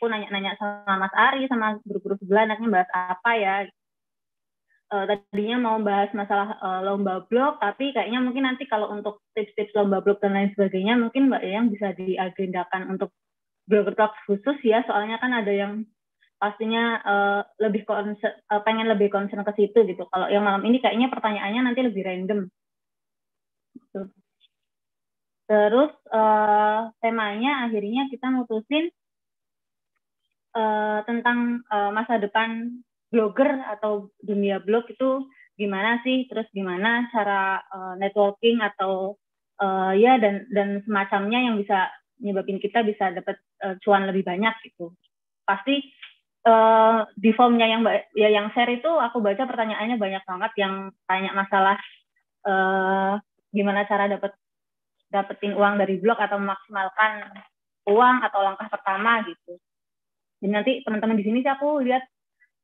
aku nanya-nanya sama Mas Ari sama guru-guru sebelah anaknya bahas apa ya uh, tadinya mau bahas masalah uh, lomba blog, tapi kayaknya mungkin nanti kalau untuk tips-tips lomba blog dan lain sebagainya, mungkin Mbak Yang bisa diagendakan untuk blogger talk khusus ya, soalnya kan ada yang pastinya uh, lebih concern, uh, pengen lebih concern ke situ gitu. Kalau yang malam ini kayaknya pertanyaannya nanti lebih random. Terus uh, temanya akhirnya kita mutusin uh, tentang uh, masa depan blogger atau dunia blog itu gimana sih terus gimana cara uh, networking atau uh, ya dan dan semacamnya yang bisa nyebabin kita bisa dapat uh, cuan lebih banyak gitu pasti uh, di formnya yang ya yang share itu aku baca pertanyaannya banyak banget yang tanya masalah uh, gimana cara dapat dapetin uang dari blog atau memaksimalkan uang atau langkah pertama gitu. Dan nanti teman-teman di sini sih aku lihat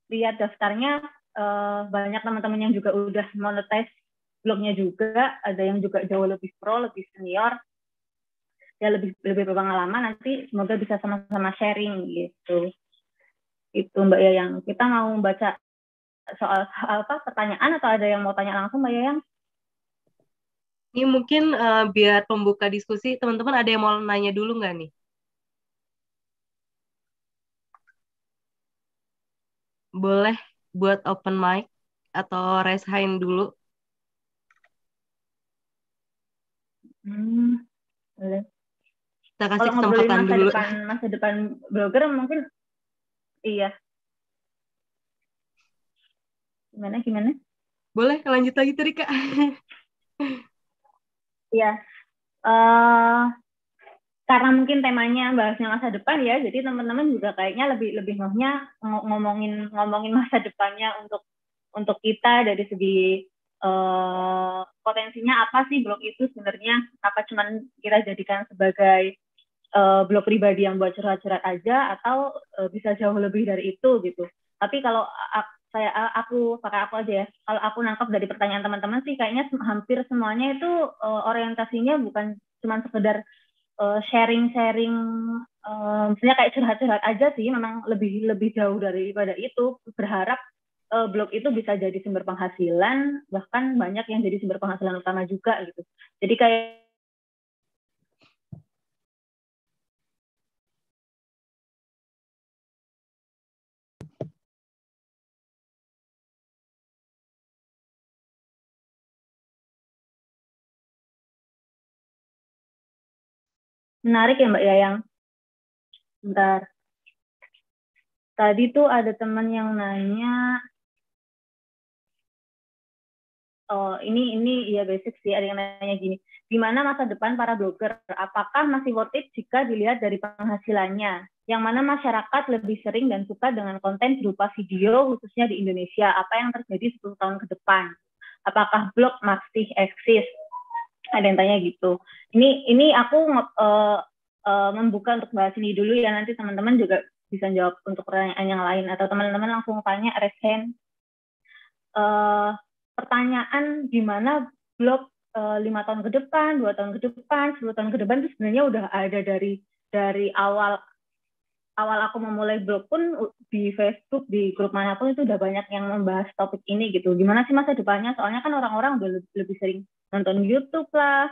lihat daftarnya uh, banyak teman-teman yang juga udah monetize blognya juga, ada yang juga jauh lebih pro, lebih senior, ya lebih lebih berpengalaman. Nanti semoga bisa sama-sama sharing gitu. Itu Mbak Yayang. Kita mau baca soal apa pertanyaan atau ada yang mau tanya langsung Mbak Yayang? Ini mungkin uh, biar pembuka diskusi, teman-teman ada yang mau nanya dulu nggak nih? Boleh buat open mic atau raise hand dulu? Hmm, boleh. Kita kasih Kalau kesempatan masa dulu. Depan, masa depan blogger mungkin iya. Gimana gimana? Boleh lanjut lagi tadi Kak. Iya. Uh, karena mungkin temanya bahasnya masa depan ya, jadi teman-teman juga kayaknya lebih lebih maunya ngomongin ngomongin masa depannya untuk untuk kita dari segi uh, potensinya apa sih blog itu sebenarnya apa cuman kita jadikan sebagai uh, blog pribadi yang buat curhat-curhat aja atau uh, bisa jauh lebih dari itu gitu. Tapi kalau saya aku pakai aku aja ya. Kalau aku nangkap dari pertanyaan teman-teman sih kayaknya hampir semuanya itu uh, orientasinya bukan cuma sekedar sharing-sharing uh, misalnya kayak curhat-curhat aja sih memang lebih lebih jauh daripada itu. Berharap uh, blog itu bisa jadi sumber penghasilan bahkan banyak yang jadi sumber penghasilan utama juga gitu. Jadi kayak Menarik ya Mbak Yayang. Bentar. Tadi tuh ada teman yang nanya, oh ini ini ya basic sih, ada yang nanya gini, gimana masa depan para blogger? Apakah masih worth it jika dilihat dari penghasilannya? Yang mana masyarakat lebih sering dan suka dengan konten berupa video, khususnya di Indonesia. Apa yang terjadi 10 tahun ke depan? Apakah blog masih eksis? Ada yang tanya gitu. Ini ini aku uh, uh, membuka untuk bahas ini dulu ya nanti teman-teman juga bisa jawab untuk pertanyaan yang lain atau teman-teman langsung tanya raise hand. Uh, pertanyaan gimana blog lima tahun ke depan, dua tahun ke depan, sepuluh tahun ke depan itu sebenarnya udah ada dari dari awal awal aku memulai blog pun di Facebook di grup mana pun itu udah banyak yang membahas topik ini gitu. Gimana sih masa depannya? Soalnya kan orang-orang udah lebih, sering nonton YouTube lah.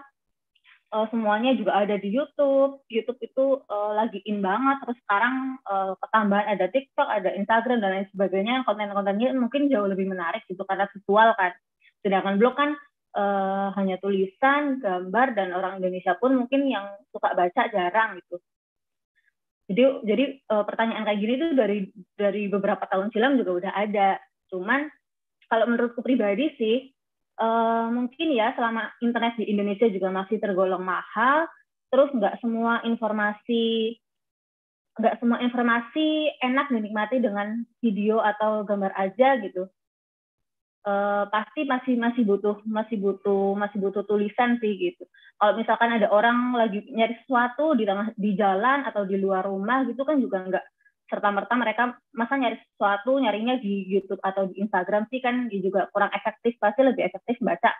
Uh, semuanya juga ada di YouTube. YouTube itu uh, lagi in banget. Terus sekarang uh, ketambahan ada TikTok ada Instagram dan lain sebagainya. Konten-kontennya mungkin jauh lebih menarik gitu karena visual kan. Sedangkan blog kan uh, hanya tulisan gambar dan orang Indonesia pun mungkin yang suka baca jarang gitu jadi jadi uh, pertanyaan kayak gini tuh dari dari beberapa tahun silam juga udah ada. Cuman kalau menurutku pribadi sih uh, mungkin ya selama internet di Indonesia juga masih tergolong mahal terus nggak semua informasi nggak semua informasi enak dinikmati dengan video atau gambar aja gitu uh, pasti masih masih butuh masih butuh masih butuh tulisan sih gitu. Kalau misalkan ada orang lagi nyari sesuatu di tengah di jalan atau di luar rumah gitu kan juga nggak serta merta mereka masa nyari sesuatu nyarinya di YouTube atau di Instagram sih kan juga kurang efektif pasti lebih efektif baca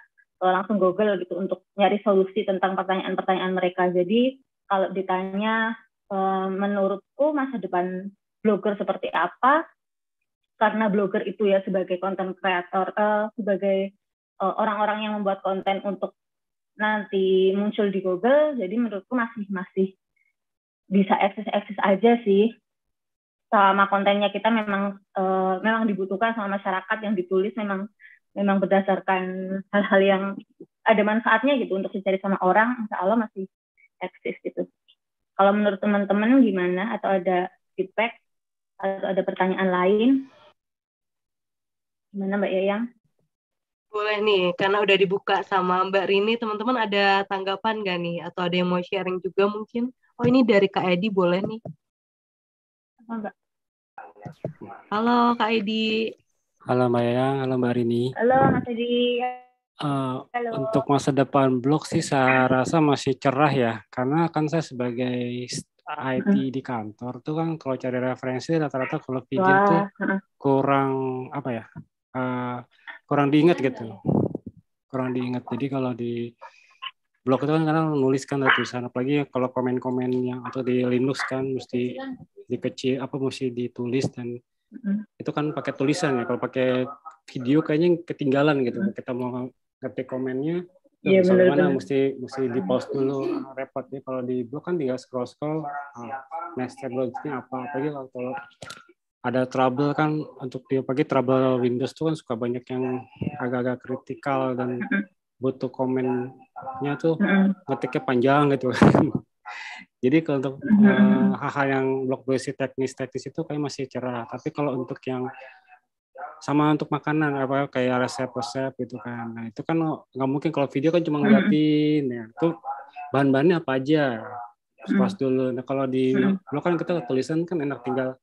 uh, langsung Google gitu untuk nyari solusi tentang pertanyaan-pertanyaan mereka. Jadi kalau ditanya uh, menurutku masa depan blogger seperti apa karena blogger itu ya sebagai konten kreator uh, sebagai orang-orang uh, yang membuat konten untuk nanti muncul di Google jadi menurutku masih masih bisa eksis eksis aja sih. Sama kontennya kita memang uh, memang dibutuhkan sama masyarakat yang ditulis memang memang berdasarkan hal-hal yang ada manfaatnya gitu untuk dicari sama orang insya Allah masih eksis gitu. Kalau menurut teman-teman gimana? Atau ada feedback? Atau ada pertanyaan lain gimana Mbak Yayang? Boleh nih karena udah dibuka sama Mbak Rini teman-teman ada tanggapan gak nih? Atau ada yang mau sharing juga mungkin? Oh ini dari Kak Edi boleh nih. Mbak? Halo Kak Edi. Halo Mbak Yayang, halo Mbak Rini. Halo Mas Edi. Uh, Untuk masa depan blog sih saya rasa masih cerah ya, karena kan saya sebagai IT di kantor tuh kan kalau cari referensi rata-rata kalau video Wah. tuh kurang apa ya, uh, kurang diingat gitu, kurang diingat. Jadi kalau di blog itu kan kadang nuliskan tulisan. Apalagi kalau komen-komen yang atau di Linux kan mesti dikecil apa mesti ditulis dan itu kan pakai tulisan ya. Kalau pakai video kayaknya ketinggalan gitu. Kita mau ngetik komennya Iya benar mana mesti mesti di post dulu repot ya kalau di blog kan tinggal scroll scroll ah, next step apa. Apalagi kalau ada trouble kan untuk dia pagi trouble Windows tuh kan suka banyak yang agak-agak kritikal dan butuh komennya tuh ngetiknya panjang gitu. Jadi kalau untuk uh, hal-hal yang blog berisi teknis-teknis itu kayak masih cerah. Tapi kalau untuk yang sama untuk makanan apa kayak resep-resep gitu kan. Nah, itu kan nggak mungkin kalau video kan cuma ngeliatin ya. Itu bahan-bahannya apa aja. Pas dulu. Nah, kalau di blog kan kita tulisan kan enak tinggal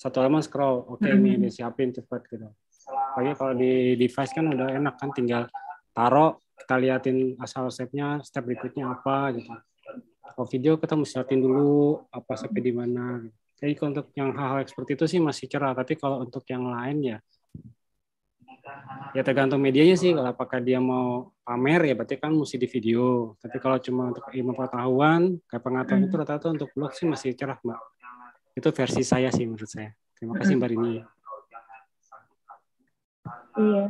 satu halaman scroll. Oke, okay, ini disiapin cepat gitu. Apalagi kalau di device kan udah enak kan tinggal taruh kita liatin asal resepnya step berikutnya apa gitu. Kalau video kita mesti liatin dulu apa sampai di mana jadi untuk yang hal-hal seperti itu sih masih cerah tapi kalau untuk yang lain ya ya tergantung medianya sih. Kalau apakah dia mau pamer ya berarti kan mesti di video. Tapi kalau cuma untuk ilmu pengetahuan kayak pengetahuan itu rata-rata untuk blog sih masih cerah mbak itu versi saya sih menurut saya terima kasih mbak Rini iya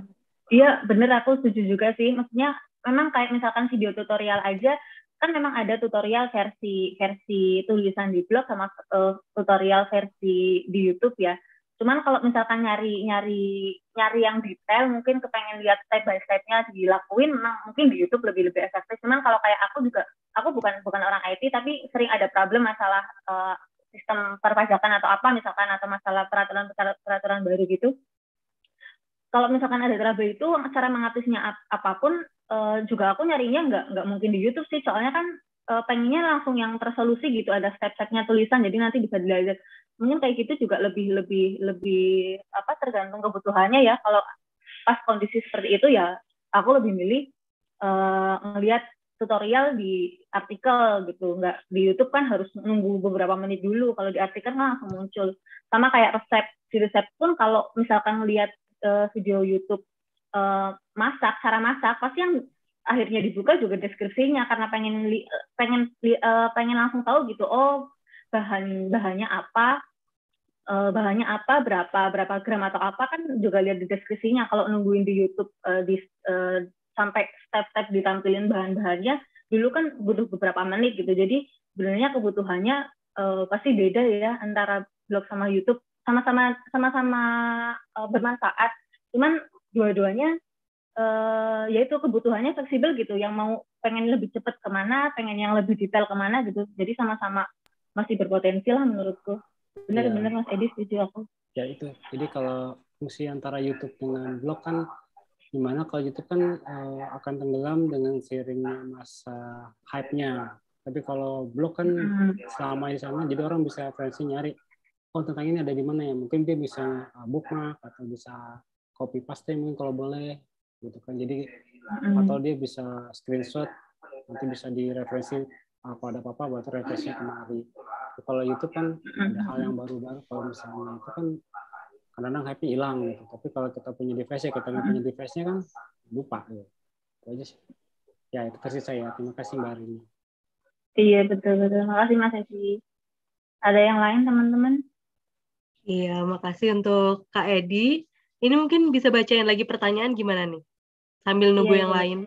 Iya, bener aku setuju juga sih. Maksudnya memang kayak misalkan video tutorial aja kan memang ada tutorial versi versi tulisan di blog sama uh, tutorial versi di YouTube ya. Cuman kalau misalkan nyari nyari nyari yang detail, mungkin kepengen lihat step by stepnya dilakuin, memang mungkin di YouTube lebih lebih efektif. Cuman kalau kayak aku juga, aku bukan bukan orang IT, tapi sering ada problem masalah uh, sistem perpajakan atau apa misalkan atau masalah peraturan peraturan baru gitu. Kalau misalkan ada trouble itu cara mengatasinya ap apa pun uh, juga aku nyarinya nggak nggak mungkin di YouTube sih. Soalnya kan uh, pengennya langsung yang tersolusi gitu ada step-stepnya tulisan jadi nanti bisa dilihat. Mungkin kayak gitu juga lebih lebih lebih apa tergantung kebutuhannya ya. Kalau pas kondisi seperti itu ya aku lebih milih uh, tutorial di artikel gitu nggak di YouTube kan harus nunggu beberapa menit dulu kalau di artikel kan langsung muncul sama kayak resep di resep pun kalau misalkan lihat uh, video YouTube uh, masak, cara masak, pasti yang akhirnya dibuka juga deskripsinya karena pengen li, pengen li, uh, pengen langsung tahu gitu. Oh, bahan bahannya apa? Bahannya apa, berapa berapa gram atau apa kan juga lihat di deskripsinya. Kalau nungguin di YouTube uh, di uh, sampai step-step ditampilin bahan-bahannya, dulu kan butuh beberapa menit gitu. Jadi sebenarnya kebutuhannya uh, pasti beda ya antara blog sama YouTube. Sama-sama sama-sama uh, bermanfaat. Cuman dua-duanya uh, yaitu kebutuhannya fleksibel gitu. Yang mau pengen lebih cepat ke mana pengen yang lebih detail ke mana gitu. Jadi sama-sama masih berpotensi lah menurutku. Benar-benar ya. mas Edi setuju aku. Ya itu. Jadi kalau fungsi antara YouTube dengan blog kan gimana kalau YouTube kan uh, akan tenggelam dengan seiringnya masa hype-nya. Tapi kalau blog kan hmm. selama di sana jadi orang bisa referensi nyari oh tentang ini ada di mana ya? Mungkin dia bisa uh, bookmark atau bisa copy paste mungkin kalau boleh gitu kan. Jadi mm. atau dia bisa screenshot nanti bisa direferensi apa ada apa-apa buat referensi kemari. Kalau YouTube kan ada hal yang baru-baru kalau misalnya itu kan kadang-kadang hype hilang gitu tapi kalau kita punya device ya kita nggak punya device-nya kan lupa gitu itu aja sih ya itu versi saya terima kasih mbak Rini iya betul betul terima kasih mas Edi Ada yang lain teman-teman? Iya, makasih untuk Kak Edi. Ini mungkin bisa bacain lagi pertanyaan gimana nih? Sambil nunggu iya, yang iya. lain.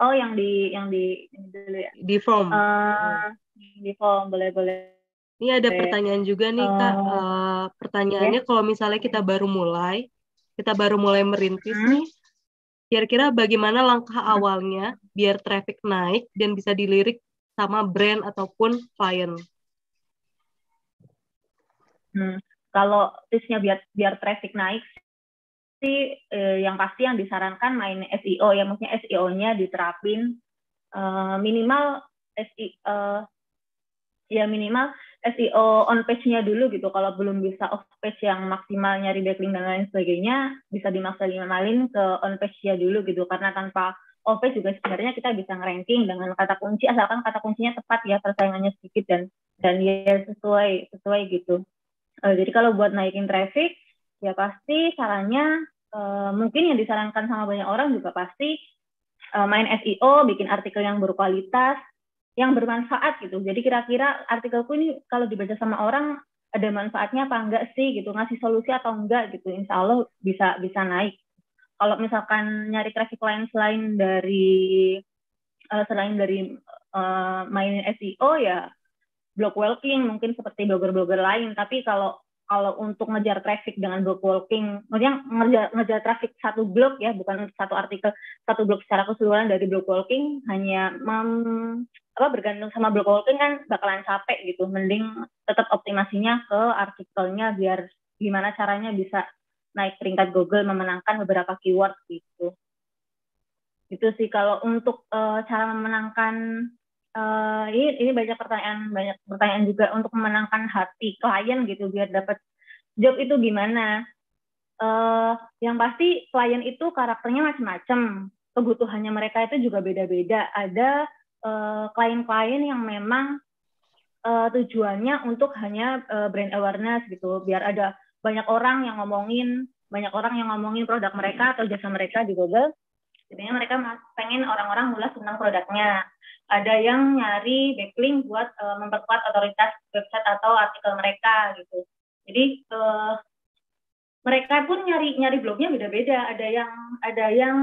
Oh, yang di yang di dulu ya. Di form. Uh, di form boleh boleh. Ini ada pertanyaan juga nih kak. Uh, pertanyaannya yeah. kalau misalnya kita baru mulai, kita baru mulai merintis hmm. nih, kira-kira bagaimana langkah awalnya biar traffic naik dan bisa dilirik sama brand ataupun klien? Hmm. Kalau tipsnya biar biar traffic naik sih eh, yang pasti yang disarankan main SEO ya maksudnya SEO-nya diterapin eh, minimal SEO eh, ya minimal SEO on page-nya dulu gitu. Kalau belum bisa off page yang maksimal nyari backlink dan lain sebagainya bisa dimaksimalin ke on page-nya dulu gitu. Karena tanpa off page juga sebenarnya kita bisa ngeranking dengan kata kunci asalkan kata kuncinya tepat ya persaingannya sedikit dan dan ya sesuai sesuai gitu. Uh, jadi kalau buat naikin traffic ya pasti caranya uh, mungkin yang disarankan sama banyak orang juga pasti uh, main SEO, bikin artikel yang berkualitas, yang bermanfaat gitu. Jadi kira-kira artikelku ini kalau dibaca sama orang ada manfaatnya apa enggak sih gitu, ngasih solusi atau enggak gitu. Insya Allah bisa bisa naik. Kalau misalkan nyari traffic lain selain dari uh, selain dari uh, main SEO ya blog walking mungkin seperti blogger-blogger lain. Tapi kalau kalau untuk ngejar traffic dengan blog walking, maksudnya ngejar, ngejar traffic satu blog ya, bukan satu artikel, satu blog secara keseluruhan dari blog walking, hanya mem, apa bergantung sama blog walking kan bakalan capek gitu. Mending tetap optimasinya ke artikelnya biar gimana caranya bisa naik peringkat Google memenangkan beberapa keyword gitu. Itu sih kalau untuk uh, cara memenangkan uh, ini ini banyak pertanyaan banyak pertanyaan juga untuk memenangkan hati klien gitu biar dapat job itu gimana uh, yang pasti klien itu karakternya macam-macam kebutuhannya mereka itu juga beda-beda ada klien-klien yang memang uh, tujuannya untuk hanya uh, brand awareness gitu biar ada banyak orang yang ngomongin banyak orang yang ngomongin produk mereka atau jasa mereka di Google jadinya mereka pengen orang-orang mulai tentang produknya ada yang nyari backlink buat uh, memperkuat otoritas website atau artikel mereka gitu. Jadi uh, mereka pun nyari nyari blognya beda-beda. Ada yang ada yang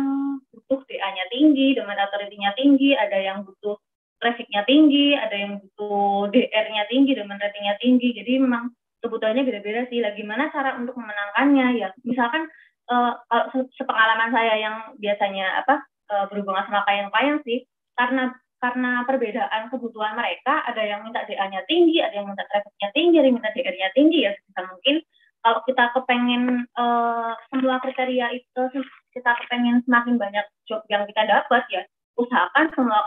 butuh DA-nya tinggi, domain authority-nya tinggi, ada yang butuh traffic-nya tinggi, ada yang butuh DR-nya tinggi, domain rating-nya tinggi. Jadi memang kebutuhannya beda-beda sih. Lagi mana cara untuk memenangkannya ya? Misalkan uh, kalau sepengalaman saya yang biasanya apa uh, berhubungan sama klien-klien sih, karena karena perbedaan kebutuhan mereka, ada yang minta DA-nya tinggi, ada yang minta traffic-nya tinggi, ada yang minta DR-nya tinggi, ya sebisa mungkin kalau kita kepengen uh, semua kriteria itu, kita kepengen semakin banyak job yang kita dapat ya, usahakan semua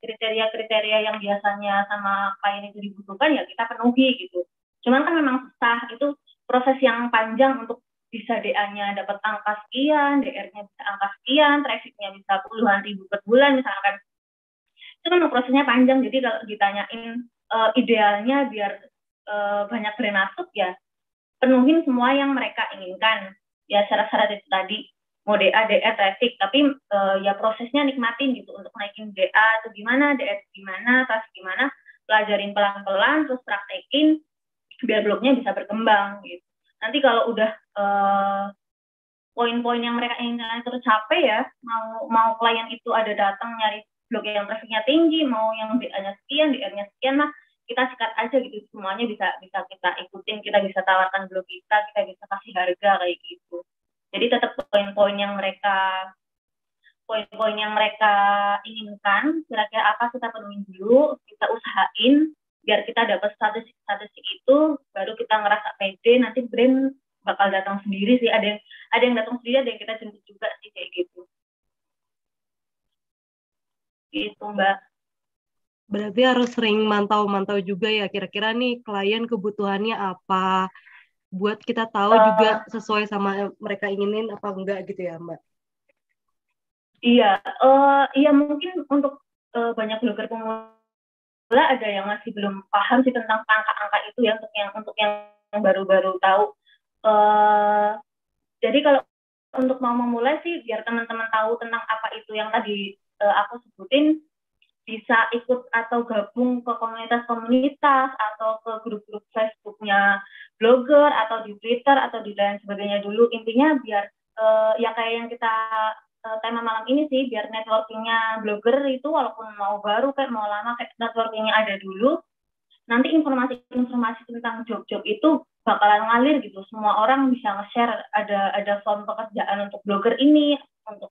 kriteria-kriteria yang biasanya sama klien itu dibutuhkan ya kita penuhi gitu. Cuman kan memang susah, itu proses yang panjang untuk bisa DA-nya dapat angka sekian, DR-nya bisa angka sekian, traffic-nya bisa puluhan ribu per bulan misalkan. Itu kan prosesnya panjang jadi kalau ditanyain uh, idealnya biar uh, banyak brand masuk ya penuhin semua yang mereka inginkan. Ya syarat-syarat itu tadi mau DA, DA, traffic, tapi uh, ya prosesnya nikmatin gitu untuk naikin DA itu gimana, itu gimana, traffic gimana, pelajarin pelan-pelan, terus praktekin biar blognya bisa berkembang gitu. Nanti kalau udah uh, poin-poin yang mereka inginkan tercapai ya, mau mau klien itu ada datang nyari blog yang trafficnya tinggi mau yang DA-nya sekian DR-nya sekian mah kita sikat aja gitu semuanya bisa bisa kita ikutin kita bisa tawarkan blog kita kita bisa kasih harga kayak gitu jadi tetap poin-poin yang mereka poin-poin yang mereka inginkan kira-kira apa kita penuhi dulu kita usahain biar kita dapat statistik itu baru kita ngerasa pede nanti brand bakal datang sendiri sih. Ada yang ada yang datang sendiri ada yang kita jemput juga sih kayak gitu. Gitu mbak. Berarti harus sering mantau-mantau juga ya kira-kira nih klien kebutuhannya apa buat kita tahu uh, juga sesuai sama mereka inginin apa enggak gitu ya mbak? Iya uh, iya mungkin untuk uh, banyak blogger pemula ada yang masih belum paham sih tentang angka-angka itu ya untuk yang untuk yang baru-baru tahu. Uh, jadi kalau untuk mau memulai sih biar teman-teman tahu tentang apa itu yang tadi uh, aku sebutin bisa ikut atau gabung ke komunitas-komunitas atau ke grup-grup Facebooknya blogger atau di Twitter atau di lain sebagainya dulu intinya biar uh, ya kayak yang kita uh, tema malam ini sih biar networkingnya blogger itu walaupun mau baru kayak mau lama kayak networkingnya ada dulu nanti informasi-informasi tentang job-job itu bakalan ngalir gitu semua orang bisa nge-share ada ada form pekerjaan untuk blogger ini untuk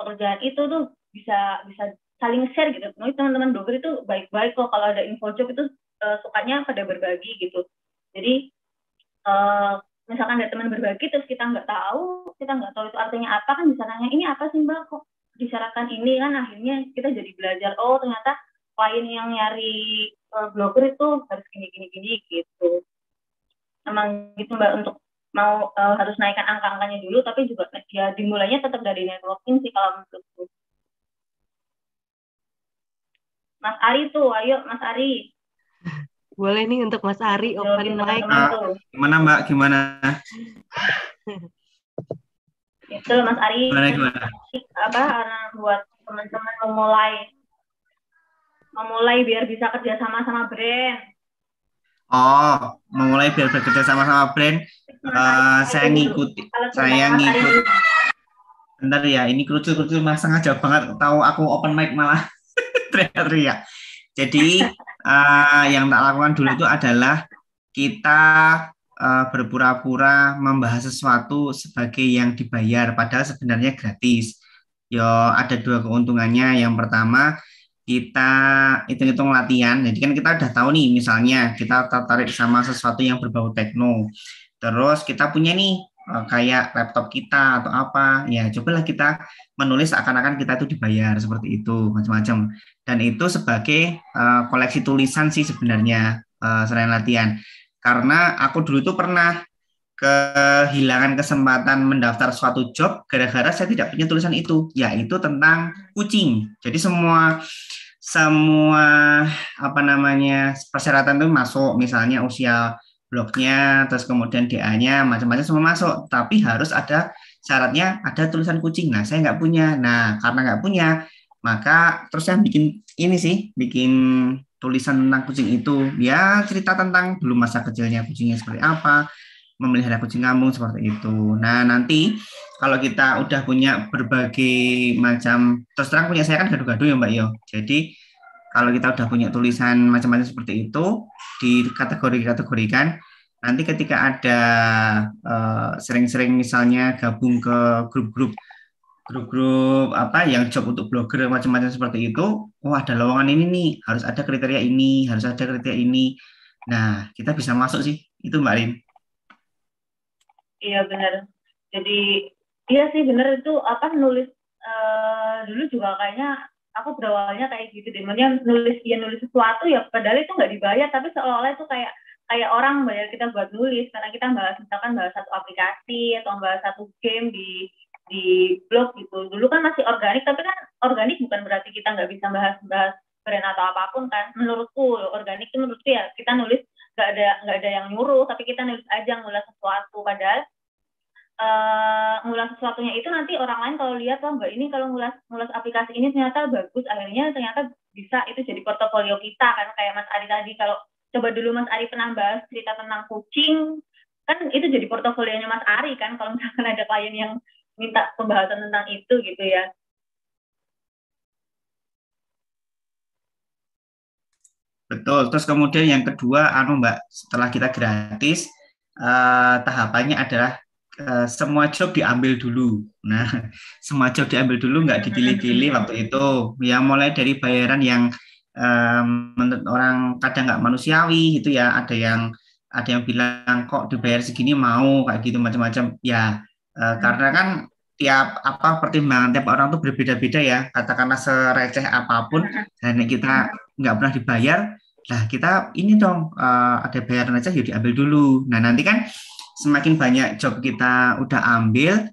pekerjaan itu tuh bisa bisa saling share gitu. Nah, teman-teman blogger itu baik-baik kok kalau ada info job itu uh, sukanya pada berbagi gitu. Jadi uh, misalkan ada teman berbagi terus kita nggak tahu, kita nggak tahu itu artinya apa kan bisa nanya ini apa sih mbak kok disyaratkan ini kan akhirnya kita jadi belajar oh ternyata klien yang nyari uh, blogger itu harus gini gini gini gitu. Emang gitu mbak untuk mau uh, harus naikkan angka-angkanya dulu tapi juga ya dimulainya tetap dari networking sih kalau menurutku. Mas Ari tuh, ayo Mas Ari. Boleh nih untuk Mas Ari open mic. Uh, gimana Mbak? Gimana? Itu Mas Ari. Gimana gimana? Apa buat teman-teman memulai memulai biar bisa kerja sama sama brand. Oh, memulai biar bekerja sama sama brand. Uh, saya ngikuti, saya ngikut. Bentar ya, ini kerucut-kerucut mas sengaja banget tahu aku open mic malah teriak-teriak. Jadi uh, yang tak lakukan dulu itu adalah kita uh, berpura-pura membahas sesuatu sebagai yang dibayar, padahal sebenarnya gratis. Yo ada dua keuntungannya. Yang pertama kita hitung-hitung latihan. Jadi kan kita udah tahu nih, misalnya kita tertarik sama sesuatu yang berbau tekno. Terus kita punya nih kayak laptop kita atau apa, ya cobalah kita menulis seakan-akan kita itu dibayar seperti itu macam-macam. Dan itu sebagai uh, koleksi tulisan sih sebenarnya uh, selain latihan. Karena aku dulu tuh pernah kehilangan kesempatan mendaftar suatu job gara-gara saya tidak punya tulisan itu yaitu tentang kucing. Jadi semua semua apa namanya persyaratan itu masuk. Misalnya usia blognya terus kemudian DA-nya macam-macam semua masuk tapi harus ada syaratnya ada tulisan kucing. Nah, saya nggak punya. Nah, karena nggak punya, maka terus saya bikin ini sih, bikin tulisan tentang kucing itu. Ya, cerita tentang dulu masa kecilnya kucingnya seperti apa, memelihara kucing kampung seperti itu. Nah, nanti kalau kita udah punya berbagai macam, terus terang punya saya kan gaduh-gaduh ya Mbak Yo. Jadi, kalau kita udah punya tulisan macam-macam seperti itu, di kategori-kategorikan, nanti ketika ada eh, sering-sering uh, misalnya gabung ke grup-grup grup-grup apa yang job untuk blogger macam-macam seperti itu, oh ada lowongan ini nih, harus ada kriteria ini, harus ada kriteria ini. Nah, kita bisa masuk sih, itu Mbak Rin. Iya benar. Jadi iya sih benar itu apa nulis uh, dulu juga kayaknya aku berawalnya kayak gitu deh. Maksudnya nulis ya nulis sesuatu ya padahal itu nggak dibayar tapi seolah-olah itu kayak kayak orang bayar kita buat nulis. Karena kita bahas misalkan bahas satu aplikasi atau bahas satu game di di blog gitu. Dulu kan masih organik tapi kan organik bukan berarti kita nggak bisa bahas bahas brand atau apa pun kan. Menurutku organik itu menurutku ya kita nulis nggak ada nggak ada yang nyuruh tapi kita nulis aja ngulas sesuatu. Padahal uh, ngulas sesuatunya itu nanti orang lain kalau lihat wah mbak ini kalau ngulas ngulas aplikasi ini ternyata bagus akhirnya ternyata bisa itu jadi portofolio kita kan kayak Mas Ari tadi kalau coba dulu Mas Ari pernah bahas cerita tentang kucing, kan itu jadi portofolionya Mas Ari kan kalau misalkan ada klien yang minta pembahasan tentang itu gitu ya. Betul. Terus kemudian yang kedua, anu Mbak, setelah kita gratis, uh, tahapannya adalah uh, semua job diambil dulu. Nah, semua job diambil dulu, nggak dipilih-pilih waktu itu. Ya mulai dari bayaran yang um, menurut orang kadang nggak manusiawi gitu ya. Ada yang ada yang bilang kok dibayar segini mau? Kayak gitu macam-macam. Ya uh, karena kan tiap apa pertimbangan tiap orang tuh berbeda-beda ya. Katakanlah sereceh apa pun dan kita nggak pernah dibayar lah kita ini dong uh, ada bayaran aja yuk diambil dulu. Nah nanti kan semakin banyak job kita udah ambil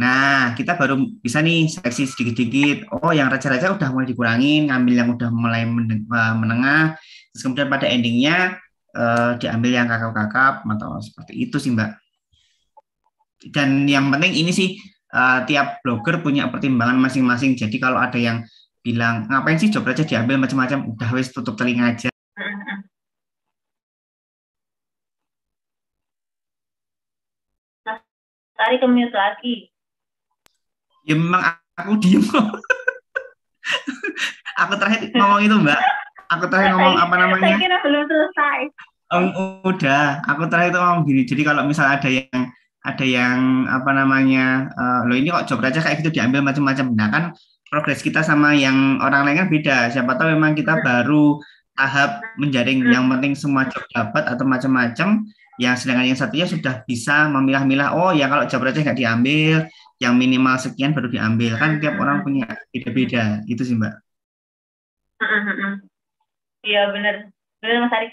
Nah, kita baru bisa nih seleksi sedikit-sedikit. Oh, yang raja-raja udah mulai dikurangin, ngambil yang udah mulai eh, menengah. Terus kemudian pada endingnya uh, diambil yang kakap-kakap atau seperti itu sih, Mbak. Dan yang penting ini sih uh, tiap blogger punya pertimbangan masing-masing. Jadi kalau ada yang bilang ngapain sih job aja diambil macam-macam udah wes tutup telinga aja nah, tarik ke mute lagi. Ya memang aku diem. Aku terakhir ngomong itu mbak. Aku terakhir ngomong apa namanya saya kira belum selesai. Um, udah. Aku terakhir itu ngomong gini. Jadi kalau misalnya ada yang ada yang apa namanya uh, lo ini kok job aja kayak gitu diambil macam-macam. Nah kan progres kita sama yang orang lain kan beda. Siapa tahu memang kita baru tahap menjaring. Yang penting semua job dapat atau macam-macam yang sedangkan yang satunya sudah bisa memilah-milah oh ya kalau job aja nggak diambil yang minimal sekian baru diambil. Kan tiap orang punya beda-beda itu sih mbak. Iya benar benar mas Ari.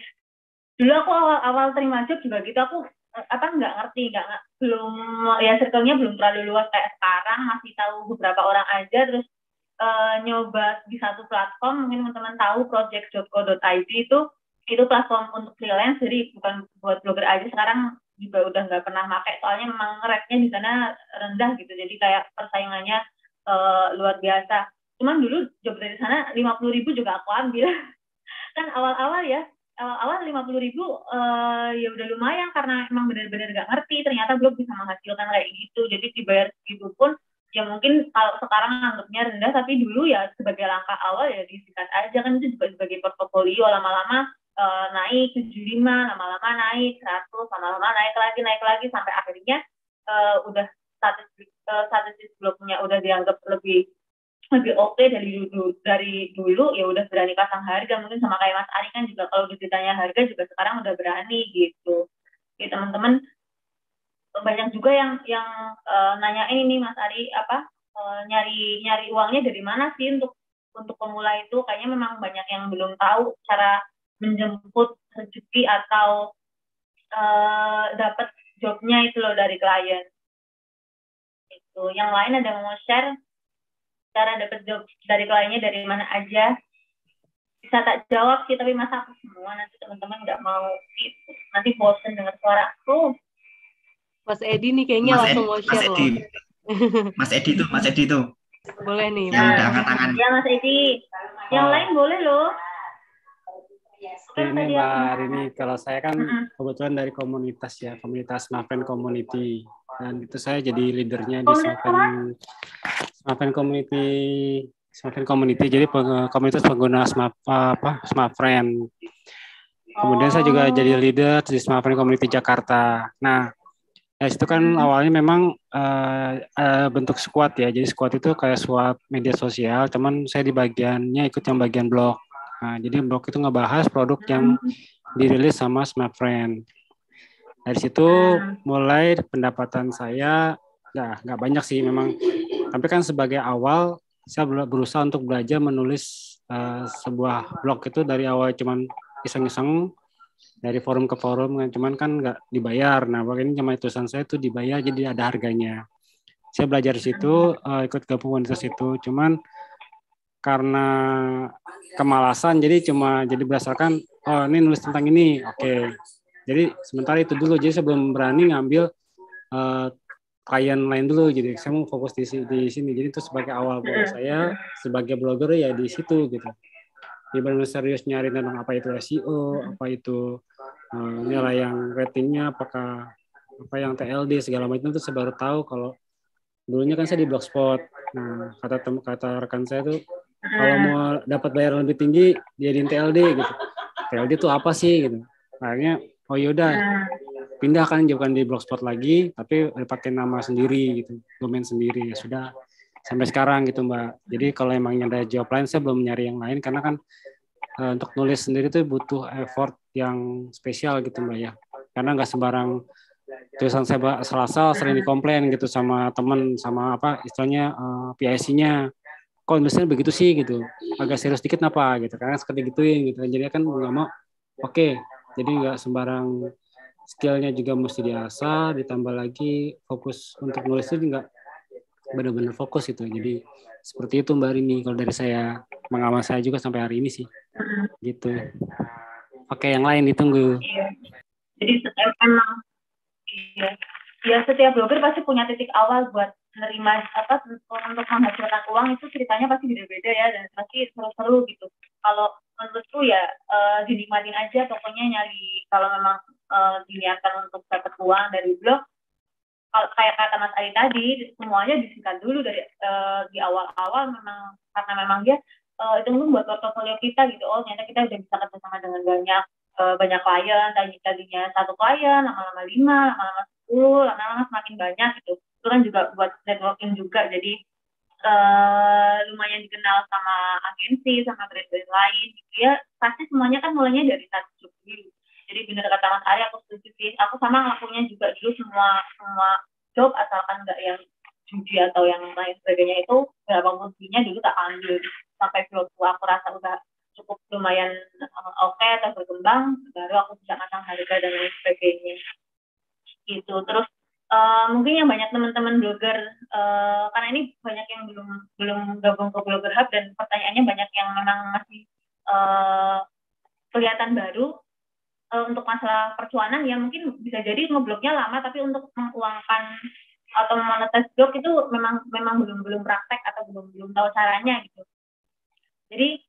Dulu aku awal awal terima job juga gitu aku eh, apa nggak ngerti nggak belum ya circle-nya belum terlalu luas kayak sekarang masih tahu beberapa orang aja terus uh, nyoba di satu platform mungkin teman-teman tahu project.co.id itu itu platform untuk freelance jadi bukan buat blogger aja. Sekarang juga udah nggak pernah pakai soalnya memang rate-nya di sana rendah gitu. Jadi kayak persaingannya uh, luar biasa. Cuman dulu job dari sana lima puluh ribu juga aku ambil. Kan awal-awal ya awal-awal lima puluh ribu uh, ya udah lumayan karena emang benar-benar nggak ngerti. Ternyata belum bisa menghasilkan kayak gitu. Jadi dibayar segitu pun ya mungkin kalau sekarang anggapnya rendah tapi dulu ya sebagai langkah awal ya disikat aja. Kan itu juga sebagai portofolio. Lama-lama uh, naik 75, lama-lama naik 100, lama-lama naik lagi, naik lagi sampai akhirnya uh, udah statistik uh, statistik blognya udah dianggap lebih lebih oke okay dari dulu dari dulu ya udah berani pasang harga. Mungkin sama kayak Mas Ari kan juga kalau ditanya harga juga sekarang udah berani gitu. Ya teman-teman banyak juga yang yang uh, nanyain ini Mas Ari apa uh, nyari nyari uangnya dari mana sih untuk untuk pemula itu? Kayaknya memang banyak yang belum tahu cara menjemput rezeki atau uh, dapat jobnya itu loh dari klien. Itu yang lain ada yang mau share? Cara dapat job dari kliennya dari mana aja? Bisa tak jawab sih tapi masa aku semua nanti teman-teman nggak mau gitu. Nanti bosen dengar suara aku. Mas Edi nih kayaknya Mas langsung Edi, mau share Mas Edi. loh. Mas Edi tuh Mas Edi tuh. Boleh nih yang udah angkat tangan. Ya Mas Edi. Yang oh. lain boleh loh ini Mbak Rini, kalau saya kan kebetulan dari komunitas ya, komunitas Smaven Community. Dan itu saya jadi leadernya di Smaven, Smaven Community Smaven Community. Jadi komunitas pengguna Smap, apa, Smaven. Kemudian saya juga jadi oh. leader di Smaven Community Jakarta. Nah, Ya, itu kan awalnya memang uh, uh, bentuk squad ya. Jadi squad itu kayak squad media sosial, cuman saya di bagiannya ikut yang bagian blog. Nah, jadi blog itu ngebahas produk yang dirilis sama Smart Friend. Dari situ mulai pendapatan saya ya nggak banyak sih memang. Tapi kan sebagai awal saya berusaha untuk belajar menulis uh, sebuah blog itu dari awal cuman iseng-iseng dari forum ke forum cuman kan nggak dibayar. Nah, ini cuma tulisan saya itu dibayar jadi ada harganya. Saya belajar di situ, uh, ikut gabung komunitas itu. Cuman karena kemalasan jadi cuma jadi berdasarkan oh ini nulis tentang ini oke. Okay. jadi sementara itu dulu jadi sebelum berani ngambil uh, klien lain dulu jadi saya mau fokus di, di sini. Jadi itu sebagai awal buat saya sebagai blogger ya di situ gitu. Di benar serius nyari tentang apa itu SEO apa itu uh, nilai yang ratingnya apakah apa yang TLD segala macam itu saya baru tahu kalau dulunya kan saya di blogspot. Nah kata tem kata rekan saya tuh kalau mau dapat bayaran lebih tinggi dia di TLD gitu. TLD itu apa sih gitu. Akhirnya oh yaudah pindah kan bukan di blogspot lagi tapi pakai nama sendiri gitu domain sendiri. Ya sudah sampai sekarang gitu mbak. Jadi kalau emang ada job lain saya belum nyari yang lain karena kan uh, untuk nulis sendiri itu butuh effort yang spesial gitu mbak ya. Karena nggak sembarang tulisan saya salah-salah sering dikomplain gitu sama teman sama apa istilahnya uh, eh, PIC-nya kok begitu sih gitu. Agak serius dikit apa gitu karena seperti gituin gitu jadi kan nggak mau oke. Okay. jadi nggak sembarang skillnya juga mesti diasah ditambah lagi fokus untuk nulis itu nggak benar-benar fokus itu jadi seperti itu mbak Rini kalau dari saya mengamal saya juga sampai hari ini sih. Gitu. Oke yang lain ditunggu. Iya. jadi emang iya. Ya setiap blogger pasti punya titik awal buat menerima apa untuk menghasilkan uang itu ceritanya pasti beda-beda ya dan pasti seru-seru gitu. Kalau menurutku ya uh, dinikmatin aja pokoknya nyari kalau memang uh, diniatkan untuk dapat uang dari blog kalau kayak kata Mas Ari tadi semuanya disingkat dulu dari uh, di awal-awal memang karena memang dia uh, itu buat portofolio kita gitu oh ternyata kita udah bisa kerjasama dengan banyak banyak klien tadi tadinya satu klien lama-lama lima lama-lama lama-lama semakin banyak gitu. Itu kan juga buat networking juga. Jadi uh, lumayan dikenal sama agensi sama brand-brand lain. Gitu ya pasti semuanya kan mulainya dari satu job dulu. Jadi benar kata Mas Ari aku setuju sih. Aku sama ngelakunya juga dulu semua semua job asalkan nggak yang judi atau yang lain sebagainya itu berapa ruginya dulu tak ambil. Sampai vlogku aku rasa udah cukup lumayan uh, oke okay, atau berkembang baru aku bisa masang harga dan lain sebagainya gitu. Terus uh, mungkin yang banyak teman-teman blogger uh, karena ini banyak yang belum belum gabung ke blogger hub dan pertanyaannya banyak yang memang masih uh, kelihatan baru uh, untuk masalah percuanan ya mungkin bisa jadi ngeblognya lama tapi untuk menguangkan atau monetis blog itu memang memang belum belum praktek atau belum belum tahu caranya gitu. Jadi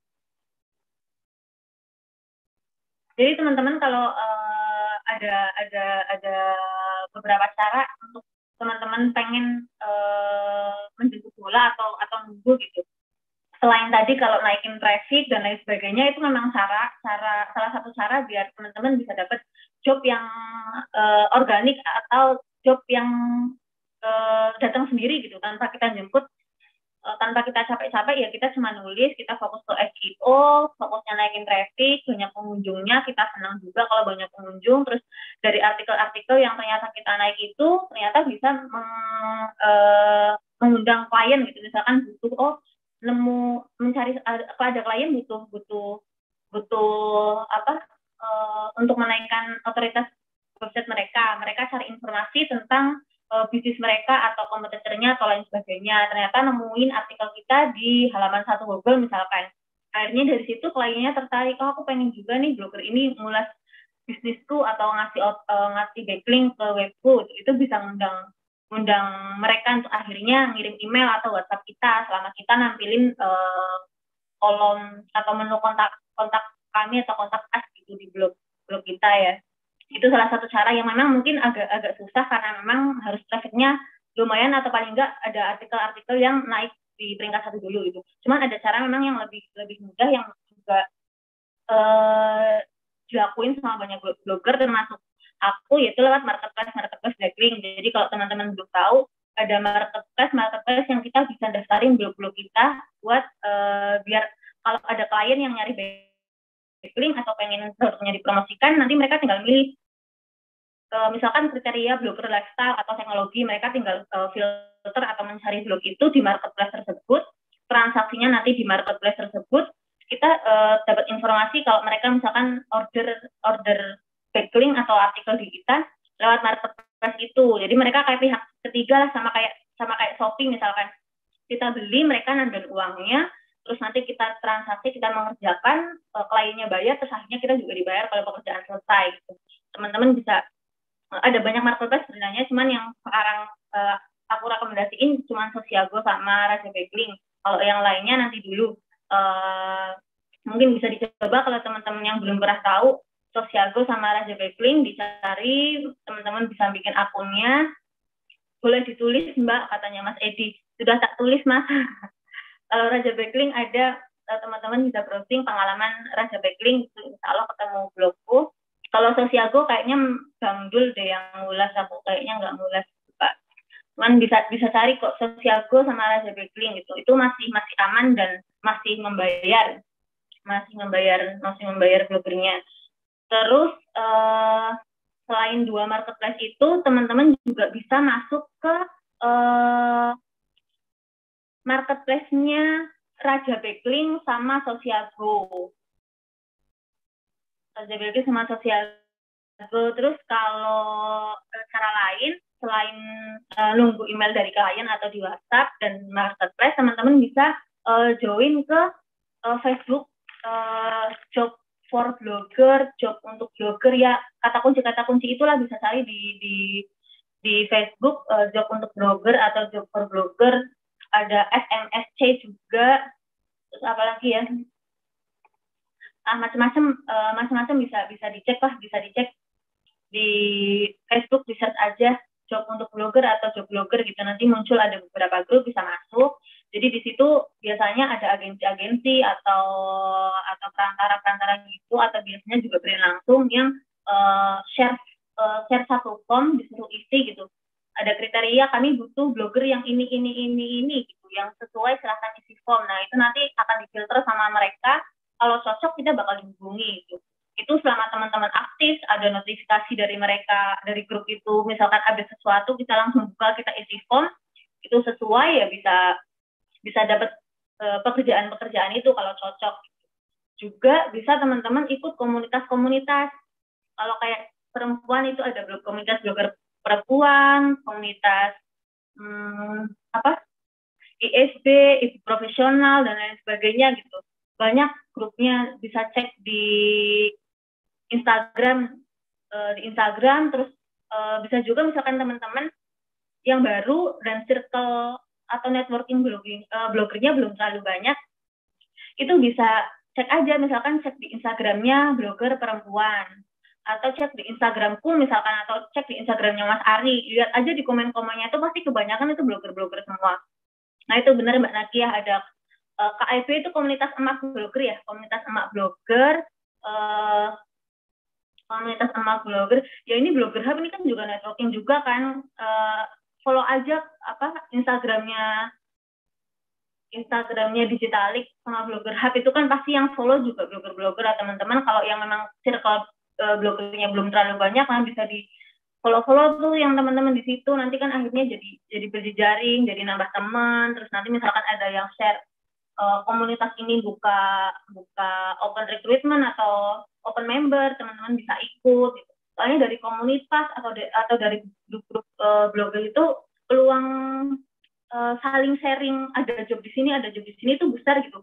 jadi teman-teman kalau uh, ada ada ada beberapa cara untuk teman-teman pengen uh, menjemput bola atau atau nunggu gitu. Selain tadi kalau naikin traffic dan lain sebagainya itu memang cara cara salah satu cara biar teman-teman bisa dapat job yang uh, organik atau job yang uh, datang sendiri gitu tanpa kita jemput tanpa kita capek-capek ya kita cuma nulis kita fokus ke SEO fokusnya naikin traffic banyak pengunjungnya kita senang juga kalau banyak pengunjung. Terus dari artikel-artikel yang ternyata kita naik itu ternyata bisa meng, uh, mengundang klien gitu. Misalkan butuh oh nemu mencari ada klien butuh butuh butuh apa uh, untuk menaikkan otoritas website mereka. Mereka cari informasi tentang uh, bisnis mereka atau kompetitornya atau lain sebagainya. Ternyata nemuin artikel kita di halaman satu Google misalkan. Akhirnya dari situ kliennya tertarik oh aku pengen juga nih blogger ini ngulas bisnisku atau ngasih uh, ngasih backlink ke webku. Itu bisa ngundang undang mereka untuk akhirnya ngirim email atau WhatsApp kita. Selama kita nampilin uh, kolom atau menu kontak kontak kami atau kontak us gitu di blog blog kita ya itu salah satu cara yang memang mungkin agak agak susah karena memang harus trafficnya lumayan atau paling enggak ada artikel-artikel yang naik di peringkat satu dulu itu cuman ada cara memang yang lebih lebih mudah yang juga uh, dilakuin sama banyak blogger termasuk aku yaitu lewat marketplace marketplace backlink. Jadi kalau teman-teman belum tahu ada marketplace marketplace yang kita bisa daftarin blog-blog kita buat uh, biar kalau ada klien yang nyari backlink atau pengen produknya dipromosikan nanti mereka tinggal milih uh, misalkan kriteria blogger lifestyle atau teknologi mereka tinggal uh, filter atau mencari blog itu di marketplace tersebut transaksinya nanti di marketplace tersebut kita uh, dapat informasi kalau mereka misalkan order order backlink atau artikel di kita lewat marketplace itu. Jadi mereka kayak pihak ketiga lah sama kayak sama kayak Shopee misalkan. Kita beli, mereka ngambil uangnya, terus nanti kita transaksi, kita mengerjakan, uh, kliennya bayar, terus akhirnya kita juga dibayar kalau pekerjaan selesai. Gitu. Teman-teman bisa uh, ada banyak marketplace sebenarnya, cuman yang sekarang uh, aku rekomendasiin cuma Sosiago sama Raja Backlink. Kalau yang lainnya nanti dulu. Uh, mungkin bisa dicoba kalau teman-teman yang belum pernah tahu Sosiago sama Raja Backlink dicari, teman-teman bisa bikin akunnya. Boleh ditulis Mbak, katanya Mas Edi. Sudah tak tulis Mas. Kalau Raja Backlink ada, eh, teman-teman bisa browsing pengalaman Raja Backlink, insya Allah ketemu blogku. Kalau Sosiago kayaknya Bang Dul deh yang ngulas, aku kayaknya nggak ngulas. Pak. Cuman bisa bisa cari kok Sosiago sama Raja Backlink gitu. Itu masih masih aman dan masih membayar masih membayar masih membayar blogernya Terus uh, selain dua marketplace itu, teman-teman juga bisa masuk ke uh, marketplace-nya Raja Backlink sama Sosialgo. Raja Backlink sama Sosialgo. Terus kalau uh, cara lain, selain uh, nunggu email dari klien atau di WhatsApp dan marketplace, teman-teman bisa uh, join ke uh, Facebook uh, job for blogger, job untuk blogger ya kata kunci kata kunci itulah bisa cari di di di Facebook uh, job untuk blogger atau job for blogger ada SMSC juga. Terus apa lagi ya? Ah macam-macam uh, macam-macam bisa bisa dicek lah bisa dicek di Facebook di search aja job untuk blogger atau job blogger gitu. Nanti muncul ada beberapa grup bisa masuk. Jadi di situ biasanya ada agensi-agensi atau atau perantara-perantara gitu atau biasanya juga brand langsung yang uh, share uh, share satu form disuruh isi gitu ada kriteria kami butuh blogger yang ini ini ini ini gitu yang sesuai silahkan isi form. Nah itu nanti akan difilter sama mereka. Kalau cocok kita bakal dihubungi gitu. Itu selama teman-teman aktif ada notifikasi dari mereka dari grup itu. Misalkan ada sesuatu kita langsung buka kita isi form. Itu sesuai ya bisa bisa dapat uh, pekerjaan-pekerjaan itu kalau cocok. Juga bisa teman-teman ikut komunitas-komunitas. Kalau kayak perempuan itu ada blog komunitas blogger perempuan komunitas hmm, apa? ISB ibu profesional dan lain sebagainya gitu. Banyak grupnya bisa cek di Instagram uh, di Instagram terus uh, bisa juga misalkan teman-teman yang baru dan circle atau networking blogging uh, blogernya belum terlalu banyak itu bisa cek aja. Misalkan cek di Instagramnya blogger perempuan atau cek di Instagramku misalkan atau cek di Instagramnya Mas Ari lihat aja di komen-komennya itu pasti kebanyakan itu blogger-blogger semua. Nah itu benar Mbak Nakia ada uh, KIB itu komunitas emak blogger ya komunitas emak blogger uh, komunitas sama blogger ya ini blogger hub ini kan juga networking juga kan uh, follow aja apa Instagramnya Instagramnya Digitalik sama blogger hub itu kan pasti yang follow juga blogger-blogger teman-teman. Kalau yang memang circle uh, belum terlalu banyak kan bisa di follow-follow tuh yang teman-teman di situ. Nanti kan akhirnya jadi jadi berjejaring jadi nambah teman. Terus nanti misalkan ada yang share uh, komunitas ini buka buka open recruitment atau open member teman-teman bisa ikut gitu. soalnya dari komunitas atau de, atau dari grup-grup uh, blogger itu peluang uh, saling sharing ada job di sini ada job di sini itu besar gitu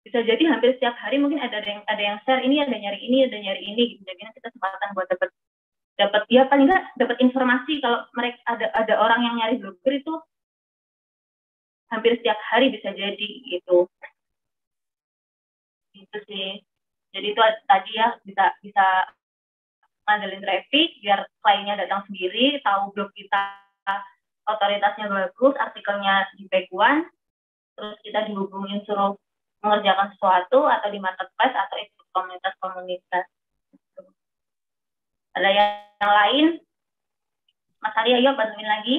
bisa jadi hampir setiap hari mungkin ada yang ada yang share ini ada nyari ini ada nyari ini gitu. Jadi kita kesempatan buat dapat dapat ya paling nggak dapat informasi kalau mereka ada ada orang yang nyari blogger itu hampir setiap hari bisa jadi gitu. Gitu sih. Jadi itu tadi ya bisa bisa ngandelin traffic biar kliennya datang sendiri tahu blog kita otoritasnya bagus artikelnya di back one terus kita dihubungin suruh mengerjakan sesuatu atau di marketplace atau ikut komunitas-komunitas ada yang, yang lain Mas Arya yuk bantuin lagi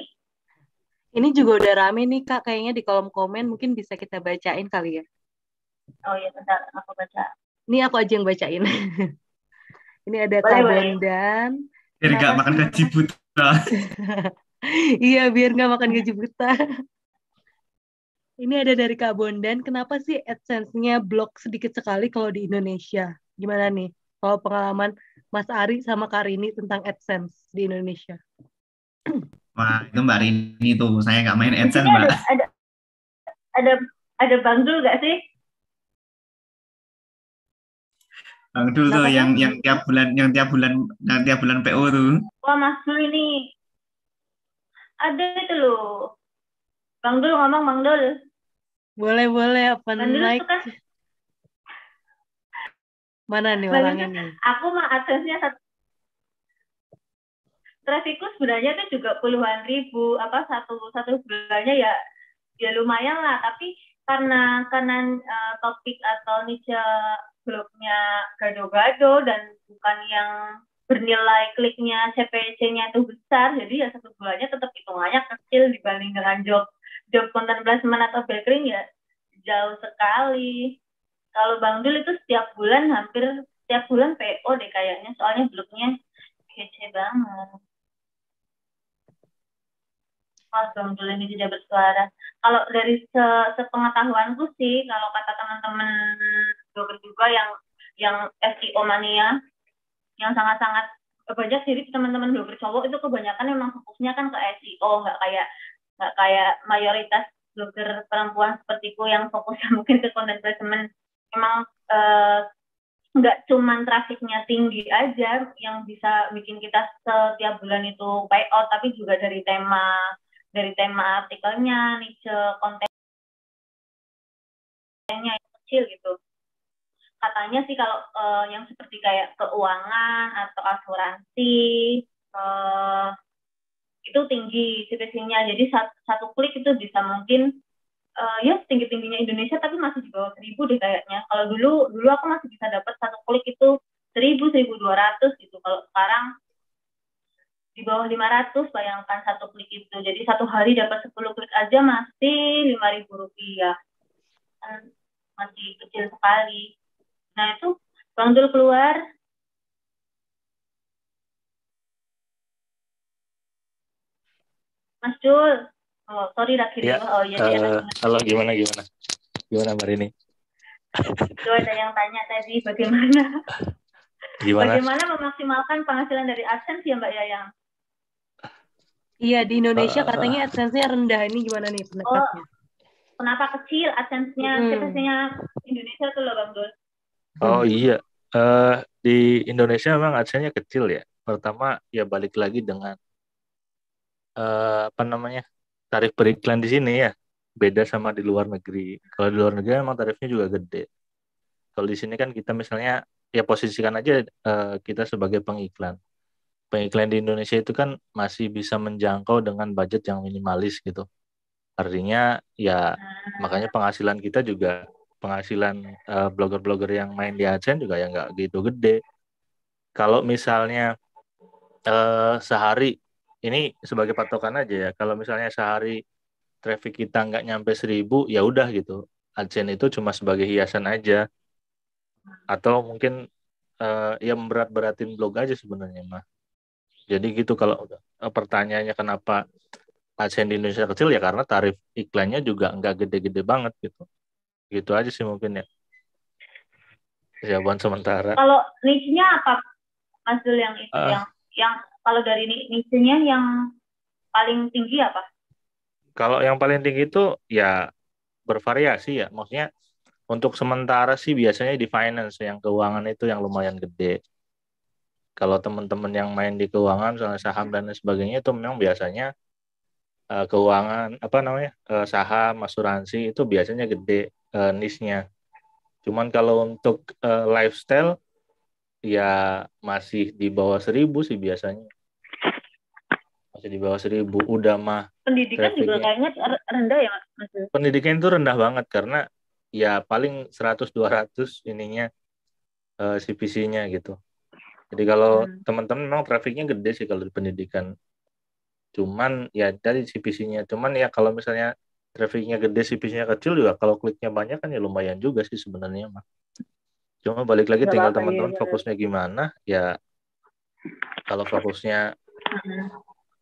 ini juga udah rame nih Kak, kayaknya di kolom komen mungkin bisa kita bacain kali ya. Oh iya, bentar, aku baca. Ini aku aja yang bacain. Ini ada boleh, Kak Bondan. Biar nggak makan gaji buta. iya, biar nggak makan gaji buta. Ini ada dari Kak Bondan, kenapa sih AdSense-nya blok sedikit sekali kalau di Indonesia? Gimana nih? Kalau pengalaman Mas Ari sama Karini tentang AdSense di Indonesia. Wah, itu Mbak Rini tuh. Saya nggak main AdSense, Mbak. Ada, ada, ada, ada Bang Dul nggak sih? Bang Dul tuh yang yang tiap bulan yang tiap bulan yang tiap bulan PO tuh. Wah, Mas Dul ini ada itu loh. Bang Dul ngomong Bang Dul. Boleh boleh apa naik. Kan... Mana nih orangnya nih? Aku mah aksesnya satu trafficku sebenarnya itu juga puluhan ribu apa satu satu bulannya ya ya lumayan lah tapi karena karena uh, topik atau niche blognya gado-gado dan bukan yang bernilai kliknya CPC-nya itu besar jadi ya satu bulannya tetap hitungannya kecil dibanding dengan job job content placement atau backering ya jauh sekali kalau Bang Dul itu setiap bulan hampir setiap bulan PO deh kayaknya soalnya blognya kece banget Mas Bang Dul ini tidak bersuara. Kalau dari se sepengetahuanku sih, kalau kata teman-teman blogger juga yang yang SEO mania, yang sangat-sangat banyak sih teman-teman blogger cowok itu kebanyakan memang fokusnya kan ke SEO, nggak kayak nggak kayak mayoritas blogger perempuan sepertiku yang fokusnya mungkin ke content placement. Memang eh, nggak cuman trafiknya tinggi aja yang bisa bikin kita setiap bulan itu buy out tapi juga dari tema dari tema artikelnya niche kontennya yang kecil gitu katanya sih kalau uh, yang seperti kayak keuangan atau asuransi uh, itu tinggi CPC-nya jadi satu, satu klik itu bisa mungkin uh, ya tinggi tingginya Indonesia tapi masih di bawah seribu deh kayaknya. Kalau dulu dulu aku masih bisa dapat satu klik itu seribu seribu dua ratus gitu. Kalau sekarang di bawah lima ratus bayangkan satu klik itu. Jadi satu hari dapat sepuluh klik aja masih lima ribu rupiah. Kan masih kecil sekali. Nah itu Bang Dul keluar Mas Jul Oh, sorry Rakir. Ya, oh iya. Uh, halo, gimana gimana? Gimana Mbak Rini? Itu ada yang tanya tadi bagaimana Gimana? Bagaimana memaksimalkan penghasilan dari AdSense ya Mbak Yayang? Iya di Indonesia uh, katanya AdSense-nya rendah ini gimana nih pendapatnya? Oh, kenapa kecil AdSense-nya? Hmm. AdSense-nya Indonesia tuh loh Bang Dul. Oh iya, uh, di Indonesia memang AdSense-nya kecil ya. Pertama ya balik lagi dengan uh, apa namanya tarif beriklan di sini ya beda sama di luar negeri. Kalau di luar negeri memang tarifnya juga gede. Kalau di sini kan kita misalnya ya posisikan aja uh, kita sebagai pengiklan. Pengiklan di Indonesia itu kan masih bisa menjangkau dengan budget yang minimalis gitu. Artinya ya makanya penghasilan kita juga penghasilan eh, blogger-blogger yang main di AdSense juga ya nggak gitu gede. Kalau misalnya uh, sehari ini sebagai patokan aja ya. Kalau misalnya sehari traffic kita nggak nyampe seribu, ya udah gitu. AdSense itu cuma sebagai hiasan aja. Atau mungkin uh, ya memberat-beratin blog aja sebenarnya mah. Jadi gitu kalau uh, pertanyaannya kenapa AdSense di Indonesia kecil ya karena tarif iklannya juga nggak gede-gede banget gitu. Gitu aja sih mungkin ya. Jawaban sementara. Kalau niche-nya apa, Mas Dul yang itu uh, yang yang kalau dari niche-nya yang paling tinggi apa? Kalau yang paling tinggi itu ya bervariasi ya. Maksudnya untuk sementara sih biasanya di finance yang keuangan itu yang lumayan gede. Kalau teman-teman yang main di keuangan misalnya saham dan lain sebagainya itu memang biasanya uh, keuangan apa namanya uh, saham asuransi itu biasanya gede uh, niche-nya. Cuman kalau untuk uh, lifestyle ya masih di bawah seribu sih biasanya. Masih di bawah seribu. Udah mah pendidikan juga kayaknya rendah ya mas? Pendidikan itu rendah banget karena ya paling 100 200 ininya uh, eh, CPC-nya gitu. Jadi kalau hmm. teman-teman memang trafiknya gede sih kalau di pendidikan. Cuman ya dari CPC-nya cuman ya kalau misalnya trafiknya gede CPC-nya kecil juga kalau kliknya banyak kan ya lumayan juga sih sebenarnya mah Cuma balik lagi Gak tinggal teman-teman ya, fokusnya gimana ya. Kalau fokusnya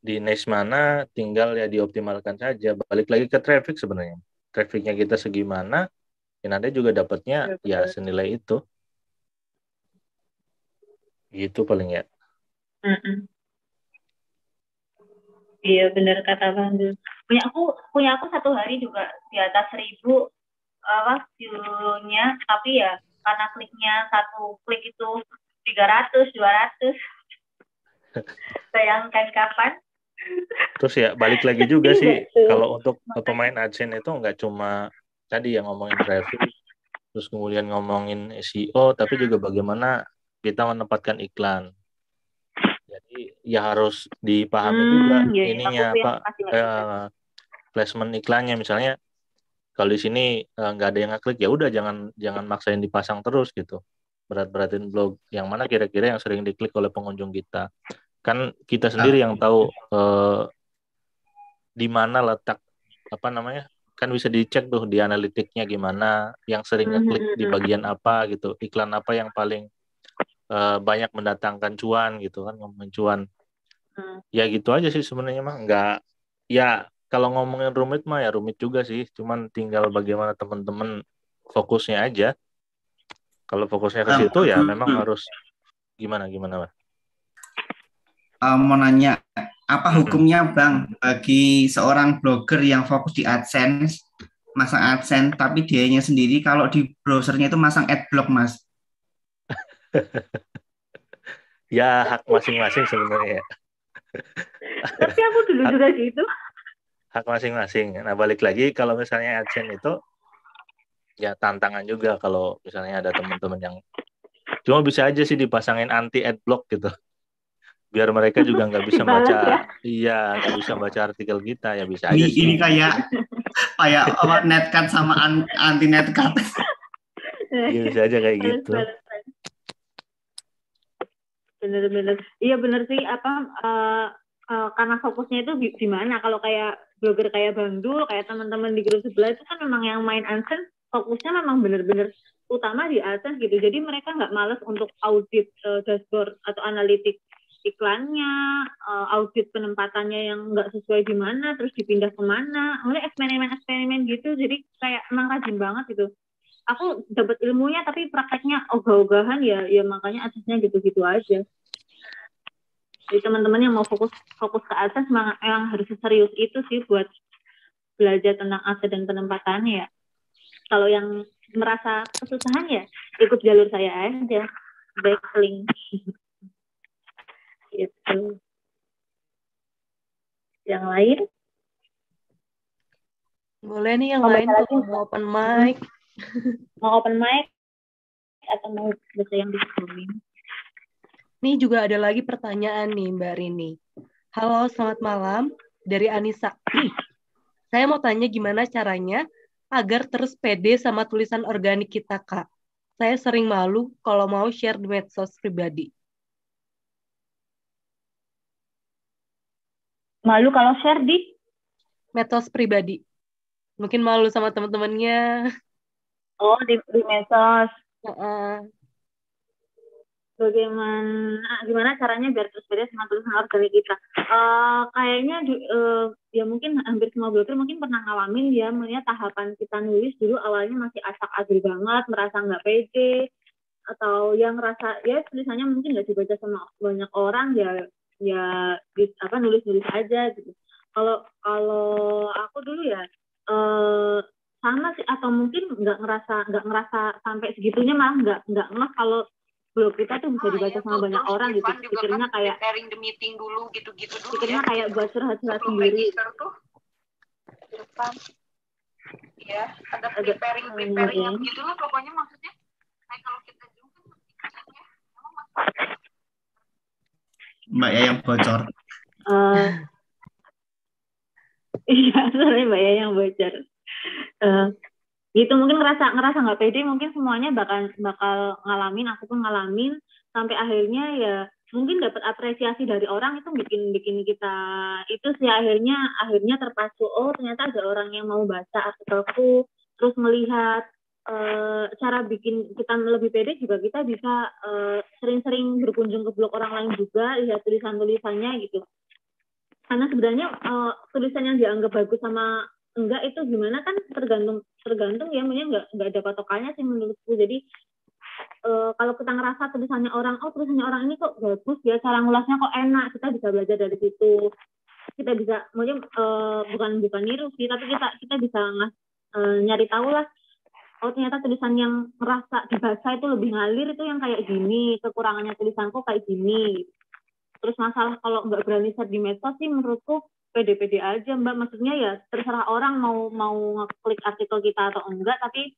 di niche mana, tinggal ya dioptimalkan saja. Balik lagi ke traffic sebenarnya. Trafficnya kita segimana, ya nanti juga dapatnya ya, ya senilai itu. Gitu paling ya. Iya benar kata Bang Punya aku punya aku satu hari juga di atas seribu apa view-nya tapi ya karena kliknya satu klik itu 300 200 bayangkan kapan. Terus ya balik lagi juga sih kalau untuk pemain AdSense itu nggak cuma tadi yang ngomongin traffic terus kemudian ngomongin SEO tapi juga bagaimana kita menempatkan iklan. Jadi ya harus dipahami hmm, juga iya, iya. ininya apa eh, placement iklannya. Misalnya kalau di sini eh, nggak uh, ada yang ngeklik ya udah jangan jangan maksain dipasang terus gitu. Berat-beratin blog. Yang mana kira-kira yang sering diklik oleh pengunjung kita? Kan kita sendiri yang tahu uh, di mana letak apa namanya kan bisa dicek tuh di analitiknya gimana yang sering ngeklik di mm-hmm. bagian apa gitu. Iklan apa yang paling uh, banyak mendatangkan cuan gitu kan ngomongin cuan. Hmm. ya gitu aja sih sebenarnya mah nggak ya kalau ngomongin rumit mah ya rumit juga sih cuman tinggal bagaimana teman-teman fokusnya aja kalau fokusnya ke situ ya memang harus gimana gimana Pak? Um, mau nanya apa hukumnya bang bagi seorang blogger yang fokus di AdSense masang AdSense tapi dianya sendiri kalau di browsernya itu masang adblock mas ya hak masing-masing sebenarnya. Tapi aku dulu juga gitu. Hak masing-masing. Nah balik lagi kalau misalnya AdSense itu ya tantangan juga kalau misalnya ada teman-teman yang cuma bisa aja sih dipasangin anti adblock gitu. Biar mereka juga nggak bisa baca ya? iya nggak bisa baca artikel kita ya bisa aja sih. ini kayak kayak netcut sama anti netcut iya bisa aja kayak gitu. bener-bener iya bener sih. Apa uh, uh, karena fokusnya itu di mana kalau kayak blogger kayak Bang Dul kayak teman-teman di grup sebelah itu kan memang yang main answer fokusnya memang benar-benar utama di atas gitu. Jadi mereka nggak males untuk audit uh, dashboard atau analitik iklannya, uh, audit penempatannya yang nggak sesuai di mana, terus dipindah ke mana, mulai eksperimen-eksperimen gitu. Jadi kayak emang rajin banget gitu. Aku dapat ilmunya tapi prakteknya ogah-ogahan ya, ya makanya atasnya gitu-gitu aja. Jadi teman-teman yang mau fokus fokus ke atas memang, memang harus serius itu sih buat belajar tentang aset dan penempatannya ya. Kalau yang merasa kesusahan ya ikut jalur saya aja. Backlink gitu. Yang lain? Boleh nih yang lain lagi. mau open mic. Mau open mic atau mau baca yang sebelumnya Nih juga ada lagi pertanyaan nih Mbak Rini. Halo, selamat malam. Dari Anissa. Saya mau tanya gimana caranya agar terus pede sama tulisan organik kita, Kak. Saya sering malu kalau mau share di medsos pribadi. Malu kalau share di? Medsos pribadi. Mungkin malu sama teman-temannya. Oh, di, di medsos. Uh -uh bagaimana gimana caranya biar terus beda sama tulisan organik kita? Uh, kayaknya di, uh, ya mungkin hampir semua blogger mungkin pernah ngalamin ya melihat tahapan kita nulis dulu awalnya masih asak agri banget merasa nggak pede atau yang rasa ya tulisannya mungkin nggak dibaca sama banyak orang ya ya di, apa nulis nulis aja gitu. Kalau kalau aku dulu ya uh, sama sih atau mungkin nggak ngerasa nggak ngerasa sampai segitunya malah nggak nggak ngeh kalau blog kita tuh bisa ah, dibaca iya, sama banyak orang gitu. Pikirnya kan kayak preparing the meeting dulu gitu-gitu dulu pikirnya ya. kayak buat curhat-curhat sendiri. tuh. Depan ya ada preparing preparing yang gitu lah pokoknya maksudnya. Kayak kalau kita juga Mbak yang bocor. Uh, iya, sorry Mbak yang bocor. Uh, gitu mungkin ngerasa ngerasa nggak pede mungkin semuanya bakal bakal ngalamin aku pun ngalamin. Sampai akhirnya ya mungkin dapat apresiasi dari orang itu bikin bikin kita itu sih akhirnya akhirnya terpacu oh ternyata ada orang yang mau baca artikelku. Terus melihat uh, cara bikin kita lebih pede juga kita bisa sering sering-sering berkunjung ke blog orang lain juga lihat tulisan-tulisannya gitu. Karena sebenarnya uh, tulisan yang dianggap bagus sama enggak itu gimana? Kan tergantung tergantung ya mungkin enggak enggak ada patokannya sih menurutku. Jadi e, kalau kita ngerasa tulisannya orang oh tulisannya orang ini kok bagus ya cara ngulasnya kok enak kita bisa belajar dari situ. Kita bisa mungkin e, bukan bukan niru sih tapi kita kita bisa ngas, e, nyari tahu lah oh ternyata tulisan yang merasa dibaca itu lebih ngalir itu yang kayak gini kekurangannya tulisanku kayak gini. Terus masalah kalau nggak berani share di medsos sih menurutku pede-pede aja mbak. Maksudnya ya terserah orang mau mau ngeklik artikel kita atau enggak tapi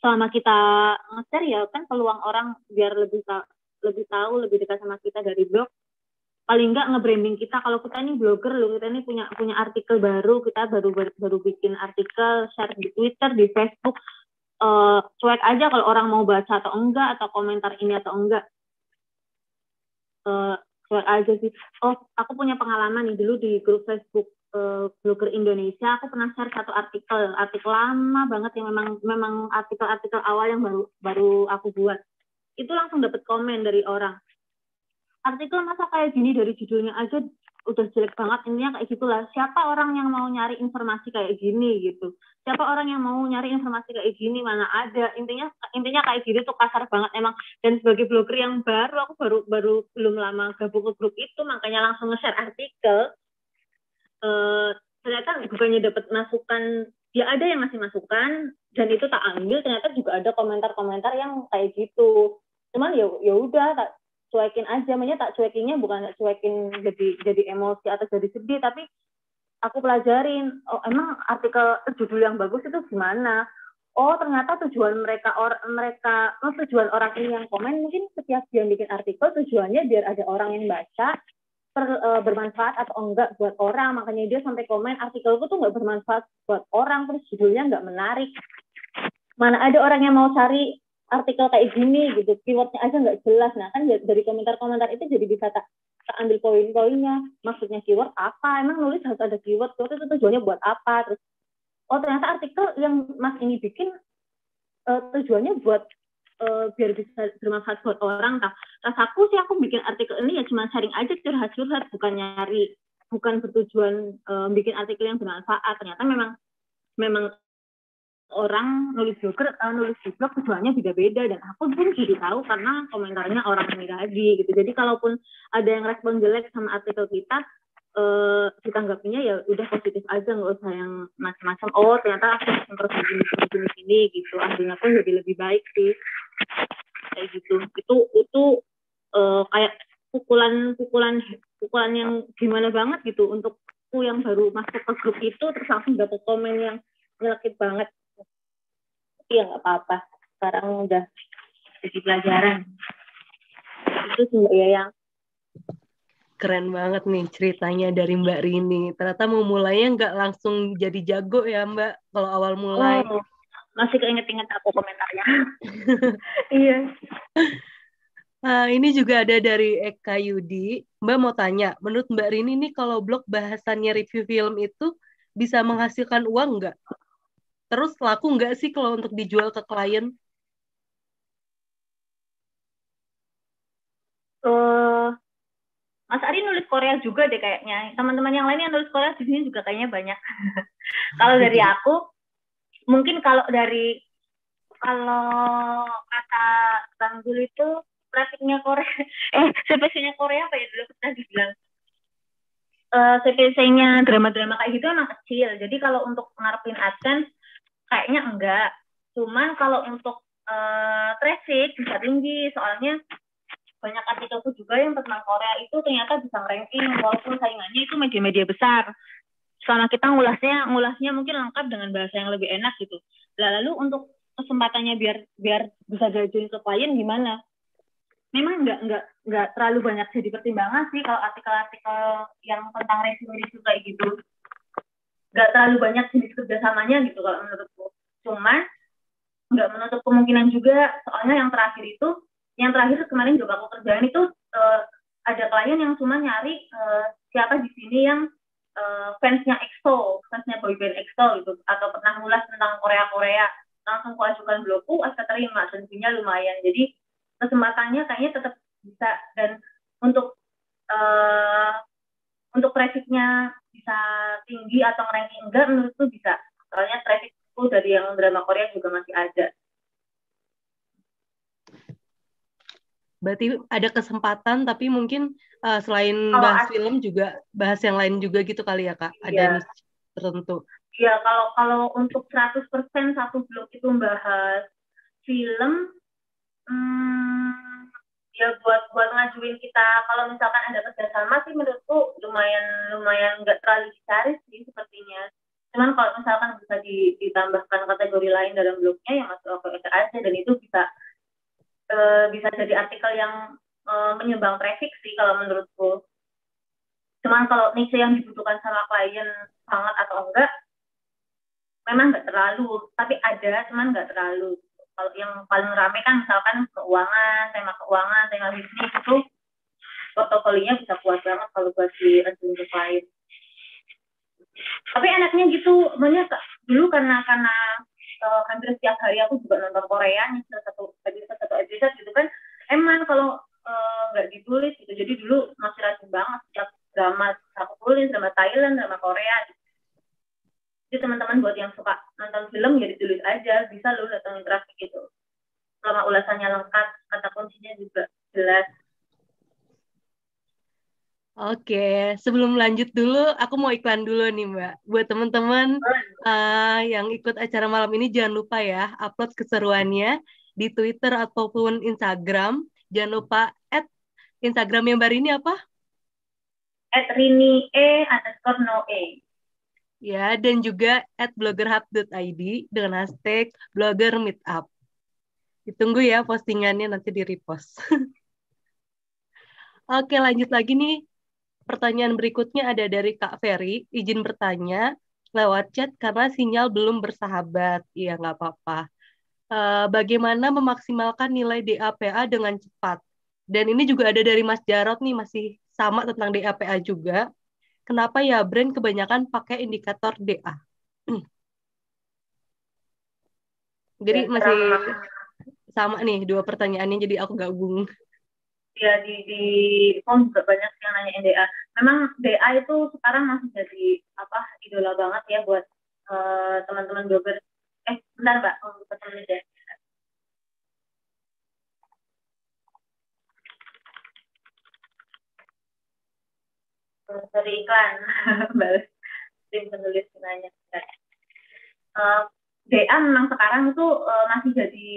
selama kita nge-share ya kan peluang orang biar lebih lebih tahu lebih dekat sama kita dari blog. Paling enggak nge-branding kita. Kalau kita ini blogger loh kita ini punya punya artikel baru kita baru baru, baru bikin artikel share di Twitter di Facebook uh, cuek aja kalau orang mau baca atau enggak atau komentar ini atau enggak. Uh, share aja sih. Oh, aku punya pengalaman nih dulu di grup Facebook uh, blogger Indonesia. Aku pernah share satu artikel, artikel lama banget yang memang memang artikel-artikel awal yang baru baru aku buat. Itu langsung dapat komen dari orang. Artikel masa kayak gini dari judulnya aja udah jelek banget intinya kayak gitulah. Siapa orang yang mau nyari informasi kayak gini gitu? Siapa orang yang mau nyari informasi kayak gini? Mana ada? Intinya intinya kayak gitu tuh kasar banget emang. Dan sebagai blogger yang baru aku baru baru belum lama gabung ke grup itu makanya langsung nge-share artikel. Uh, ternyata bukannya dapat masukan ya ada yang ngasih masukan dan itu tak ambil ternyata juga ada komentar-komentar yang kayak gitu. Cuman ya ya udah cuekin aja. Makanya tak cuekinnya bukan cuekin jadi jadi emosi atau jadi sedih tapi aku pelajarin oh emang artikel judul yang bagus itu gimana? Oh ternyata tujuan mereka or mereka oh, tujuan orang ini yang komen mungkin setiap dia bikin artikel tujuannya biar ada orang yang baca per, uh, bermanfaat atau enggak buat orang. Makanya dia sampai komen artikelku tuh nggak bermanfaat buat orang terus judulnya nggak menarik. Mana ada orang yang mau cari artikel kayak gini gitu keywordnya aja nggak jelas. Nah kan dari komentar-komentar itu jadi bisa tak, tak ambil poin-poinnya. Maksudnya keyword apa? Emang nulis harus ada keyword keyword itu tujuannya buat apa? Terus oh ternyata artikel yang mas ini bikin uh, tujuannya buat uh, biar bisa bermanfaat buat orang tak rasaku sih aku bikin artikel ini ya cuma sharing aja curhat-curhat bukan nyari bukan bertujuan uh, bikin artikel yang bermanfaat. Ternyata memang memang orang nulis blogger uh, nulis di blog tujuannya beda-beda dan aku pun jadi tahu karena komentarnya orang ini tadi gitu. Jadi kalaupun ada yang respon jelek sama artikel kita uh, ditanggapinya ya udah positif aja nggak usah yang macam-macam. Oh ternyata aku terus begini begini gini gitu. Akhirnya pun jadi lebih baik sih. Kayak gitu. Itu itu uh, kayak pukulan pukulan pukulan yang gimana banget gitu. Untukku yang baru masuk ke grup itu terus langsung dapat komen yang nyelekit banget ya nggak apa-apa sekarang udah jadi pelajaran itu sih mbak Yayang keren banget nih ceritanya dari Mbak Rini. Ternyata mau mulainya nggak langsung jadi jago ya Mbak kalau awal mulai. Oh, masih keinget-inget aku komentarnya. iya. Nah, ini juga ada dari Eka Yudi. Mbak mau tanya, menurut Mbak Rini nih kalau blog bahasannya review film itu bisa menghasilkan uang nggak? Terus laku nggak sih kalau untuk dijual ke klien? Uh, Mas Ari nulis Korea juga deh kayaknya. Teman-teman yang lain yang nulis Korea di sini juga kayaknya banyak. kalau dari aku, mungkin kalau dari kalau kata Bang Gul itu praktiknya Korea, eh CPC-nya Korea apa ya dulu kita dibilang uh, eh, CPC-nya drama-drama kayak gitu emang kecil. Jadi kalau untuk ngarepin AdSense kayaknya enggak. Cuman kalau untuk uh, traffic bisa tinggi. Soalnya banyak artikelku juga yang tentang Korea itu ternyata bisa ranking walaupun saingannya itu media-media besar. Selama kita ngulasnya ngulasnya mungkin lengkap dengan bahasa yang lebih enak gitu. Lalu untuk kesempatannya biar biar bisa gajuin ke klien gimana? Memang nggak nggak nggak terlalu banyak jadi pertimbangan sih kalau artikel-artikel yang tentang review-review kayak gitu nggak terlalu banyak jenis kerjasamanya gitu kalau menurutku. Cuman nggak menutup kemungkinan juga soalnya yang terakhir itu yang terakhir kemarin juga aku kerjain itu uh, ada klien yang cuma nyari uh, siapa di sini yang uh, fansnya EXO, fansnya boyband EXO gitu, atau pernah ngulas tentang Korea Korea, langsung kuajukan blogku, saya terima dan lumayan. Jadi kesempatannya kayaknya tetap bisa. Dan untuk uh, untuk trafficnya bisa tinggi atau ranking enggak menurutku bisa? Soalnya trafficku dari yang drama Korea juga masih ada. Berarti ada kesempatan tapi mungkin uh, selain kalau bahas film juga bahas yang lain juga gitu kali ya kak? Ada iya. tertentu. Iya, kalau kalau untuk 100% satu blog itu membahas film, hmm, ya buat buat ngajuin kita. Kalau misalkan ada kerjasama sih menurutku lumayan lumayan nggak terlalu dicari sih sepertinya. Cuman kalau misalkan bisa ditambahkan kategori lain dalam blognya yang masuk oke aja. Dan itu bisa e, bisa jadi artikel yang e, menyumbang traffic sih kalau menurutku. Cuman kalau niche yang dibutuhkan sama klien sangat atau enggak memang nggak terlalu. Tapi ada cuman nggak terlalu kalau yang paling rame kan misalkan keuangan tema keuangan tema bisnis itu portofolinya bisa kuat banget kalau buat di ke klien tapi enaknya gitu banyak dulu karena karena uh, hampir setiap hari aku juga nonton Korea nih satu episode satu episode gitu kan emang kalau eh, nggak uh, ditulis gitu. Jadi dulu masih rajin banget setiap drama aku tulis drama Thailand drama Korea gitu jadi teman-teman buat yang suka nonton film ya ditulis aja bisa lo datangin traffic gitu selama ulasannya lengkap kata kuncinya juga jelas Oke, sebelum lanjut dulu, aku mau iklan dulu nih Mbak. Buat teman-teman uh, yang ikut acara malam ini, jangan lupa ya, upload keseruannya di Twitter ataupun Instagram. Jangan lupa at Instagramnya Mbak Rini apa? At Rini E underscore no E. Ya, dan juga at bloggerhub.id dengan hashtag blogger meetup. Ditunggu ya postingannya nanti di repost. Oke, lanjut lagi nih. Pertanyaan berikutnya ada dari Kak Ferry. Izin bertanya lewat chat karena sinyal belum bersahabat. Iya, nggak apa-apa. Uh, bagaimana memaksimalkan nilai DAPA dengan cepat? Dan ini juga ada dari Mas Jarot nih, masih sama tentang DAPA juga. Kenapa ya brand kebanyakan pakai indikator DA? jadi ya, masih sama nih dua pertanyaannya, jadi aku gabung. Ya di di form juga banyak yang nanya DA. Memang DA itu sekarang masih jadi apa idola banget ya buat uh, teman-teman blogger. Eh, bentar Mbak, oh, pesan dari iklan. Balas. Tim penulis nanya uh, DA memang sekarang itu uh, masih jadi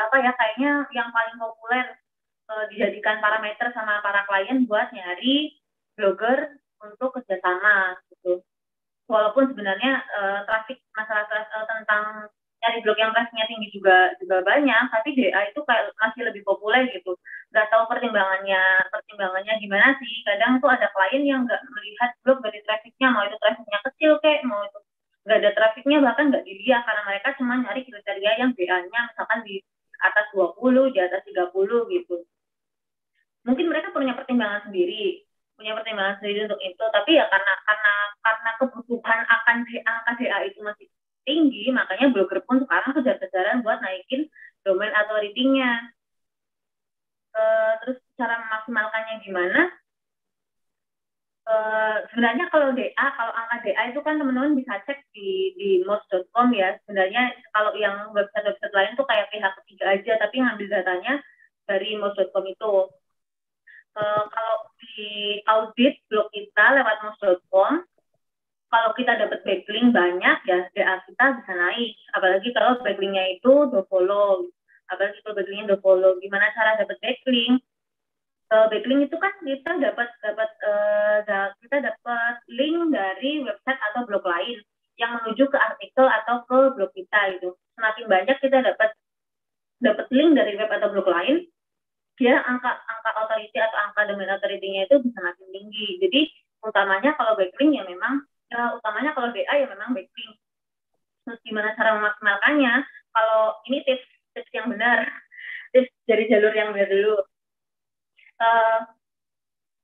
apa ya kayaknya yang paling populer uh, dijadikan parameter sama para klien buat nyari blogger untuk kerjasama gitu. Walaupun sebenarnya uh, traffic masalah uh, tentang nyari blog yang trafficnya tinggi juga juga banyak tapi DA itu kayak masih lebih populer gitu. Nggak tahu pertimbangannya pertimbangannya gimana sih. Kadang tuh ada klien yang nggak melihat blog dari trafficnya. Mau itu trafficnya kecil kayak mau itu nggak ada trafficnya bahkan nggak dilihat. Karena mereka cuma nyari kriteria yang DA-nya misalkan di atas 20 di atas 30 gitu. Mungkin mereka punya pertimbangan sendiri punya pertimbangan sendiri untuk itu. Tapi ya karena karena karena kebutuhan akan angka DA itu masih tinggi, makanya blogger pun sekarang kejar-kejaran buat naikin domain atau ratingnya. Uh, terus cara memaksimalkannya gimana? Uh, sebenarnya kalau DA, kalau angka DA itu kan teman-teman bisa cek di di mouse.com ya. Sebenarnya kalau yang website-website lain tuh kayak pihak ketiga aja, tapi ngambil datanya dari mouse.com itu. Uh, kalau di audit blog kita lewat mouse.com, kalau kita dapat backlink banyak ya DA kita bisa naik. Apalagi kalau backlink-nya itu do follow apalagi kalau backlink-nya do follow gimana cara dapat backlink? Uh, backlink itu kan kita dapat dapat uh, kita dapat link dari website atau blog lain yang menuju ke artikel atau ke blog kita itu semakin banyak kita dapat dapat link dari web atau blog lain ya angka angka authority atau angka domain authority-nya itu bisa makin tinggi. Jadi utamanya kalau backlink ya memang ya, utamanya kalau BA ya memang backlink. Terus gimana cara memaksimalkannya? Kalau ini tips tips yang benar, tips dari jalur yang benar dulu. Uh,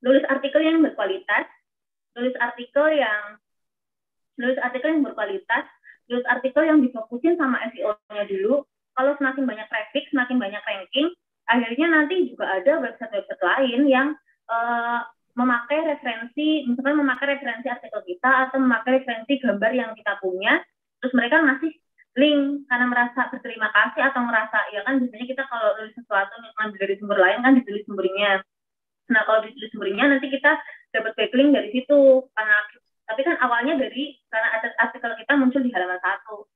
nulis artikel yang berkualitas, nulis artikel yang nulis artikel yang berkualitas, nulis artikel yang difokusin sama SEO-nya dulu. Kalau semakin banyak traffic, semakin banyak ranking, akhirnya nanti juga ada website-website lain yang uh, memakai referensi, misalkan memakai referensi artikel kita atau memakai referensi gambar yang kita punya, terus mereka ngasih link karena merasa berterima kasih atau merasa ya kan biasanya kita kalau nulis sesuatu ngambil dari sumber lain kan ditulis sumbernya. Nah kalau ditulis sumbernya nanti kita dapat backlink dari situ karena tapi kan awalnya dari karena artikel kita muncul di halaman satu.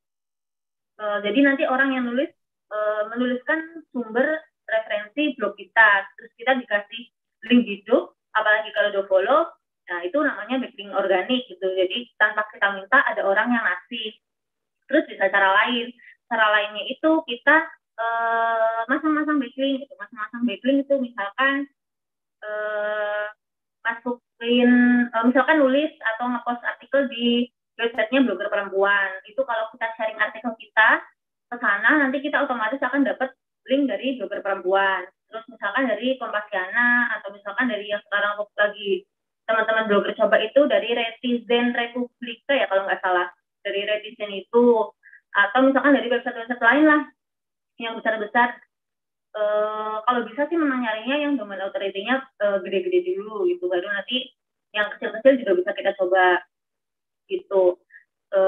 Uh, jadi nanti orang yang nulis uh, menuliskan sumber referensi blog kita, terus kita dikasih link gitu apalagi kalau do follow nah itu namanya backlink organik gitu. Jadi tanpa kita minta ada orang yang ngasih. Terus bisa cara lain. Cara lainnya itu kita uh, masang-masang backlink gitu. Masang-masang backlink itu misalkan uh, masukin uh, misalkan nulis atau ngepost artikel di websitenya blogger perempuan. Itu kalau kita sharing artikel kita ke sana nanti kita otomatis akan dapat link dari blogger perempuan terus misalkan dari Kompasiana atau misalkan dari yang sekarang lagi teman-teman blogger coba itu dari Retizen Republika ya kalau nggak salah. Dari Retizen itu. Atau misalkan dari website-website lain lah yang besar-besar. E, kalau bisa sih memang nyarinya yang domain authority-nya e, gede-gede dulu gitu. Baru nanti yang kecil-kecil juga bisa kita coba gitu. E,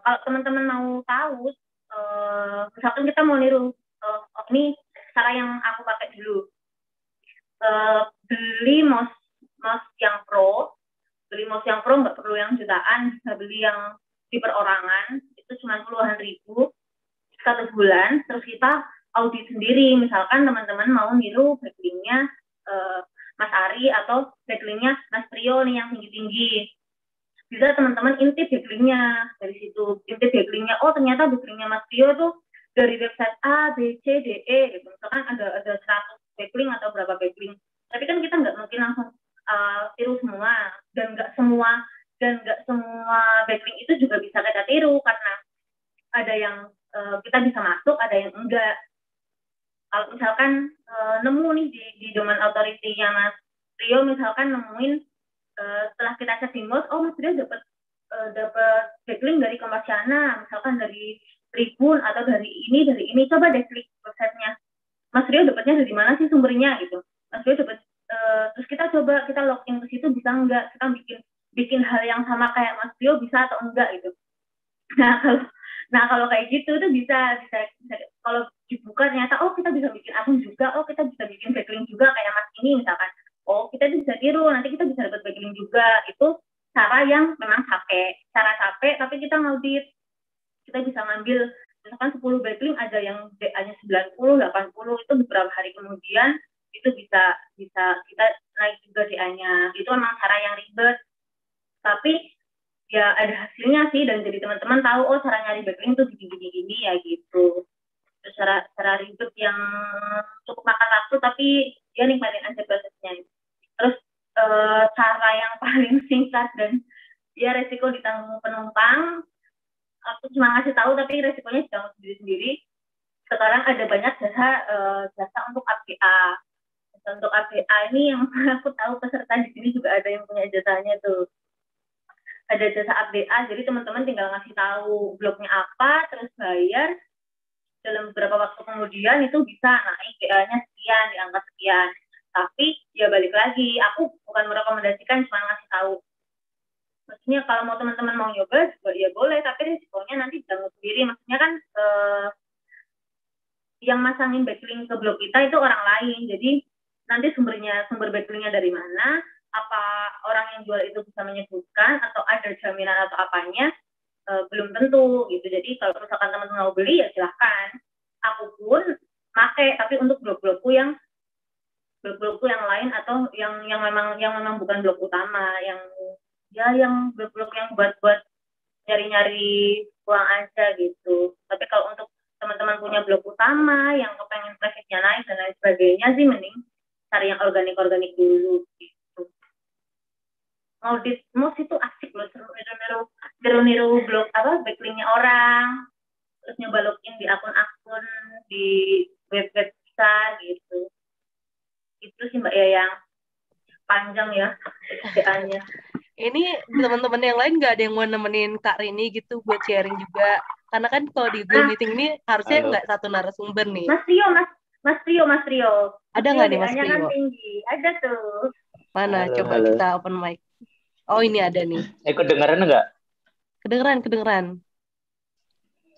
kalau teman-teman mau tahu e, misalkan kita mau niru e, oh, ini cara yang aku pakai dulu uh, beli mouse mouse yang pro beli mouse yang pro nggak perlu yang jutaan bisa beli yang di perorangan itu cuma puluhan ribu satu bulan terus kita audit sendiri. Misalkan teman-teman mau niru backlinknya uh, Mas Ari atau backlinknya Mas Trio nih yang tinggi-tinggi. Bisa teman-teman intip backlinknya dari situ. Intip backlinknya, oh ternyata backlinknya Mas Trio tuh dari website A, B, C, D, E. Gitu. Misalkan ada ada 100 backlink atau berapa backlink. Tapi kan kita nggak mungkin langsung uh, tiru semua dan nggak semua dan nggak semua backlink itu juga bisa kita tiru karena ada yang uh, kita bisa masuk, ada yang enggak. Kalau misalkan uh, nemu nih di, di domain authority-nya Mas Rio misalkan nemuin uh, setelah kita cek Mouse, oh Mas Rio dapat uh, dapat backlink dari Komasiana, misalkan dari Tribun atau dari ini dari ini, coba deh klik websitenya. Mas Rio dapatnya dari mana sih sumbernya gitu. Mas Rio dapat uh, terus kita coba kita login ke situ bisa enggak kita bikin bikin hal yang sama kayak Mas Rio bisa atau enggak gitu. Nah kalau nah kalau kayak gitu tuh bisa bisa, bisa kalau dibuka ternyata oh kita bisa bikin akun juga, oh kita bisa bikin backlink juga kayak Mas ini misalkan. Oh kita bisa tiru, nanti kita bisa dapat backlink juga. Itu cara yang memang capek, cara capek tapi kita ngaudit. Kita bisa ngambil misalkan 10 backlink ada yang DA-nya 90, 80 itu beberapa hari kemudian itu bisa bisa kita naik juga DA-nya. Itu memang cara yang ribet. Tapi ya ada hasilnya sih dan jadi teman-teman tahu oh cara nyari backlink tuh gini gini ya gitu. Terus cara cara ribet yang cukup makan waktu tapi dia nikmatin aja prosesnya. Terus e, cara yang paling singkat dan ya resiko ditanggung penumpang aku cuma ngasih tahu tapi resikonya ditanggung sendiri sendiri. Sekarang ada banyak jasa e, jasa untuk APA untuk APA ini yang aku tahu peserta di sini juga ada yang punya jasanya tuh. Ada jasa update jadi teman-teman tinggal ngasih tahu blognya apa terus bayar. Dalam beberapa waktu kemudian itu bisa naik GA-nya sekian di angka sekian. Tapi ya balik lagi aku bukan merekomendasikan cuma ngasih tahu maksudnya kalau mau teman-teman mau nyoba juga ya boleh tapi risikonya nanti jangan sendiri. Maksudnya kan eh, yang masangin backlink ke blog kita itu orang lain. Jadi nanti sumbernya sumber backlinknya dari mana apa orang yang jual itu bisa menyebutkan atau ada jaminan atau apanya e, belum tentu gitu. Jadi kalau misalkan teman-teman mau beli ya silahkan. Aku pun pakai tapi untuk blog-blogku yang blog-blogku yang lain atau yang yang memang yang memang bukan blog utama yang ya yang blog-blog yang buat-buat nyari-nyari uang aja gitu. Tapi kalau untuk teman-teman punya blog utama yang kepengen trafficnya naik dan lain sebagainya sih mending cari yang organik-organik dulu gitu. Audit mos itu asik loh seru niru niru niru blog apa backlinknya orang terus nyoba login di akun-akun di web-web bisa gitu. Itu sih mbak ya yang panjang ya kerjaannya ini teman-teman yang lain nggak ada yang mau nemenin Kak Rini gitu buat sharing juga karena kan kalau di Google Meeting ini harusnya nggak satu narasumber nih Mas Rio Mas Mas Rio Mas Rio ada nggak nih Mas Rio kan tinggi ada tuh mana halo, coba halo. kita open mic Oh ini ada nih. Eh kedengeran enggak? Kedengeran, kedengeran.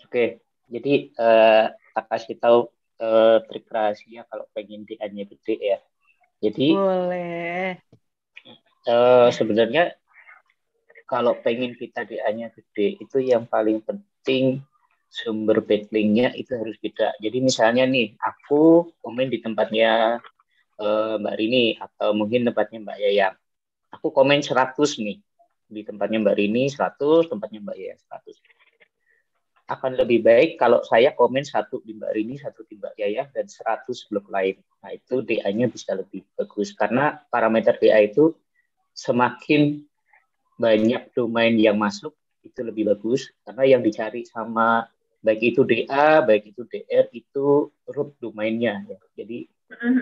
Oke, jadi uh, tak kasih tahu uh, trik rahasia kalau pengen DA-nya gede ya. Jadi boleh. Uh, sebenarnya kalau pengen kita DA-nya gede itu yang paling penting sumber backlinknya itu harus beda. Jadi misalnya nih, aku komen di tempatnya uh, Mbak Rini atau mungkin tempatnya Mbak Yayang aku komen 100 nih di tempatnya Mbak Rini 100, tempatnya Mbak Yaya 100. Akan lebih baik kalau saya komen satu di Mbak Rini, satu di Mbak Yaya, dan 100 blok lain. Nah itu DA-nya bisa lebih bagus. Karena parameter DA itu semakin banyak domain yang masuk, itu lebih bagus. Karena yang dicari sama baik itu DA, baik itu DR, itu root domainnya. Ya. Jadi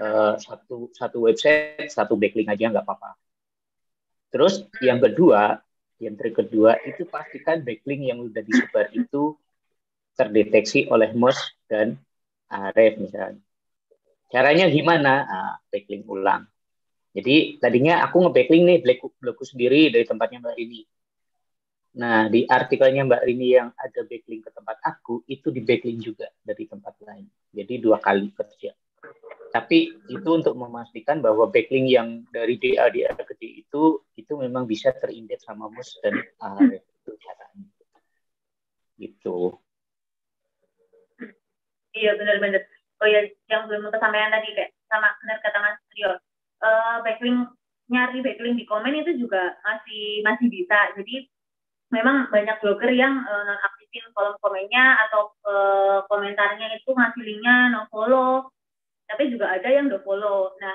uh, satu satu website, satu backlink aja nggak apa-apa. Terus yang kedua, yang trik kedua itu pastikan backlink yang sudah disebar itu terdeteksi oleh MOS dan Aref misalnya. Caranya gimana? Nah, backlink ulang. Jadi tadinya aku nge-backlink nih blogku sendiri dari tempatnya Mbak Rini. Nah, di artikelnya Mbak Rini yang ada backlink ke tempat aku, itu di backlink juga dari tempat lain. Jadi dua kali kerja. Tapi itu untuk memastikan bahwa backlink yang dari DA DA gede itu itu memang bisa terindeks sama MUS dan AHRF itu caranya. Gitu. Iya benar-benar. oh ya yang belum kesampaian tadi kayak sama benar kata Mas Rio uh, backlink nyari backlink di komen itu juga masih masih bisa. Jadi memang banyak blogger yang uh, non aktifin kolom komennya atau uh, komentarnya itu ngasih linknya no follow tapi juga ada yang do follow nah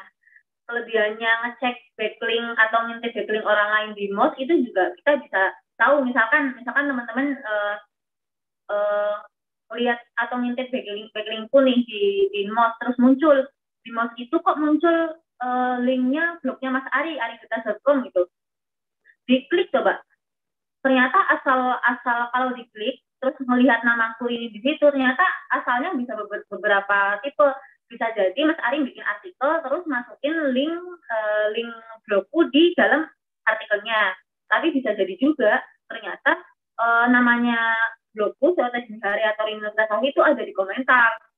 kelebihannya ngecek backlink atau ngintip backlink orang lain di Moz itu juga kita bisa tahu. Misalkan misalkan teman-teman uh, lihat atau ngintip backlink backlingku nih di di Moz terus muncul. Di Moz itu kok muncul uh, linknya blognya Mas Ari Ari kita serkom gitu. Diklik coba. Ternyata asal asal kalau diklik terus melihat namaku ini di situ ternyata asalnya bisa beberapa tipe. Bisa jadi Mas Ari bikin artikel terus masukin link uh, link blogku di dalam artikelnya. Tapi bisa jadi juga ternyata uh, namanya blogku Suatu Hari atau Rindu itu ada di komentar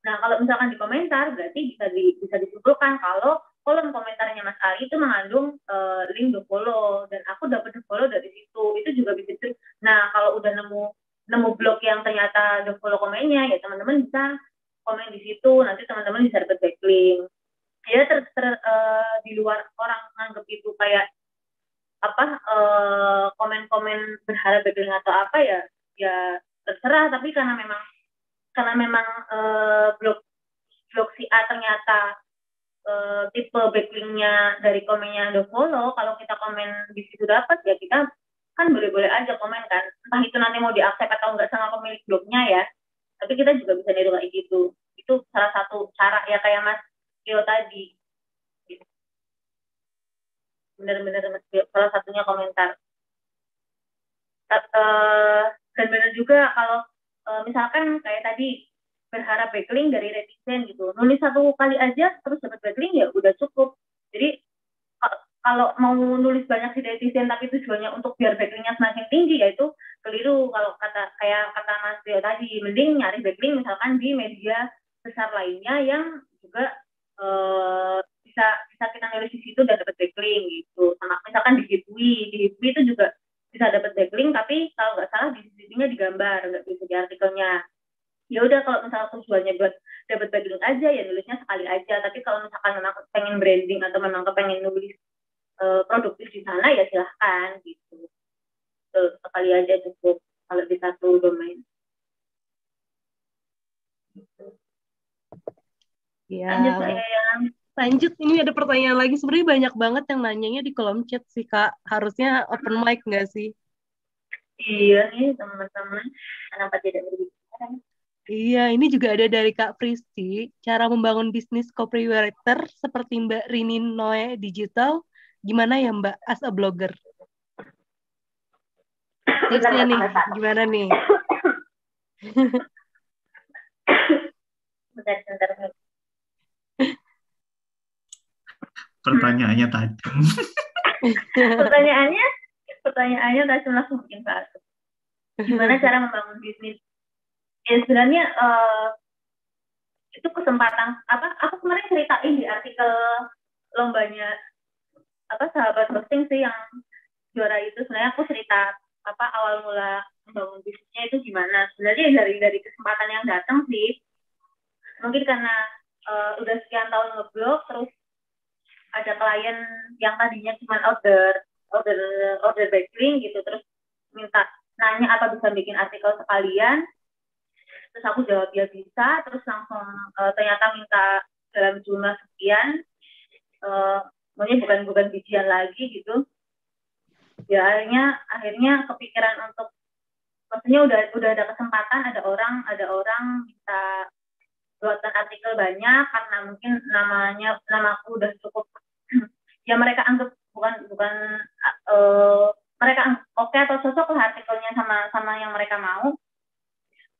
nah kalau misalkan di komentar berarti bisa di, bisa disimpulkan kalau kolom komentarnya Mas Ali itu mengandung uh, link do follow. Dan aku dapat do follow dari situ. Itu juga bisa nah kalau udah nemu nemu blog yang ternyata do follow komennya ya teman-teman bisa komen di situ. Nanti teman-teman bisa dapat backlink. Ya ter, ter uh, di luar orang nganggap itu kayak apa uh, komen-komen berharap backlink atau apa ya ya terserah. Tapi karena memang karena memang uh, blog blog si A ternyata uh, tipe backlinknya dari komennya do follow kalau kita komen di situ dapat ya kita kan boleh-boleh aja komen kan. Entah itu nanti mau diakses atau enggak sama pemilik blognya ya tapi kita juga bisa niru kayak gitu. Itu salah satu cara ya kayak mas Tio tadi. Benar-benar salah satunya komentar. Uh, dan benar juga kalau uh, misalkan kayak tadi berharap backlink dari netizen gitu. Nulis satu kali aja terus dapat backlink ya udah cukup. Jadi kalau mau nulis banyak di netizen tapi tujuannya untuk biar backlinknya semakin tinggi ya itu keliru. Kalau kata kayak kata Mas Tio tadi mending nyari backlink misalkan di media besar lainnya yang juga uh, bisa bisa kita nulis di situ dan dapat backlink gitu. Sama misalkan di Hitwi di Hitwi itu juga bisa dapat backlink tapi kalau nggak salah di sisinya digambar nggak bisa di artikelnya ya udah kalau misalnya tujuannya buat dapat backlink aja ya nulisnya sekali aja tapi kalau misalkan memang pengen branding atau memang kepengen nulis uh, produktif di sana ya silahkan gitu Tuh, sekali aja cukup kalau di satu domain Ya. Lanjut saya. Lanjut, ini ada pertanyaan lagi. Sebenarnya banyak banget yang nanyanya di kolom chat sih, Kak. Harusnya open mic nggak sih? Iya nih, teman-teman. Kenapa tidak berbicara? Iya, ini juga ada dari Kak Pristi, cara membangun bisnis copywriter seperti Mbak Rini Noe Digital, gimana ya Mbak as a blogger? Tipsnya nih, gimana nih? bentar, bentar. Pertanyaannya tajam. pertanyaannya, pertanyaannya tajam langsung bikin satu. Gimana cara membangun bisnis ya sebenarnya uh, itu kesempatan apa aku kemarin ceritain di artikel lombanya apa sahabat posting sih yang juara itu sebenarnya aku cerita apa awal mula membangun bisnisnya itu gimana sebenarnya dari dari kesempatan yang datang sih mungkin karena uh, udah sekian tahun ngeblog terus ada klien yang tadinya cuma order order order backlink gitu terus minta nanya apa bisa bikin artikel sekalian. Terus aku jawab ya bisa. Terus langsung uh, ternyata minta dalam jumlah sekian. Uh, maunya bukan bukan bijian lagi gitu. Ya akhirnya akhirnya kepikiran untuk maksudnya udah udah ada kesempatan ada orang ada orang minta buatan artikel banyak karena mungkin namanya namaku udah cukup ya mereka anggap bukan bukan uh, mereka oke okay atau cocok lah artikelnya sama sama yang mereka mau.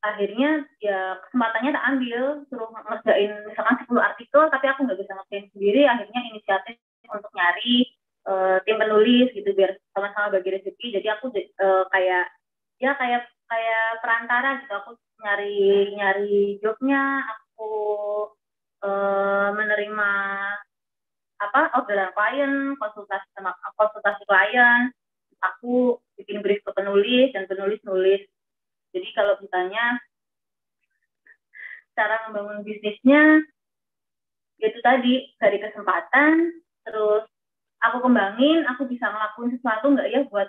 Akhirnya ya kesempatannya tak ambil suruh ngerjain misalkan 10 artikel tapi aku nggak bisa ngerjain sendiri. Akhirnya inisiatif untuk nyari uh, tim penulis gitu biar sama-sama bagi rezeki. Jadi aku uh, kayak ya kayak kayak perantara gitu. Aku nyari nyari jobnya aku uh, menerima apa orderan klien konsultasi sama konsultasi klien aku bikin brief ke penulis dan penulis nulis. Jadi kalau misalnya cara membangun bisnisnya itu tadi dari kesempatan terus aku kembangin aku bisa ngelakuin sesuatu nggak ya buat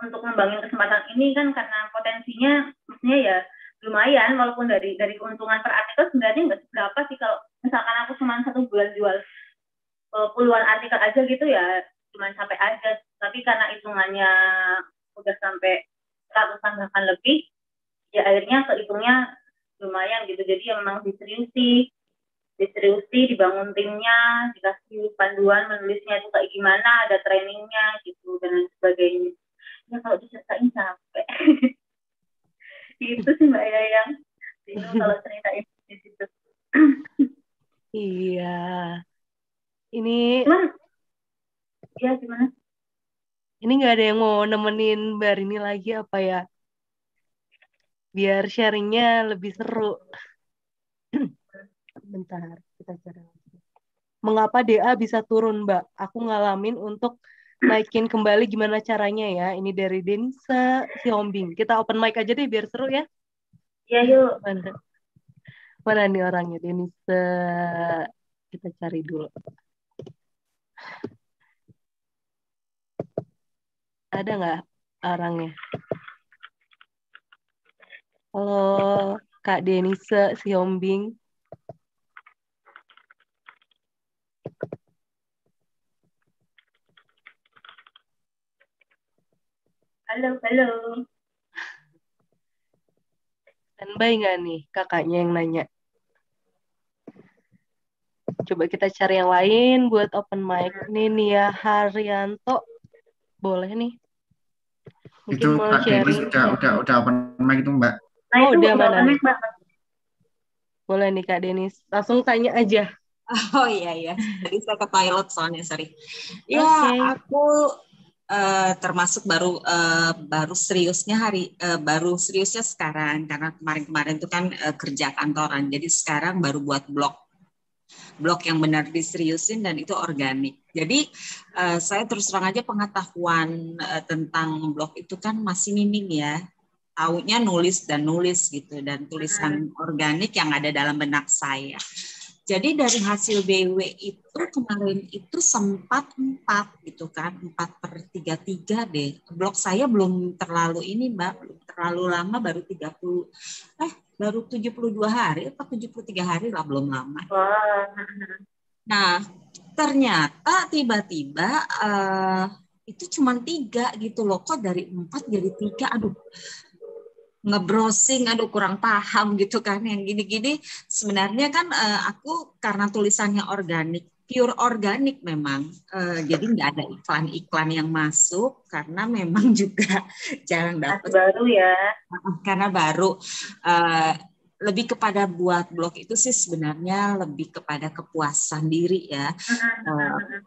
untuk ngembangin kesempatan ini kan karena potensinya maksudnya ya lumayan walaupun dari dari keuntungan per artikel sebenarnya nggak seberapa sih. Kalau misalkan aku cuma satu bulan jual uh, puluhan artikel aja gitu ya cuma sampai aja. Tapi karena hitungannya udah sampai ratusan bahkan lebih ya akhirnya kehitungnya lumayan gitu. Jadi ya memang diseriusi diseriusi dibangun timnya dikasih panduan menulisnya itu kayak gimana ada trainingnya gitu dan lain sebagainya. Ya kalau diceritain capek itu sih mbak Yayang bingung kalau ceritain di situ. Iya. Ini cuman ya gimana? Ini nggak ada yang mau nemenin mbak ini lagi apa ya? Biar sharingnya lebih seru. Bentar kita cari mengapa DA bisa turun mbak? Aku ngalamin untuk naikin kembali gimana caranya ya? Ini dari Denisa Siombing. Kita open mic aja deh biar seru ya. Ya yuk. Mana mana nih orangnya? Denisa kita cari dulu. Ada nggak orangnya? Halo Kak Denisa Siombing halo halo. Standby nggak nih kakaknya yang nanya? Coba kita cari yang lain buat open mic ini Nia Haryanto. Boleh nih. Mungkin itu mau Kak sharing. udah udah udah open mic itu Mbak. Nah, oh udah mana nih boleh nih Kak Denis. Langsung tanya aja. Oh iya iya, tadi saya ke pilot soalnya sorry. Ya okay. aku uh, termasuk baru uh, baru seriusnya hari uh, baru seriusnya sekarang. Karena kemarin-kemarin itu kan uh, kerja kantoran. Jadi sekarang baru buat blog blog yang benar diseriusin dan itu organik. Jadi uh, saya terus terang aja pengetahuan uh, tentang blog itu kan masih minim ya. Taunya nulis dan nulis gitu. Dan tulisan organik yang ada dalam benak saya jadi dari hasil BW itu kemarin itu sempat empat gitu kan, empat per tiga tiga deh. Blok saya belum terlalu ini mbak, belum terlalu lama, baru 30, eh baru 72 hari, apa 73 hari lah, belum lama. Nah ternyata tiba-tiba uh, itu cuma tiga gitu loh, kok dari empat jadi tiga, aduh ngebrowsing aduh kurang paham gitu kan yang gini-gini. Sebenarnya kan uh, aku karena tulisannya organik pure organik memang uh, jadi nggak ada iklan-iklan yang masuk karena memang juga jarang dapat baru ya. Karena baru. Uh, lebih kepada buat blog itu sih sebenarnya lebih kepada kepuasan diri ya. Uh,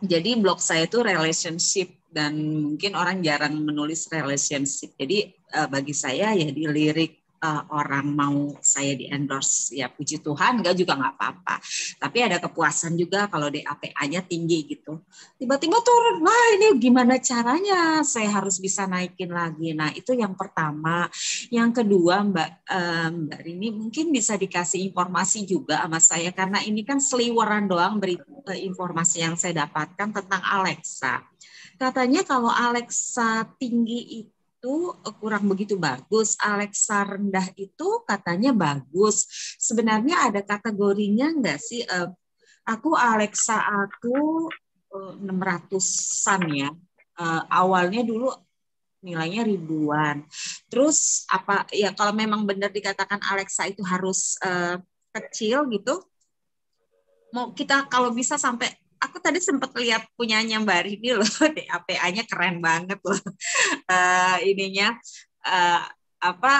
jadi blog saya itu relationship dan mungkin orang jarang menulis relationship. Jadi uh, bagi saya ya di lirik uh, orang mau saya di endorse ya puji Tuhan enggak juga nggak apa-apa. Tapi ada kepuasan juga kalau DAPA-nya tinggi gitu. Tiba-tiba turun wah ini gimana caranya? Saya harus bisa naikin lagi. Nah itu yang pertama. Yang kedua Mbak um, Mbak Rini mungkin bisa dikasih informasi juga sama saya. Karena ini kan seliweran doang beri informasi yang saya dapatkan tentang Alexa katanya kalau Alexa tinggi itu itu kurang begitu bagus. Alexa rendah itu katanya bagus. Sebenarnya ada kategorinya enggak sih? Uh, aku Alexa aku uh, 600-an ya. Uh, awalnya dulu nilainya ribuan. Terus apa ya kalau memang benar dikatakan Alexa itu harus kecil gitu, mau kita kalau bisa sampai aku tadi sempat lihat punyanya Mbak Rini loh, DAPA-nya keren banget loh. Uh, ininya uh, apa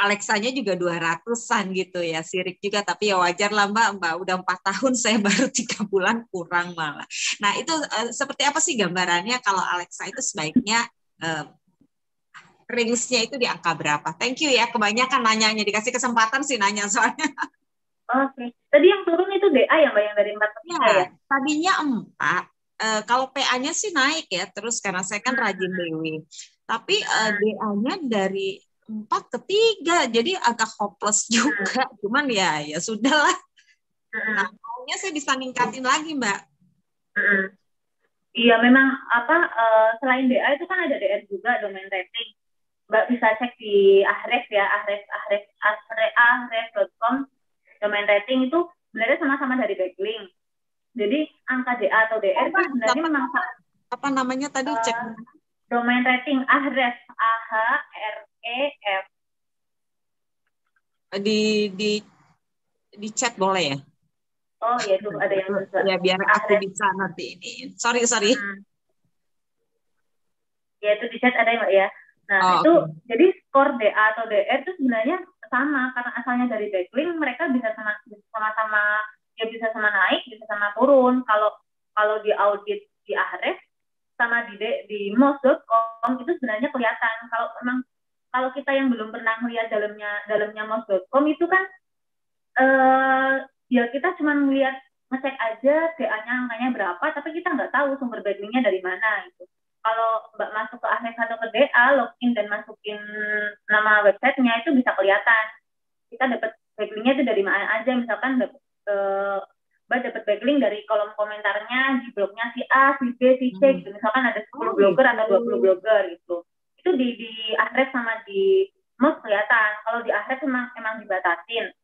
Alexanya juga 200-an gitu ya, sirik juga. Tapi ya wajar lah Mbak, Mbak udah empat tahun, saya baru tiga bulan kurang malah. Nah itu uh, seperti apa sih gambarannya kalau Alexa itu sebaiknya uh, rilisnya itu di angka berapa? Thank you ya, kebanyakan nanyanya, dikasih kesempatan sih nanya soalnya. Oke. Okay. Tadi yang turun itu DA ya Mbak yang dari 4 ke 3 ya? ya? Tadinya 4. Uh, kalau PA-nya sih naik ya terus karena saya kan rajin BW. Tapi uh, eh, DA-nya dari empat ke tiga jadi agak hopeless juga hmm. cuman ya ya sudahlah hmm. nah, maunya saya bisa ningkatin lagi mbak hmm. iya memang apa uh, selain DA itu kan ada DR juga domain rating mbak bisa cek di Ahref ya Ahref Ahref ahref.com domain rating itu sebenarnya sama-sama dari backlink. Jadi angka DA atau DR itu sebenarnya memang apa namanya tadi? Uh, cek domain rating Ahref A H R E F. Di di di chat boleh ya? Oh ya itu ada yang bisa ya biar aku bisa nanti ini. Sorry sorry. Hmm. ya itu di chat ada ya mbak ya. Nah oh, itu okay. jadi skor DA atau DR itu sebenarnya sama karena asalnya dari backlink mereka bisa sama sama ya bisa sama naik bisa sama turun. Kalau kalau di audit di Ahref sama di di mouse.com itu sebenarnya kelihatan. Kalau memang kalau kita yang belum pernah melihat dalamnya dalamnya mouse.com itu kan eh ya kita cuma melihat ngecek aja DA-nya angkanya berapa tapi kita nggak tahu sumber backlinknya dari mana itu kalau mbak masuk ke Ahmed atau ke DA login dan masukin nama websitenya itu bisa kelihatan kita dapat backlinknya itu dari mana aja misalkan dapat eh, Mbak dapat backlink dari kolom komentarnya di blognya si A, si B, si C hmm. gitu. Misalkan ada 10 oh, blogger gitu. atau 20 blogger gitu. Itu di di address sama di most kelihatan. Kalau di address emang emang dibatasin.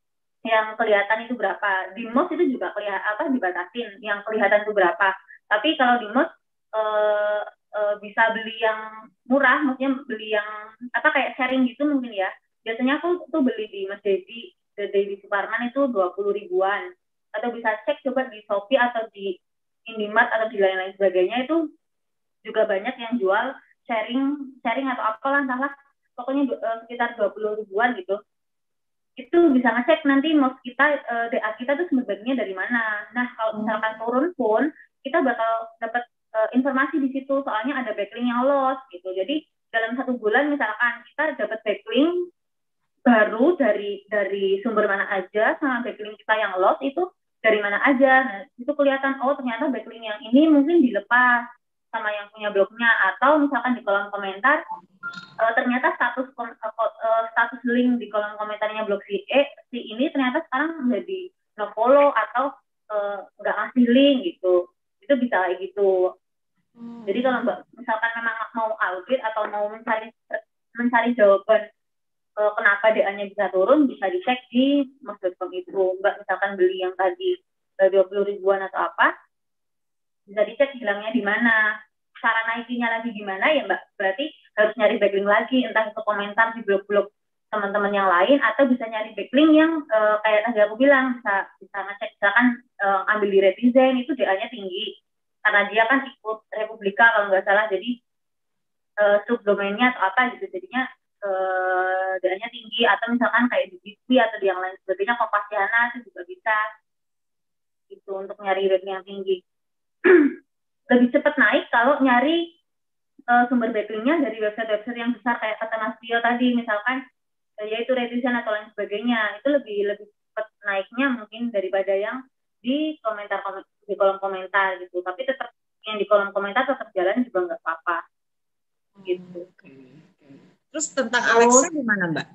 Yang kelihatan itu berapa. Di most itu juga kelihatan apa dibatasin. Yang kelihatan itu berapa. Tapi kalau di most eh, eh, bisa beli yang murah, maksudnya beli yang apa kayak sharing gitu mungkin ya. Biasanya aku tuh beli di Mas Dedi, di Suparman itu 20 ribuan atau bisa cek coba di Shopee atau di Indimart atau di lain-lain sebagainya itu juga banyak yang jual sharing sharing atau apalah entahlah pokoknya uh, sekitar 20 ribuan gitu itu bisa ngecek nanti mau kita uh, eh, DA kita tuh sumber dari mana nah kalau hmm. misalkan turun pun kita bakal dapat uh, informasi di situ soalnya ada backlink yang loss gitu. Jadi dalam satu bulan misalkan kita dapat backlink baru dari dari sumber mana aja sama backlink kita yang loss itu dari mana aja. Nah, itu kelihatan, oh ternyata backlink yang ini mungkin dilepas sama yang punya blognya. Atau misalkan di kolom komentar uh, ternyata status uh, status link di kolom komentarnya blog si E si ini ternyata sekarang menjadi no follow atau nggak uh, ngasih link gitu. Itu bisa kayak gitu hmm. jadi kalau mbak misalkan memang mau audit atau mau mencari mencari jawaban uh, kenapa DA-nya bisa turun bisa dicek di mas.com itu. Mbak misalkan beli yang tadi eh, dua puluh ribuan atau apa bisa dicek hilangnya di mana. Cara naikinya lagi gimana ya mbak? Berarti harus nyari backlink lagi entah itu komentar di blog-blog teman-teman yang lain atau bisa nyari backlink yang uh, kayak tadi aku bilang bisa bisa ngecek misalkan uh, ambil di Retizen itu DA-nya tinggi karena dia kan ikut Republika kalau nggak salah. Jadi uh, subdomainnya atau apa gitu. Jadinya uh, nya tinggi. Atau misalkan kayak di TV atau di yang lain sebagainya Kompasiana itu juga bisa itu untuk nyari rate yang tinggi. Lebih cepat naik kalau nyari uh, sumber backlinknya dari website-website yang besar kayak kata Mas tadi misalkan yaitu Retizen atau lain sebagainya. Itu lebih lebih cepat naiknya mungkin daripada yang di komentar di kolom komentar gitu tapi tetap yang di kolom komentar tetap jalan juga nggak apa-apa gitu. Okay. Terus tentang oh. Alexa gimana Mbak?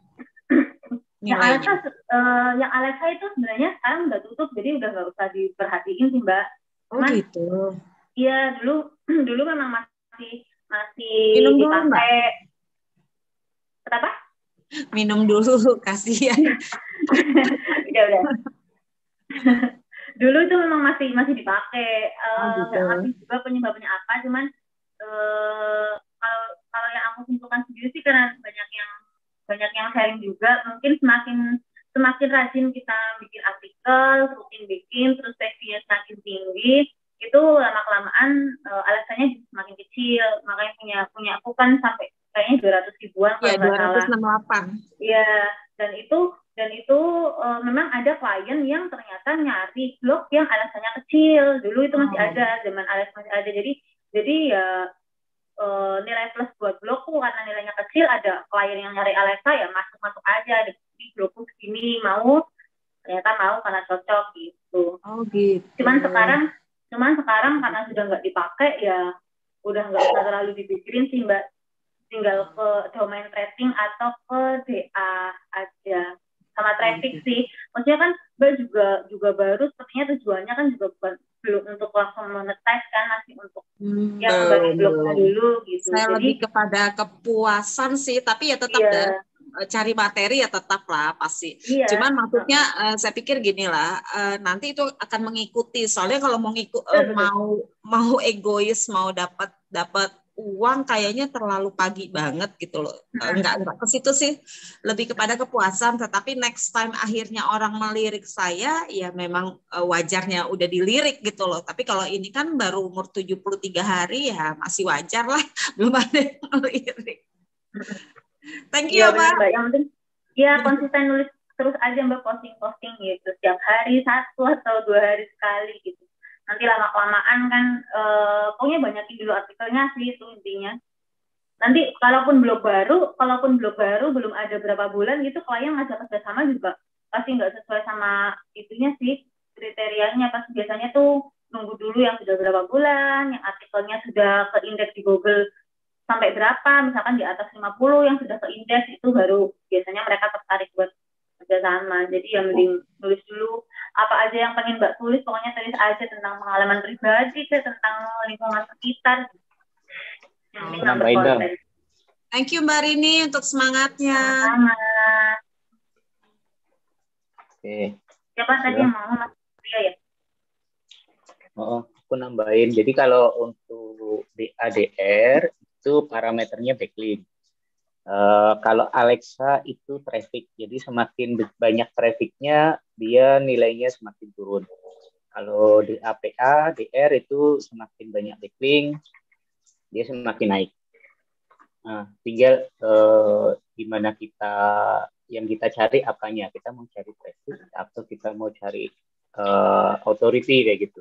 yang Alexa, uh, yang Alexa itu sebenarnya sekarang udah tutup, jadi udah nggak usah diperhatiin sih Mbak. Oh Cuman, gitu. Iya dulu dulu memang masih masih Minum dulu, dipakai. Mbak. Kenapa? Minum dulu, kasihan. udah udah. dulu itu memang masih masih dipakai. Uh, oh, gitu. juga penyebabnya apa, cuman uh, kalau kalau yang aku simpulkan sendiri sih karena banyak yang banyak yang sharing juga mungkin semakin semakin rajin kita bikin artikel rutin bikin terus seksinya semakin tinggi itu lama kelamaan uh, eh, alasannya semakin kecil makanya punya punya aku kan sampai kayaknya dua ratus ribuan ya, kalau nggak salah. Iya dan itu dan itu uh, memang ada klien yang ternyata nyari blog yang alasannya kecil dulu itu masih oh. ada zaman alas masih ada jadi jadi ya uh, nilai plus buat blogku karena nilainya kecil ada klien yang nyari Alexa ya masuk masuk aja di blogku segini mau ternyata mau karena cocok gitu. Oh gitu. Cuman sekarang cuman sekarang karena sudah nggak dipakai ya udah nggak usah terlalu dipikirin sih mbak. tinggal ke domain tracking atau ke DA aja sama traffic sih maksudnya kan Mbak juga juga baru sepertinya tujuannya kan juga bukan belum untuk langsung monetize kan masih untuk hmm, yang belum dulu gitu saya Jadi, lebih kepada kepuasan sih tapi ya tetap iya. Eh, cari materi ya tetap lah pasti. Iya. Cuman maksudnya uh, saya pikir gini lah, uh, nanti itu akan mengikuti. Soalnya kalau mau ngikut uh, mau mau egois mau dapat dapat uang kayaknya terlalu pagi banget gitu loh. Enggak enggak ke situ sih. Lebih kepada kepuasan tetapi next time akhirnya orang melirik saya ya memang uh, wajarnya udah dilirik gitu loh. Tapi kalau ini kan baru umur 73 hari ya masih wajar lah belum ada yang melirik. Thank you ya, Mbak. Yang penting ya konsisten nulis terus aja Mbak posting-posting gitu setiap hari satu atau dua hari sekali gitu. Nanti lama-lamaan kan uh, pokoknya banyakin dulu artikelnya sih itu intinya. Nanti kalaupun blog baru, kalaupun blog baru belum ada berapa bulan gitu klien ngajak kerjasama juga. Pasti nggak sesuai sama itunya sih kriterianya. Pas biasanya tuh nunggu dulu yang sudah berapa bulan, yang artikelnya sudah ke indeks di Google sampai berapa misalkan di atas 50 yang sudah ke indeks itu baru biasanya mereka tertarik buat kerjasama. Jadi ya mending nulis dulu apa aja yang pengen mbak tulis pokoknya tulis aja tentang pengalaman pribadi ke tentang lingkungan sekitar oh, Thank you Mbak Rini untuk semangatnya. Sama. Oke. Siapa tadi yang mau Mas Ria ya? Oh, aku nambahin. Jadi kalau untuk DADR itu parameternya backlink. Uh, kalau Alexa itu traffic, jadi semakin banyak trafficnya, dia nilainya semakin turun. Kalau di APA, DR itu semakin banyak backlink, dia semakin naik. Nah, tinggal uh, gimana kita yang kita cari apanya. Kita mau cari traffic atau kita mau cari uh, authority kayak gitu.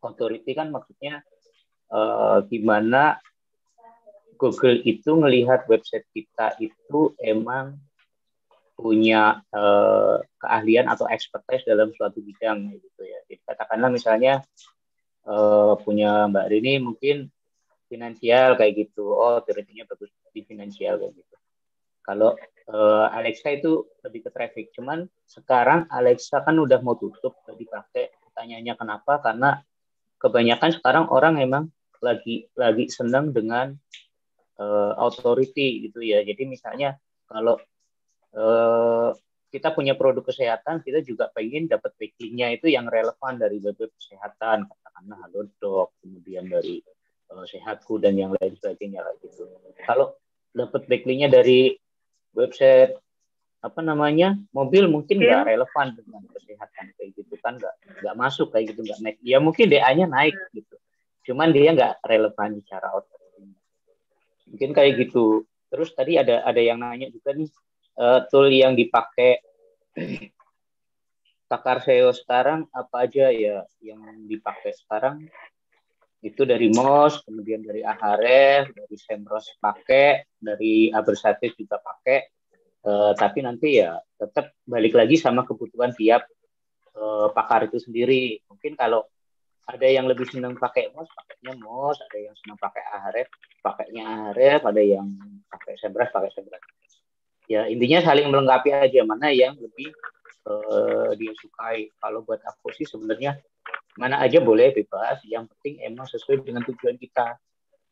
Authority kan maksudnya uh, gimana Google itu melihat website kita itu emang punya uh, keahlian atau expertise dalam suatu bidang gitu ya. Jadi katakanlah misalnya uh, punya Mbak Rini mungkin finansial kayak gitu. Oh, teorinya bagus di finansial kayak gitu. Kalau uh, Alexa itu lebih ke traffic. Cuman sekarang Alexa kan udah mau tutup dipakai. Pertanyaannya kenapa? Karena kebanyakan sekarang orang emang lagi lagi senang dengan uh, authority gitu ya. Jadi misalnya kalau uh, kita punya produk kesehatan, kita juga pengen dapat backlinknya itu yang relevan dari web, kesehatan, katakanlah Halodoc, kemudian dari uh, Sehatku dan yang lain sebagainya lah gitu. Kalau dapat backlinknya dari website apa namanya mobil mungkin nggak relevan dengan kesehatan kayak gitu kan nggak nggak masuk kayak gitu nggak naik ya mungkin DA-nya naik gitu cuman dia nggak relevan secara auto mungkin kayak gitu. Terus tadi ada ada yang nanya juga nih uh, tool yang dipakai pakar SEO sekarang apa aja ya yang dipakai sekarang? Itu dari MOS, kemudian dari Ahref, dari Semrush pakai, dari Abersatis juga pakai, uh, tapi nanti ya tetap balik lagi sama kebutuhan tiap uh, pakar itu sendiri. Mungkin kalau ada yang lebih senang pakai mouse pakainya mouse. Ada yang senang pakai ahref pakainya ahref ada yang pakai sebras pakai sebras. Ya intinya saling melengkapi aja. Mana yang lebih uh, dia sukai. Kalau buat aku sih sebenarnya mana aja boleh bebas. Yang penting emang sesuai dengan tujuan kita.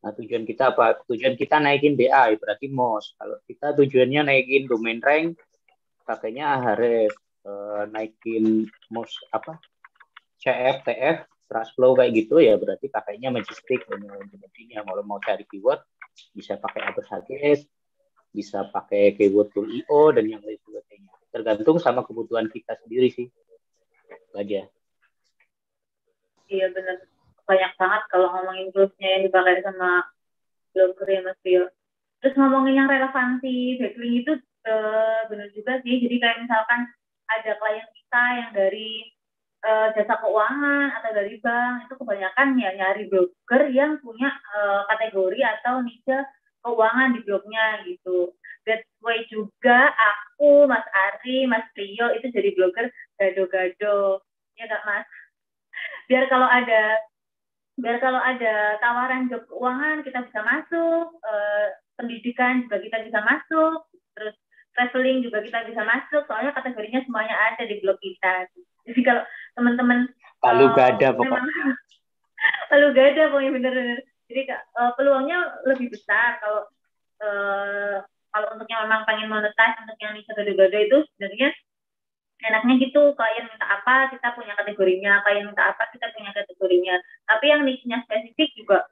Nah tujuan kita apa? Tujuan kita naikin BA berarti MOS kalau kita tujuannya naikin domain rank pakainya ahref uh, naikin MOS apa? CF TF trust kayak gitu ya berarti pakainya Majestic sebagainya. Kalau mau cari keyword bisa pakai Abersages, bisa pakai keyword tool IO dan yang lain sebagainya. Tergantung sama kebutuhan kita sendiri sih. aja. Iya benar. Banyak banget kalau ngomongin toolsnya yang dipakai sama blogger ya Mas Rio. Terus ngomongin yang relevansi backlink itu uh, benar juga sih. Jadi kayak misalkan ada klien kita yang dari uh, jasa keuangan atau dari bank itu kebanyakan ya nyari broker yang punya uh, kategori atau niche keuangan di blognya gitu. That's why juga aku, Mas Ari, Mas Rio itu jadi blogger gado-gado. Ya kak Mas? Biar kalau ada biar kalau ada tawaran job keuangan kita bisa masuk uh, pendidikan juga kita bisa masuk terus traveling juga kita bisa masuk soalnya kategorinya semuanya ada di blog kita. Jadi kalau teman-teman palu uh, gak ada pokoknya palu gak ada pokoknya bener-bener. Jadi uh, peluangnya lebih besar. Kalau uh, kalau untuk yang memang pengen monetize untuk yang niche gado-gado itu sebenarnya enaknya gitu klien minta apa kita punya kategorinya klien minta apa kita punya kategorinya. Tapi yang niche-nya spesifik juga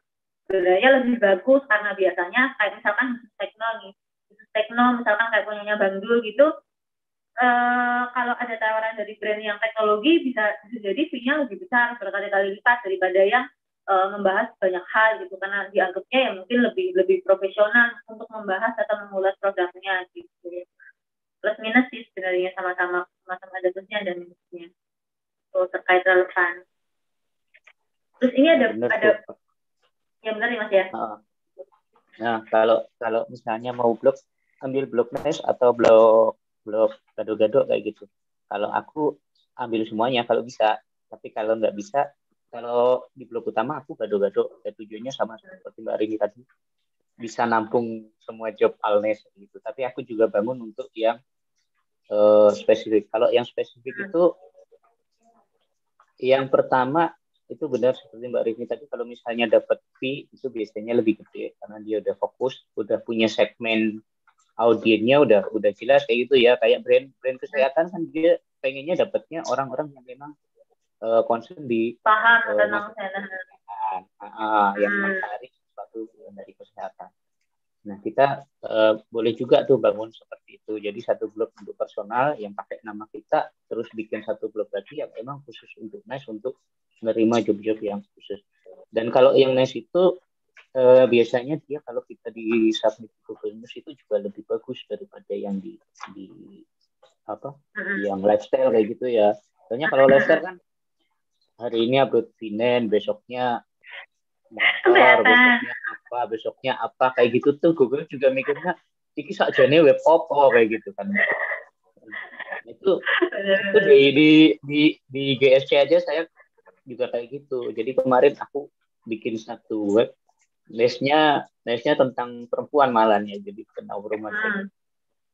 sebenarnya lebih bagus karena biasanya kayak misalkan khusus tekno misalkan kayak punyanya Bang Dul gitu eh, kalau ada tawaran dari brand yang teknologi bisa, jadi fee-nya lebih besar berkali-kali lipat daripada yang uh, membahas banyak hal gitu. Karena dianggapnya ya mungkin lebih lebih profesional untuk membahas atau mengulas programnya gitu. Plus minus sih sebenarnya sama-sama sama-sama ada plusnya dan minusnya. So, terkait relevan. Terus ini ada bener, ada tuh. ya benar ya mas ya? Nah kalau kalau misalnya mau blog ambil blog nice atau blog blog gado-gado kayak gitu kalau aku ambil semuanya kalau bisa tapi kalau nggak bisa kalau di blog utama aku gado-gado ya tujuannya sama seperti mbak Rini tadi bisa nampung semua job Alnes gitu. Tapi aku juga bangun untuk yang uh, spesifik. Kalau yang spesifik hmm. itu yang pertama itu benar seperti Mbak Rini tadi kalau misalnya dapat fee itu biasanya lebih gede karena dia udah fokus, udah punya segmen audiennya udah udah jelas kayak gitu ya kayak brand brand kesehatan kan dia pengennya dapatnya orang-orang yang memang uh, concern di paham uh, tentang kesehatan uh, yang hmm. mencari sesuatu dari kesehatan. Nah, kita uh, boleh juga tuh bangun seperti itu. Jadi satu blog untuk personal yang pakai nama kita, terus bikin satu blog lagi yang memang khusus untuk nice untuk menerima job-job yang khusus. Dan kalau yang nice itu uh, biasanya dia kalau kita di submit Google News itu juga lebih bagus daripada yang di di apa? Yang lifestyle kayak gitu ya. Soalnya kalau lifestyle kan hari ini upload Vinen, besoknya motor, besoknya apa, besoknya apa kayak gitu tuh Google juga mikirnya iki sakjane web opo kayak gitu kan. Itu itu di di di, di GSC aja saya juga kayak gitu. Jadi kemarin aku bikin satu web lesnya lesnya tentang perempuan malah ya jadi kena rumah hmm.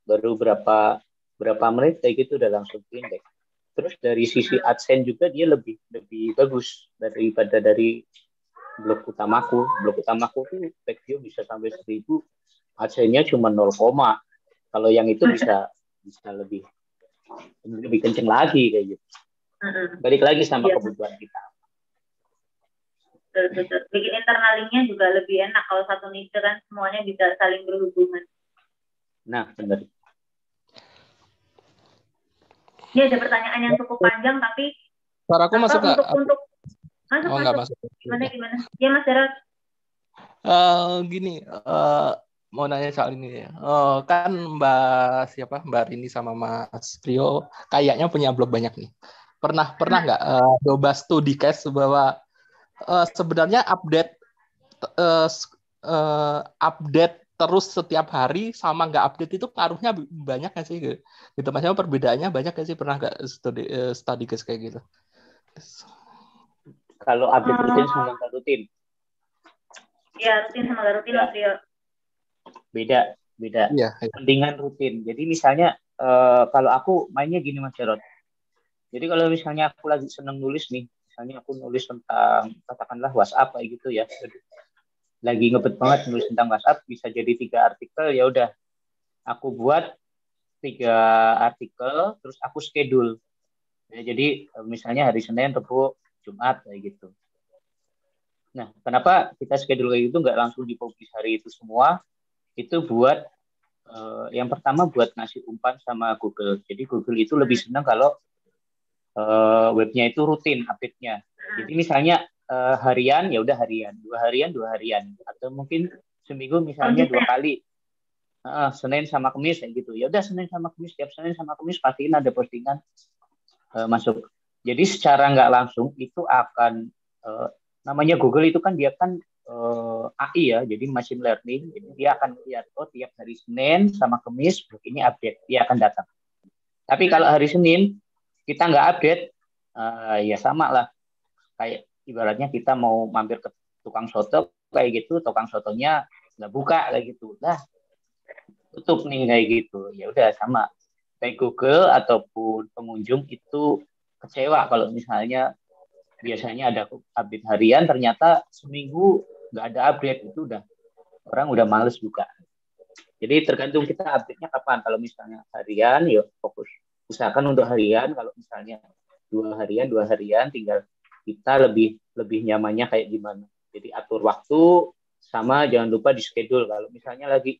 baru berapa berapa menit kayak gitu udah langsung indeks terus dari sisi AdSense juga dia lebih lebih bagus daripada dari blok utamaku. Blok utamaku tuh back view bisa sampai seribu hasilnya cuma 0, kalau yang itu bisa bisa lebih lebih kenceng lagi kayak gitu. Balik lagi sama ya. kebutuhan kita bikin internalingnya juga lebih enak kalau satu niche kan semuanya bisa saling berhubungan nah benar ini ada pertanyaan yang cukup panjang tapi suaraku masuk untuk, untuk Masuk, oh, masuk. masuk. Gimana, gimana? Ya, Mas Darat. Uh, gini, uh, mau nanya soal ini ya. Uh, kan Mbak siapa? Mbak Rini sama Mas Rio kayaknya punya blog banyak nih. Pernah pernah nggak uh, coba studi case bahwa uh, sebenarnya update uh, uh, update terus setiap hari sama nggak update itu pengaruhnya banyak nggak sih gitu maksudnya perbedaannya banyak nggak sih pernah nggak studi uh, study case kayak gitu kalau update rutin sama nggak rutin? Iya, rutin sama nggak rutin ya. Rio. Beda, beda. Iya, iya. Mendingan rutin. Jadi misalnya uh, kalau aku mainnya gini Mas Jarod. Jadi kalau misalnya aku lagi seneng nulis nih, misalnya aku nulis tentang katakanlah WhatsApp kayak gitu ya. Lagi ngebet banget nulis tentang WhatsApp, bisa jadi tiga artikel ya udah. Aku buat tiga artikel, terus aku schedule. Ya, jadi misalnya hari Senin, Rabu, Jumat kayak gitu. Nah, kenapa kita schedule kayak gitu nggak langsung dipublish hari itu semua? Itu buat uh, yang pertama buat ngasih umpan sama Google. Jadi Google itu lebih senang kalau uh, webnya itu rutin update-nya. Jadi misalnya uh, harian ya udah harian, dua harian dua harian, atau mungkin seminggu misalnya dua kali. Uh, Senin sama Kamis kayak gitu. Ya udah Senin sama Kamis, tiap Senin sama Kamis pastiin ada postingan uh, masuk jadi secara nggak langsung itu akan uh, namanya Google itu kan dia kan uh, AI ya, jadi machine learning. Jadi dia akan lihat oh tiap hari Senin sama Kamis ini update, dia akan datang. Tapi kalau hari Senin kita nggak update, uh, ya sama lah. Kayak ibaratnya kita mau mampir ke tukang soto kayak gitu tukang sotonya nggak buka kayak gitu. Lah tutup nih kayak gitu. Ya udah sama. Baik Google ataupun pengunjung itu kecewa kalau misalnya biasanya ada update harian ternyata seminggu nggak ada update itu udah orang udah males buka. Jadi tergantung kita update-nya kapan. Kalau misalnya harian ya fokus usahakan untuk harian kalau misalnya dua harian dua harian tinggal kita lebih lebih nyamannya kayak gimana. Jadi atur waktu sama jangan lupa di schedule kalau misalnya lagi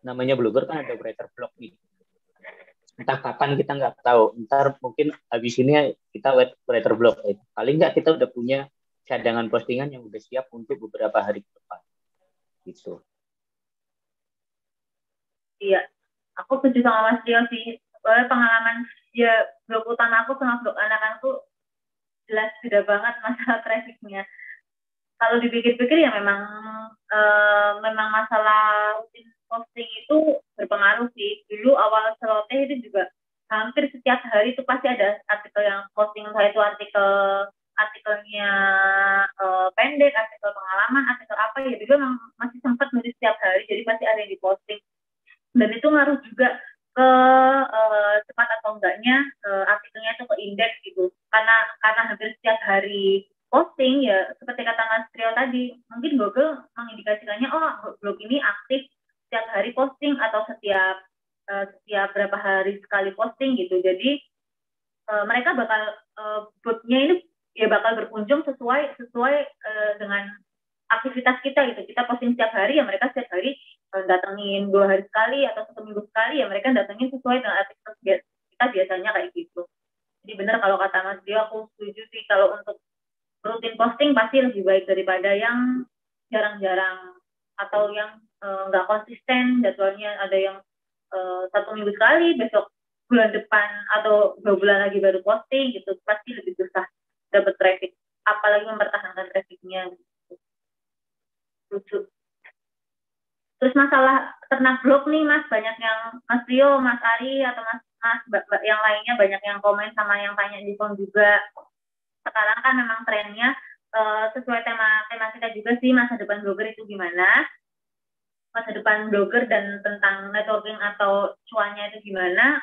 namanya blogger kan ada writer blog nih entah kapan kita nggak tahu. Ntar mungkin habis ini kita writer blog. Itu paling nggak kita udah punya cadangan postingan yang udah siap untuk beberapa hari ke depan. Gitu. Iya. Aku setuju sama Mas Dio sih soalnya pengalaman ya utama aku sama blog anak-anakku jelas beda banget masalah trafficnya kalau dipikir-pikir ya memang uh, memang masalah rutin posting itu berpengaruh sih. Dulu awal seloteh itu juga hampir setiap hari itu pasti ada artikel yang posting saya itu artikel artikelnya uh, pendek, artikel pengalaman, artikel apa ya memang masih sempat nulis setiap hari, jadi pasti ada yang diposting. Dan itu ngaruh juga ke uh, cepat atau enggaknya uh, artikelnya itu ke indeks gitu. Karena karena hampir setiap hari posting ya seperti kata Mas Trio tadi, mungkin Google mengindikasikannya oh blog ini aktif setiap hari posting atau setiap uh, setiap berapa hari sekali posting gitu. Jadi uh, mereka bakal uh, botnya ini ya bakal berkunjung sesuai sesuai uh, dengan aktivitas kita gitu. Kita posting setiap hari ya mereka setiap hari uh, datengin dua hari sekali atau satu minggu sekali ya mereka datengin sesuai dengan aktivitas kita biasanya kayak gitu. Jadi benar kalau kata Mas Dio aku setuju sih kalau untuk rutin posting pasti lebih baik daripada yang jarang-jarang atau yang Eh, nggak uh, konsisten jadwalnya ada yang uh, satu minggu sekali besok bulan depan atau dua bulan lagi baru posting gitu pasti lebih susah dapat traffic apalagi mempertahankan trafficnya lucu. Terus masalah ternak blog nih mas banyak yang mas Rio mas Ari atau mas mas yang lainnya banyak yang komen sama yang tanya di phone juga. Sekarang kan memang trennya uh, sesuai tema tema kita juga sih masa depan blogger itu gimana? Masa depan blogger dan tentang networking atau cuannya itu gimana?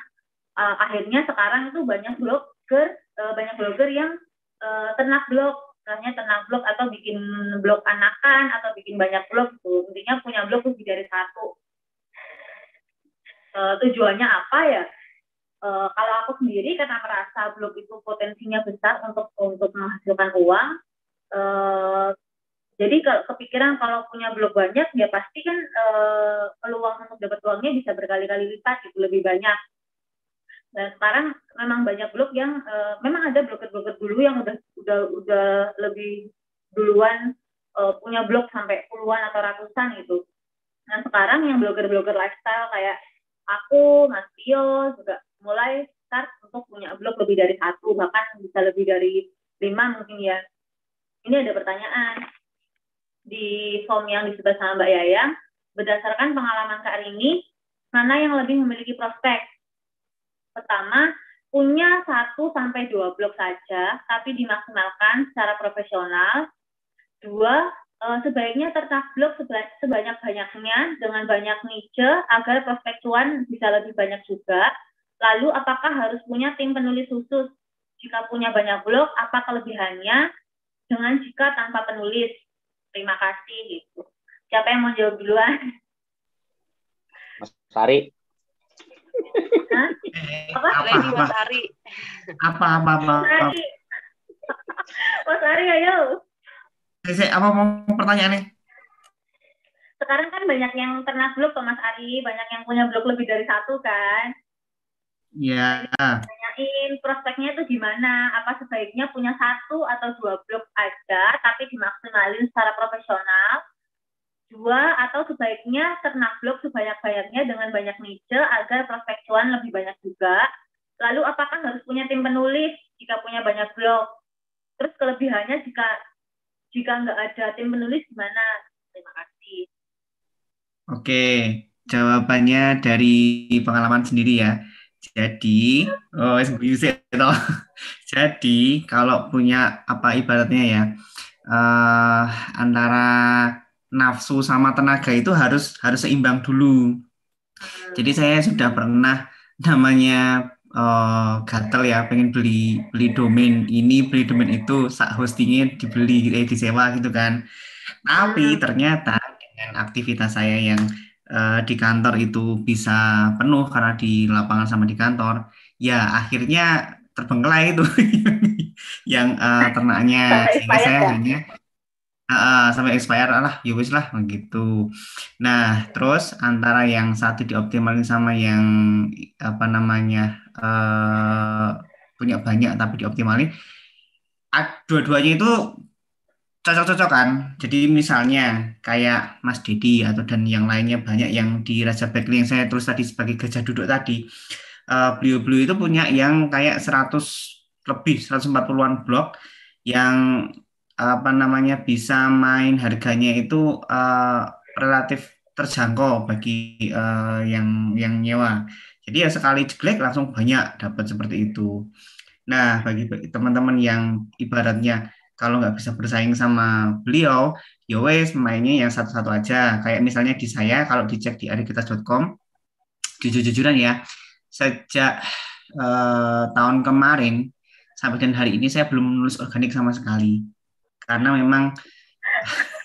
Uh, akhirnya sekarang itu banyak blogger uh, banyak blogger yang uh, ternak blog misalnya ternak blog atau bikin blog anakan atau bikin banyak blog itu intinya punya blog lebih dari satu. Uh, tujuannya apa ya? Uh, kalau aku sendiri karena merasa blog itu potensinya besar untuk untuk menghasilkan uang uh, jadi kalau kepikiran kalau punya blog banyak, ya pasti kan uh, peluang untuk dapat uangnya bisa berkali-kali lipat, gitu lebih banyak. Dan sekarang memang banyak blog yang uh, memang ada blogger-blogger dulu yang udah udah udah lebih duluan uh, punya blog sampai puluhan atau ratusan gitu. Nah sekarang yang blogger-blogger lifestyle kayak aku, Mas Tio juga mulai start untuk punya blog lebih dari satu bahkan bisa lebih dari lima mungkin ya. Ini ada pertanyaan di form yang disebut sama Mbak Yaya, berdasarkan pengalaman Kak Rini, mana yang lebih memiliki prospek? Pertama, punya satu sampai dua blog saja, tapi dimaksimalkan secara profesional. Dua, eh, sebaiknya tertak blog sebanyak-banyaknya dengan banyak niche agar prospek cuan bisa lebih banyak juga. Lalu, apakah harus punya tim penulis khusus? Jika punya banyak blog, apa kelebihannya dengan jika tanpa penulis? terima kasih gitu. Siapa yang mau jawab duluan? Mas Sari. Hah? Apa? apa, Lady Mas Sari. Apa apa apa? Mas Sari ayo. Saya apa mau pertanyaannya? Sekarang kan banyak yang ternak blog ke Mas Ari, banyak yang punya blog lebih dari satu kan? Iya. Tanyain prospeknya itu gimana? Apa sebaiknya punya satu atau dua blog aja, tapi dimaksimalin secara profesional? Dua, atau sebaiknya ternak blog sebanyak-banyaknya dengan banyak niche agar prospek cuan lebih banyak juga? Lalu apakah harus punya tim penulis jika punya banyak blog? Terus kelebihannya jika jika nggak ada tim penulis gimana? Terima kasih. Oke, jawabannya dari pengalaman sendiri ya Jadi, oh, jadi kalau punya apa ibaratnya ya uh, antara nafsu sama tenaga itu harus harus seimbang dulu. Jadi saya sudah pernah namanya uh, gatel ya pengen beli beli domain ini beli domain itu sak hostingnya dibeli eh disewa gitu kan. Tapi ternyata dengan aktivitas saya yang uh, di kantor itu bisa penuh karena di lapangan sama di kantor, ya akhirnya terbengkelai itu yang uh, ternaknya sehingga saya ya? hanya uh, sampai expire lah ya wis lah begitu. Nah terus antara yang satu dioptimalin sama yang apa namanya uh, punya banyak tapi dioptimalin dua-duanya itu cocok-cocok kan jadi misalnya kayak Mas Dedi atau dan yang lainnya banyak yang di Raja Bakery yang saya tulis tadi sebagai gajah duduk tadi uh, beliau-beliau itu punya yang kayak 100 lebih 140-an blok yang apa namanya bisa main harganya itu uh, relatif terjangkau bagi uh, yang yang nyewa. Jadi ya sekali jelek langsung banyak dapat seperti itu. Nah bagi, teman-teman yang ibaratnya kalau nggak bisa bersaing sama beliau, ya wes mainnya yang satu-satu aja. Kayak misalnya di saya kalau dicek di arikitas.com, jujur-jujuran ya, sejak uh, tahun kemarin sampai dan hari ini saya belum menulis organik sama sekali karena memang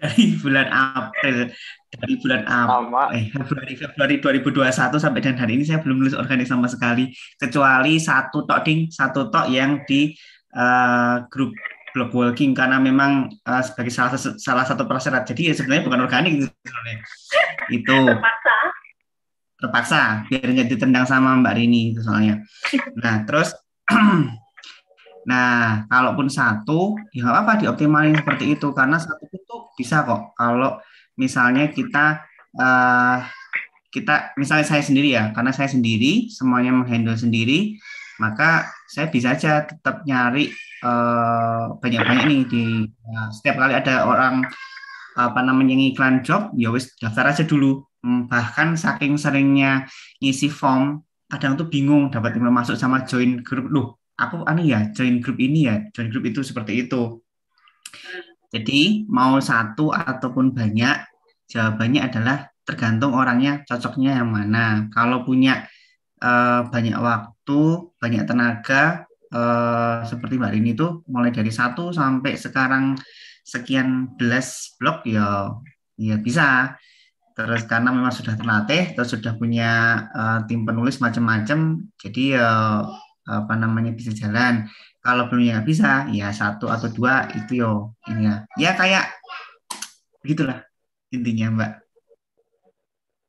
dari bulan April dari bulan April eh, Februari Februari 2021 sampai dan hari ini saya belum menulis organik sama sekali. Kecuali satu tok ding satu tok yang di uh, grup blog walking karena memang uh, sebagai salah, salah satu prasyarat jadi ya sebenarnya bukan organik itu itu terpaksa biar nggak ditendang sama Mbak Rini itu soalnya. Nah terus, nah kalaupun satu ya nggak apa dioptimalin seperti itu karena satu itu bisa kok. Kalau misalnya kita uh, kita misalnya saya sendiri ya karena saya sendiri semuanya menghandle sendiri maka saya bisa aja tetap nyari uh, banyak-banyak nih di uh, setiap kali ada orang apa namanya iklan job ya wis daftar aja dulu. Hmm, bahkan saking seringnya ngisi form kadang tuh bingung dapat email masuk sama join grup. Loh aku aneh ya join grup ini ya join grup itu seperti itu. Jadi mau satu ataupun banyak jawabannya adalah tergantung orangnya cocoknya yang mana. Kalau punya uh, banyak waktu banyak tenaga uh, seperti mbak ini tuh mulai dari satu sampai sekarang sekian belas blog ya ya bisa. Terus karena memang sudah terlatih terus sudah punya uh, tim penulis macam-macam jadi uh, apa namanya bisa jalan. Kalau belum ya bisa ya satu atau dua itu yo ini ya. Ya kayak begitulah intinya mbak.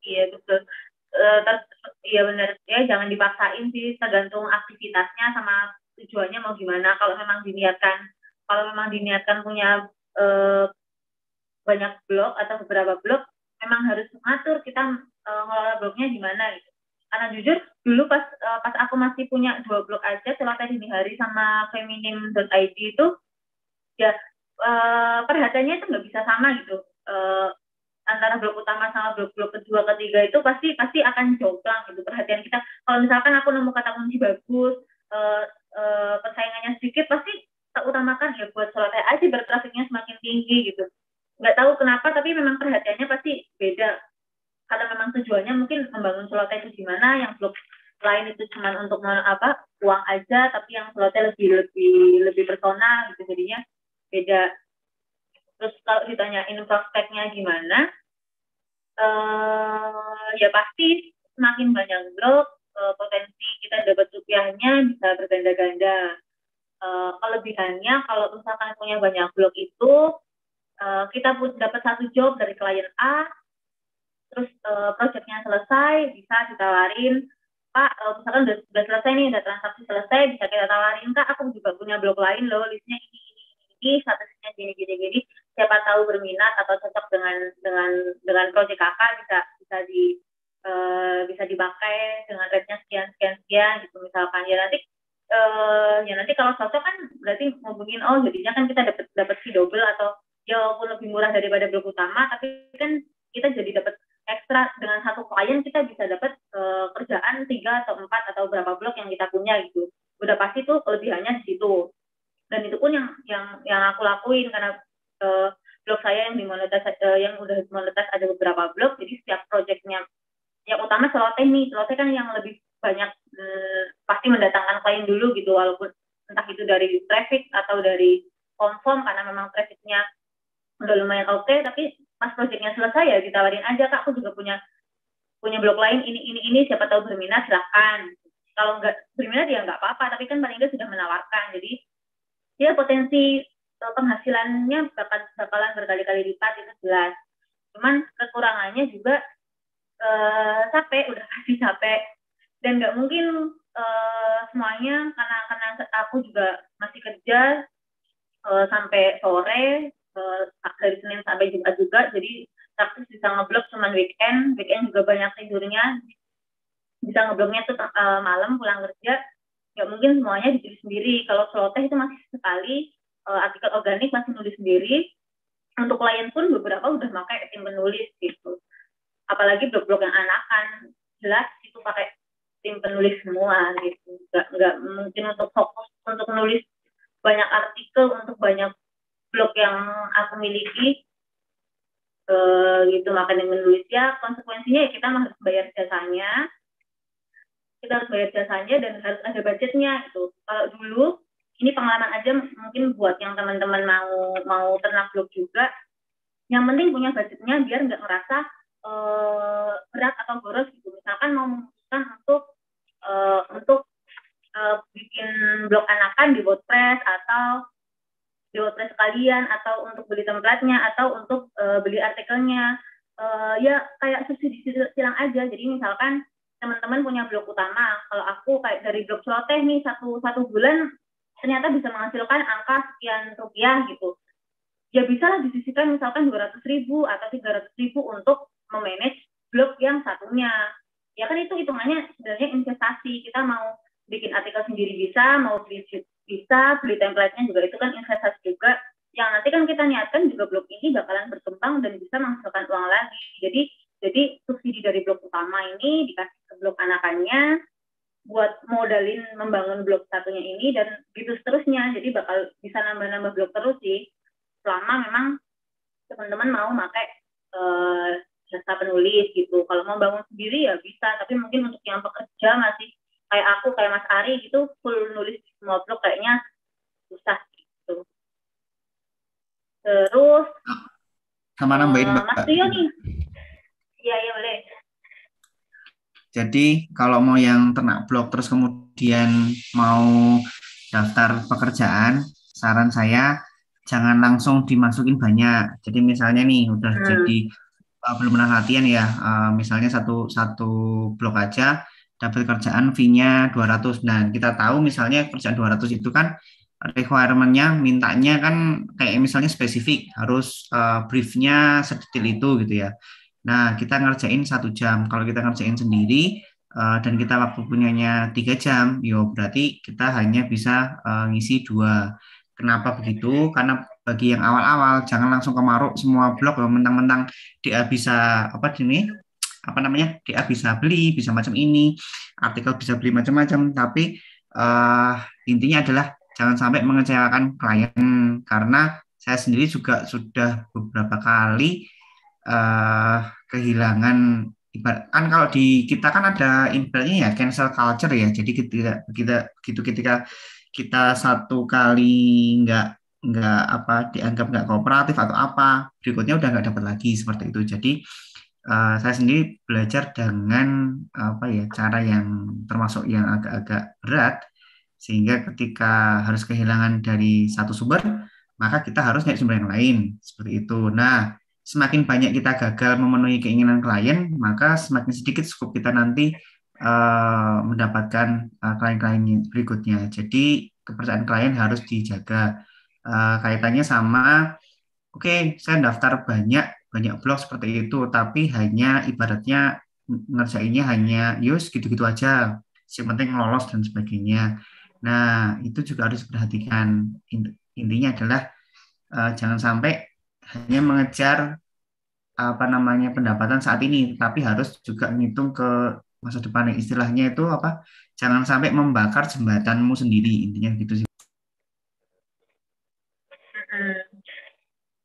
Iya betul. Uh, iya benar ya jangan dipaksain sih tergantung aktivitasnya sama tujuannya mau gimana. Kalau memang diniatkan kalau memang diniatkan punya uh, banyak blog atau beberapa blog memang harus mengatur kita uh, ngelola blognya gimana gitu karena jujur dulu pas uh, pas aku masih punya dua blog aja celoteh dini hari sama feminim.id itu ya uh, perhatiannya itu nggak bisa sama gitu. Uh, antara blog utama sama blog-blog kedua ketiga itu pasti pasti akan jomplang gitu perhatian kita. Kalau misalkan aku nemu kata kunci bagus uh, uh, persaingannya sedikit pasti tak utamakan ya buat celoteh aja bertrafiknya semakin tinggi gitu. Nggak tahu kenapa tapi memang perhatiannya pasti beda karena memang tujuannya mungkin membangun slotnya itu gimana yang blog lain itu cuma untuk apa uang aja tapi yang slotnya lebih lebih lebih personal gitu jadinya beda. Terus kalau ditanyain prospeknya gimana uh, ya pasti semakin banyak blog uh, potensi kita dapat rupiahnya bisa berganda-ganda. Uh, kelebihannya kalau misalkan punya banyak blog itu kita pun dapat satu job dari klien A, terus uh, projectnya selesai, bisa ditawarin, Pak, uh, misalkan udah, udah selesai nih, udah transaksi selesai, bisa kita tawarin, Kak, aku juga punya blog lain loh, listnya ini, ini, ini, statusnya gini, gini, gini, siapa tahu berminat atau cocok dengan dengan dengan project kakak bisa bisa di uh, bisa dipakai dengan rate-nya sekian sekian sekian gitu misalkan. Ya nanti uh, ya nanti kalau cocok kan berarti ngomongin oh jadinya kan kita dapat dapat si double atau ya walaupun lebih murah daripada blog utama tapi kan kita jadi dapat ekstra dengan satu klien kita bisa dapat uh, kerjaan tiga atau empat atau berapa blok yang kita punya gitu. Udah pasti tuh kelebihannya di situ. Dan itu pun yang yang yang aku lakuin karena uh, blog saya yang dimonetas uh, yang udah dimonetas ada beberapa blog jadi setiap proyeknya yang utama seloteh nih seloteh kan yang lebih banyak uh, pasti mendatangkan klien dulu gitu walaupun entah itu dari traffic atau dari konform karena memang trafficnya udah lumayan oke okay, tapi pas proyeknya selesai ya ditawarin aja kak aku juga punya punya blog lain ini ini ini siapa tahu berminat silahkan. Kalau nggak berminat ya nggak apa-apa tapi kan paling nggak sudah menawarkan. Jadi ya potensi eh, penghasilannya bakal bakalan berkali-kali lipat itu jelas. Cuman kekurangannya juga uh, capek udah pasti capek. Dan nggak mungkin uh, semuanya karena karena aku juga masih kerja uh, sampai sore uh, dari Senin sampai Jumat juga. Jadi praktis bisa ngeblok cuman weekend. Weekend juga banyak tidurnya. Bisa ngebloknya tuh uh, malam pulang kerja. Nggak mungkin semuanya ditulis sendiri. Kalau seloteh itu masih sekali. Uh, artikel organik masih nulis sendiri. Untuk klien pun beberapa udah pakai tim penulis gitu. Apalagi blog-blog yang anakan. Jelas itu pakai tim penulis semua gitu. Nggak nggak mungkin untuk fokus untuk menulis banyak artikel untuk banyak blog yang aku miliki uh, gitu makanya menulis ya konsekuensinya ya kita harus bayar jasanya. Kita harus bayar jasanya dan harus ada budgetnya itu kalau dulu ini pengalaman aja mungkin buat yang teman-teman mau mau ternak blog juga. Yang penting punya budgetnya biar nggak ngerasa uh, berat atau boros gitu. Misalkan mau memutuskan untuk uh, untuk bikin blog anakan di WordPress atau di WordPress sekalian atau untuk beli templatenya atau untuk uh, beli artikelnya uh, ya kayak subsidi silang aja jadi misalkan teman-teman punya blog utama. Kalau aku kayak dari blog celoteh nih satu satu bulan ternyata bisa menghasilkan angka sekian rupiah gitu. Ya bisa lah disisikan misalkan dua ratus ribu atau tiga ratus ribu untuk memanage blog yang satunya. Ya kan itu hitungannya sebenarnya investasi. Kita mau bikin artikel sendiri bisa, mau beli bisa, beli template-nya juga itu kan investasi juga. Yang nanti kan kita niatkan juga blog ini bakalan berkembang dan bisa menghasilkan uang lagi. Jadi jadi subsidi dari blok utama ini dikasih ke blok anakannya buat modalin membangun blok satunya ini dan gitu seterusnya. Jadi bakal bisa nambah-nambah blok terus sih selama memang teman-teman mau pakai uh, jasa penulis gitu. Kalau mau bangun sendiri ya bisa, tapi mungkin untuk yang pekerja masih kayak aku kayak Mas Ari gitu full nulis semua blog kayaknya susah gitu. Terus sama nambahin uh, Mas Tio nih Iya, iya boleh. Jadi kalau mau yang ternak blok terus kemudian mau daftar pekerjaan, saran saya jangan langsung dimasukin banyak. Jadi misalnya nih udah hmm. jadi uh, belum pernah latihan ya, uh, misalnya satu satu blok aja dapat kerjaan fee-nya 200. Nah, kita tahu misalnya kerjaan 200 itu kan requirement-nya mintanya kan kayak misalnya spesifik harus uh, brief-nya sedetail itu gitu ya. Nah, kita ngerjain satu jam. Kalau kita ngerjain sendiri uh, dan kita waktu punyanya tiga jam, yo berarti kita hanya bisa uh, ngisi dua. Kenapa begitu? Karena bagi yang awal-awal jangan langsung kemaruk semua blog mentang-mentang dia bisa apa ini apa namanya dia bisa beli bisa macam ini artikel bisa beli macam-macam tapi uh, intinya adalah jangan sampai mengecewakan klien karena saya sendiri juga sudah beberapa kali uh, kehilangan kan kalau di kita kan ada ibaratnya ya cancel culture ya jadi ketika kita gitu ketika kita satu kali nggak nggak apa dianggap nggak kooperatif atau apa berikutnya udah nggak dapat lagi seperti itu. Jadi uh, saya sendiri belajar dengan apa ya cara yang termasuk yang agak-agak berat sehingga ketika harus kehilangan dari satu sumber maka kita harus nyari sumber yang lain seperti itu nah semakin banyak kita gagal memenuhi keinginan klien, maka semakin sedikit skop kita nanti uh, mendapatkan uh, klien-klien berikutnya. Jadi kepercayaan klien harus dijaga. Uh, kaitannya sama, oke, okay, saya daftar banyak banyak blog seperti itu, tapi hanya ibaratnya ngerjainnya hanya yus gitu-gitu aja. Yang penting lolos dan sebagainya. Nah, itu juga harus diperhatikan. Intinya adalah uh, jangan sampai hanya mengejar apa namanya pendapatan saat ini, tapi harus juga menghitung ke masa depan istilahnya itu apa jangan sampai membakar jembatanmu sendiri intinya gitu sih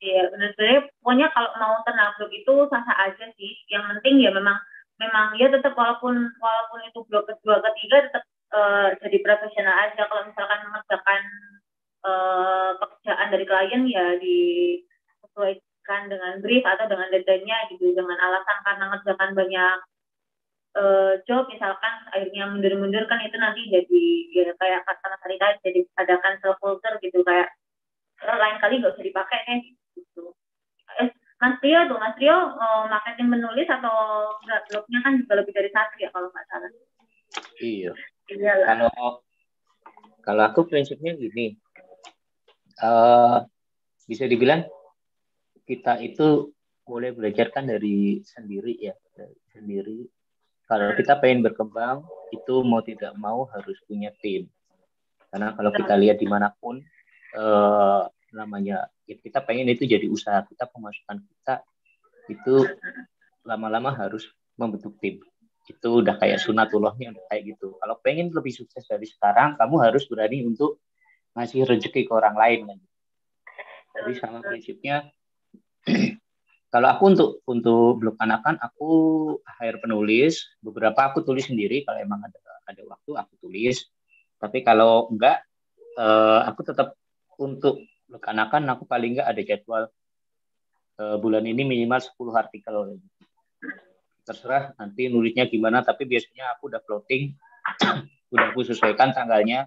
Iya, benar sebenarnya pokoknya kalau mau blog itu sah-sah aja sih. Yang penting ya memang memang ya tetap walaupun walaupun itu blog kedua ketiga tetap uh, jadi profesional aja. Kalau misalkan mengerjakan uh, pekerjaan dari klien ya disesuaikan dengan brief atau dengan deadline-nya gitu. Dengan alasan karena mengerjakan banyak uh, job misalkan akhirnya mundur-mundur kan itu nanti jadi ya kayak kata Rita jadi ada cancel culture gitu kayak lain kali nggak usah dipakai kan gitu. Eh, Mas Trio tuh, Mas Trio oh, marketing menulis atau enggak blognya kan juga lebih dari satu ya kalau nggak salah. Iya. Iya Kalau kalau aku prinsipnya gini, uh, bisa dibilang kita itu boleh belajar kan dari sendiri ya, dari sendiri. Kalau kita pengen berkembang, itu mau tidak mau harus punya tim. Karena kalau kita lihat di mana pun, uh, namanya. Ya kita pengen itu jadi usaha kita pemasukan kita itu lama-lama harus membentuk tim. Itu udah kayak sunatullahnya udah kayak gitu. Kalau pengen lebih sukses dari sekarang kamu harus berani untuk ngasih rezeki ke orang lain lagi jadi sama prinsipnya kalau aku untuk untuk blog anakan aku hire penulis. Beberapa aku tulis sendiri kalau emang ada ada waktu aku tulis. Tapi kalau enggak uh, aku tetap untuk Kekanakan aku paling nggak ada jadwal uh, bulan ini minimal 10 artikel. Terserah nanti nulisnya gimana, tapi biasanya aku udah floating, udah aku sesuaikan tanggalnya,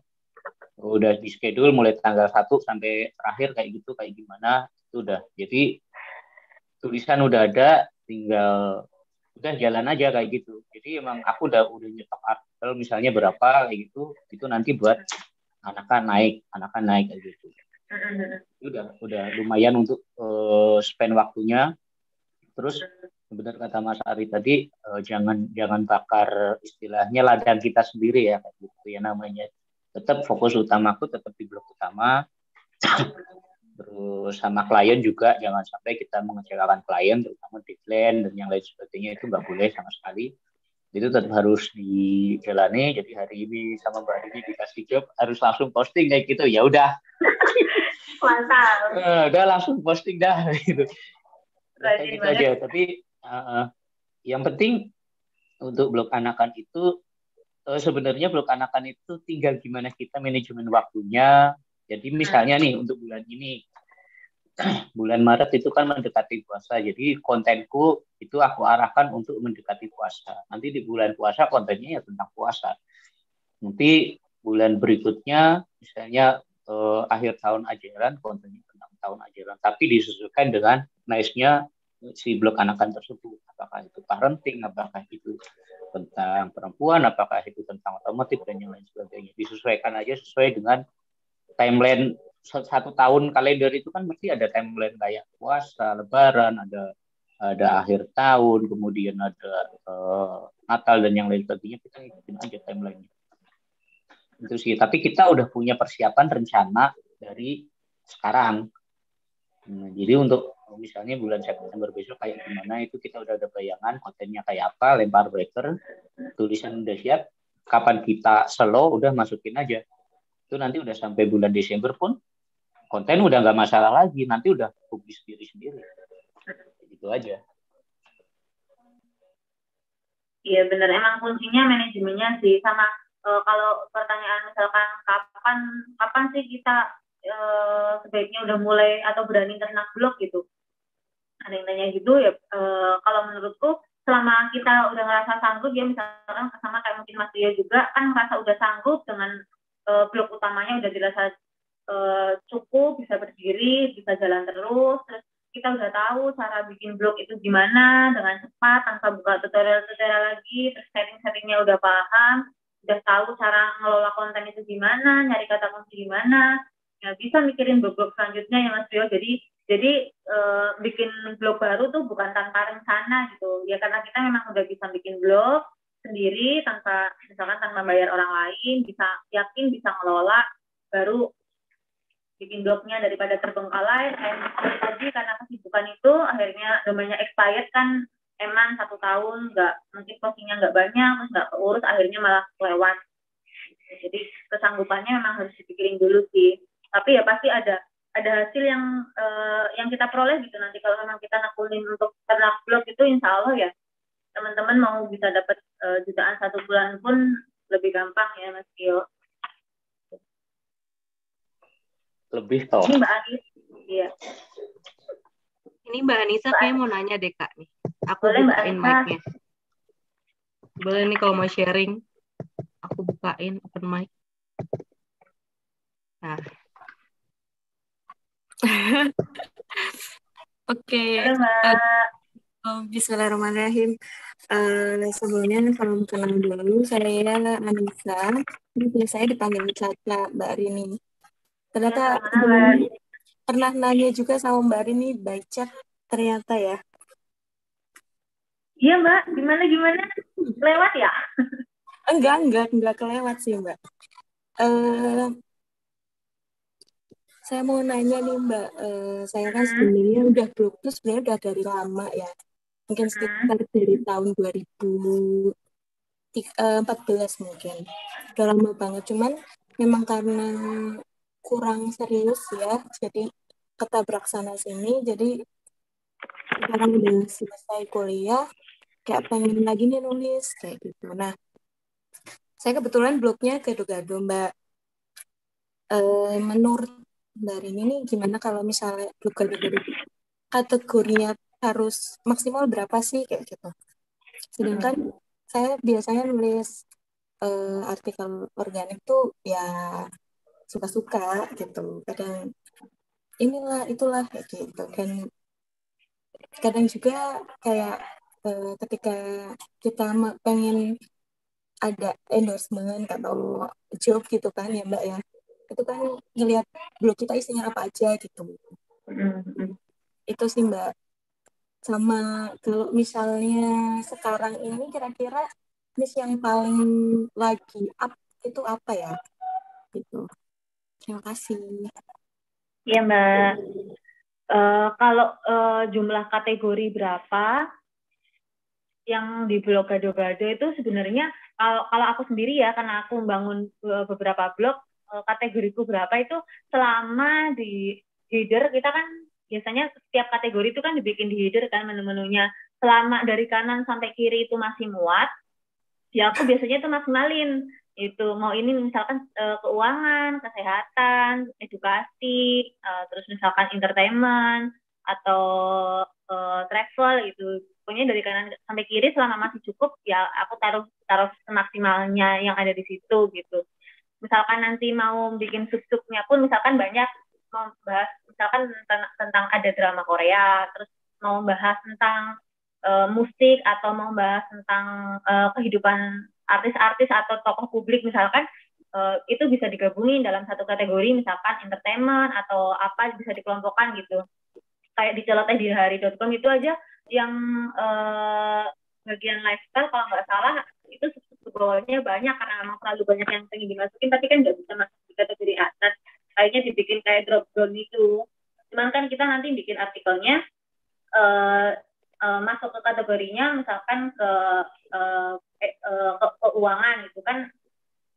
udah di schedule mulai tanggal 1 sampai terakhir kayak gitu, kayak gimana, itu udah. Jadi tulisan udah ada, tinggal udah jalan aja kayak gitu. Jadi emang aku udah udah nyetok artikel misalnya berapa kayak gitu, itu nanti buat anakan naik, anakan naik kayak gitu udah udah lumayan untuk uh, spend waktunya. Terus benar kata Mas Ari tadi uh, jangan jangan bakar istilahnya ladang kita sendiri ya kayak gitu ya namanya. Tetap fokus utamaku tetap di blok utama. Terus sama klien juga jangan sampai kita mengecewakan klien terutama deadline dan yang lain sebagainya itu nggak boleh sama sekali. Itu tetap harus dijalani. Jadi hari ini sama Mbak Dini dikasih job harus langsung posting kayak gitu ya udah mantap uh, udah langsung posting dah gitu gitu aja tapi uh, yang penting untuk blog anakan itu uh, sebenarnya blog anakan itu tinggal gimana kita manajemen waktunya jadi misalnya nih untuk bulan ini bulan Maret itu kan mendekati puasa. Jadi kontenku itu aku arahkan untuk mendekati puasa. Nanti di bulan puasa kontennya ya tentang puasa. Nanti bulan berikutnya misalnya eh, akhir tahun ajaran kontennya tentang tahun ajaran. Tapi disesuaikan dengan nice-nya si blog anakan tersebut. Apakah itu parenting, apakah itu tentang perempuan, apakah itu tentang otomotif dan yang lain sebagainya. Disesuaikan aja sesuai dengan timeline satu tahun kalender itu kan mesti ada timeline kayak puasa, lebaran, ada ada akhir tahun, kemudian ada uh, Natal dan yang lain sebagainya kita ikutin aja timelinenya. Itu sih. Tapi kita udah punya persiapan rencana dari sekarang. Nah, jadi untuk misalnya bulan September besok kayak gimana itu kita udah ada bayangan kontennya kayak apa, lempar breaker, tulisan udah siap, kapan kita slow udah masukin aja. Itu nanti udah sampai bulan Desember pun konten udah nggak masalah lagi nanti udah publis sendiri sendiri gitu aja iya benar emang kuncinya manajemennya sih sama e, kalau pertanyaan misalkan kapan kapan sih kita e, sebaiknya udah mulai atau berani ternak blog gitu? Ada yang tanya gitu ya e, kalau menurutku selama kita udah ngerasa sanggup ya misalkan sama kayak mungkin Mas Ria juga kan merasa udah sanggup dengan e, blog utamanya udah dirasa uh, cukup bisa berdiri bisa jalan terus terus kita udah tahu cara bikin blog itu gimana dengan cepat tanpa buka tutorial-tutorial lagi terus setting-settingnya udah paham udah tahu cara ngelola konten itu gimana nyari kata kunci gimana ya bisa mikirin blog-blog selanjutnya ya Mas Rio. Jadi jadi e, bikin blog baru tuh bukan tanpa rencana gitu. Ya karena kita memang udah bisa bikin blog sendiri tanpa misalkan tanpa bayar orang lain bisa yakin bisa ngelola baru bikin blognya daripada terbengkalai. Kayak tadi karena kesibukan itu akhirnya domainnya expired kan eman satu tahun nggak mungkin postingnya nggak banyak terus nggak keurus akhirnya malah lewat jadi kesanggupannya memang harus dipikirin dulu sih tapi ya pasti ada ada hasil yang uh, yang kita peroleh gitu nanti kalau memang kita nakulin untuk ternak blog itu insya Allah ya teman-teman mau bisa dapat uh, jutaan satu bulan pun lebih gampang ya Mas Tio. Lebih toh. Ini Mbak Anis. Iya. Ini Mbak Anissa kayak mau nanya deh Kak nih. Aku Boleh, bukain mic-nya. Boleh nih kalau mau sharing. Aku bukain open mic. Nah. Oke. Mbak. Uh, Bismillahirrahmanirrahim. Uh, sebelumnya salam kenal dulu. Saya Anissa. Biasanya dipanggil Caca, Mbak Rini. Ternyata pernah nanya juga sama Mbak Rini by chat ternyata ya. Iya Mbak, gimana gimana? Lewat ya? Enggak, enggak, enggak kelewat sih Mbak. Uh, saya mau nanya nih Mbak, uh, saya kan sebenarnya udah blog tuh sebenarnya udah dari lama ya. Mungkin sekitar dari tahun 2014 mungkin. Udah lama banget, cuman memang karena kurang serius ya, jadi ketabrak sana sini, jadi sekarang udah selesai kuliah, kayak pengen lagi nih nulis, kayak gitu. Nah, saya kebetulan blognya gado-gado, Mbak. E, menurut Mbak Rini nih, gimana kalau misalnya blog gado-gado kategorinya harus maksimal berapa sih, kayak gitu. Sedangkan saya biasanya nulis uh, artikel organik tuh ya suka-suka gitu kadang inilah itulah kayak gitu dan kadang juga kayak uh, ketika kita pengen ada endorsement atau job gitu kan ya mbak ya itu kan ngelihat blog kita isinya apa aja gitu mm-hmm. itu sih mbak sama kalau misalnya sekarang ini kira-kira niche yang paling lagi up itu apa ya gitu Terima kasih. Iya Mbak. Uh, kalau uh, jumlah kategori berapa yang di blog gado-gado itu sebenarnya kalau kalau aku sendiri ya karena aku membangun beberapa blog kategoriku berapa itu selama di header kita kan biasanya setiap kategori itu kan dibikin di header kan menu-menunya. Selama dari kanan sampai kiri itu masih muat ya aku biasanya itu maksimalin itu mau ini misalkan uh, keuangan, kesehatan, edukasi, uh, terus misalkan entertainment atau uh, travel itu pokoknya dari kanan sampai kiri selama masih cukup ya aku taruh taruh semaksimalnya yang ada di situ gitu. Misalkan nanti mau bikin sub-subnya pun misalkan banyak mau bahas misalkan tentang, tentang ada drama Korea, terus mau bahas tentang uh, musik atau mau bahas tentang uh, kehidupan artis-artis atau tokoh publik misalkan uh, itu bisa digabungin dalam satu kategori misalkan entertainment atau apa bisa dikelompokkan gitu. Kayak di celoteh di hari.com itu aja yang uh, bagian lifestyle kalau nggak salah itu bawahnya banyak karena memang terlalu banyak yang pengen dimasukin tapi kan nggak bisa masuk di kategori atas. Kayaknya dibikin kayak drop down itu cuman kan kita nanti bikin artikelnya uh, uh, masuk ke kategorinya misalkan ke uh, uh, ke keuangan gitu kan.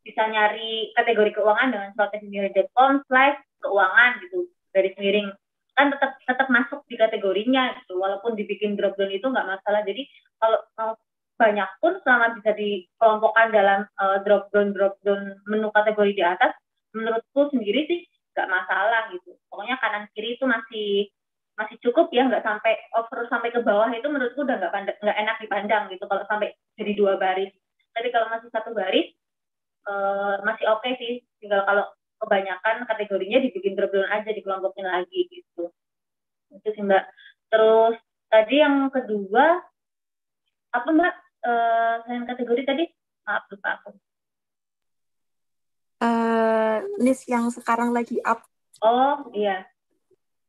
Bisa nyari kategori keuangan dengan slotesendiri.com slash keuangan gitu dari miring. Kan tetap tetap masuk di kategorinya gitu walaupun dibikin drop down itu nggak masalah. Jadi kalau uh, banyak pun selama bisa dikelompokkan dalam uh, drop down drop down menu kategori di atas menurutku sendiri sih nggak masalah gitu. Pokoknya kanan kiri itu masih masih cukup ya nggak sampai over sampai ke bawah itu menurutku udah nggak nggak enak dipandang gitu kalau sampai jadi dua baris. Tapi kalau masih satu baris uh, masih oke okay sih. Tinggal kalau kebanyakan kategorinya dibikin drop aja dikelompokin lagi gitu. Itu sih mbak. Terus tadi yang kedua apa mbak? Uh, selain kategori tadi? Maaf lupa aku. Uh, list yang sekarang lagi up. Oh iya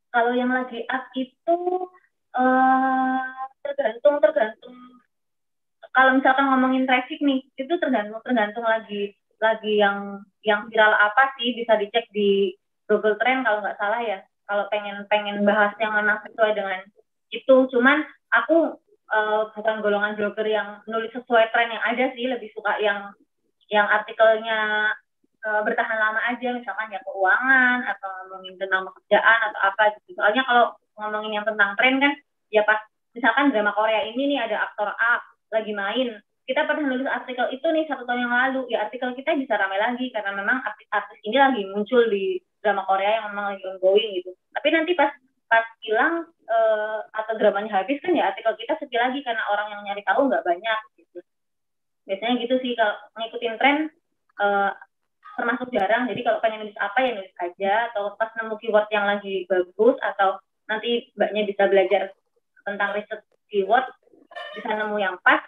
kalau yang lagi up itu uh, tergantung tergantung. Kalau misalkan ngomongin traffic nih itu tergantung tergantung lagi lagi yang yang viral apa sih bisa dicek di Google Trend kalau nggak salah ya. Kalau pengen pengen bahas yang memang sesuai dengan itu. Cuman aku uh, bukan golongan blogger yang nulis sesuai tren yang ada sih lebih suka yang yang artikelnya uh, bertahan lama aja misalkan ya keuangan atau ngomongin tentang pekerjaan atau apa gitu. Soalnya kalau ngomongin yang tentang tren kan ya pas misalkan drama Korea ini nih ada aktor A lagi main. Kita pernah nulis artikel itu nih satu tahun yang lalu. Ya artikel kita bisa ramai lagi karena memang artis-artis ini lagi muncul di drama Korea yang memang lagi ongoing gitu. Tapi nanti pas pas hilang uh, atau dramanya habis kan ya artikel kita sepi lagi karena orang yang nyari tahu nggak banyak gitu. Biasanya gitu sih kalau ngikutin tren uh, termasuk jarang. Jadi kalau pengen nulis apa ya nulis aja. Atau pas nemu keyword yang lagi bagus atau nanti mbaknya bisa belajar tentang riset keyword bisa nemu yang pas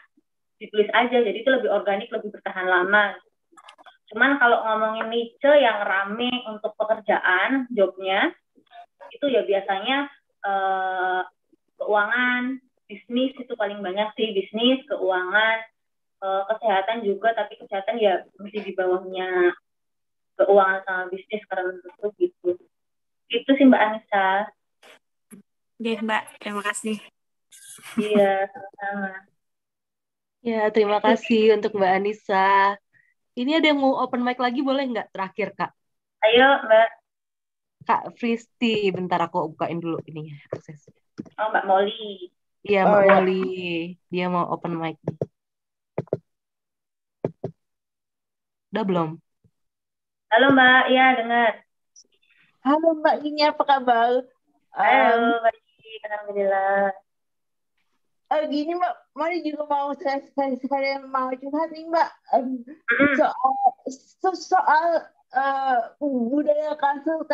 ditulis aja. Jadi itu lebih organik lebih bertahan lama. Cuman kalau ngomongin niche yang rame untuk pekerjaan jobnya itu ya biasanya eh, keuangan bisnis itu paling banyak sih. Bisnis keuangan eh, kesehatan juga. Tapi kesehatan ya masih di bawahnya keuangan sama bisnis karena itu gitu itu sih mbak Anissa Oke mbak terima kasih iya sama-sama Ya, terima kasih untuk Mbak Anissa. Ini ada yang mau open mic lagi boleh nggak terakhir, Kak? Ayo, Mbak. Kak Fristi, bentar aku bukain dulu ini akses. Oh, Mbak Molly. Iya, Mbak oh, ya. Molly. Dia mau open mic. Udah belum? Halo, Mbak. Iya, dengar. Halo, Mbak. Ini apa kabar? Halo, um, baik. Alhamdulillah uh, gini mbak, Mari juga mau sekali sekalian mau curhat nih mbak um, soal so, soal uh, budaya kacil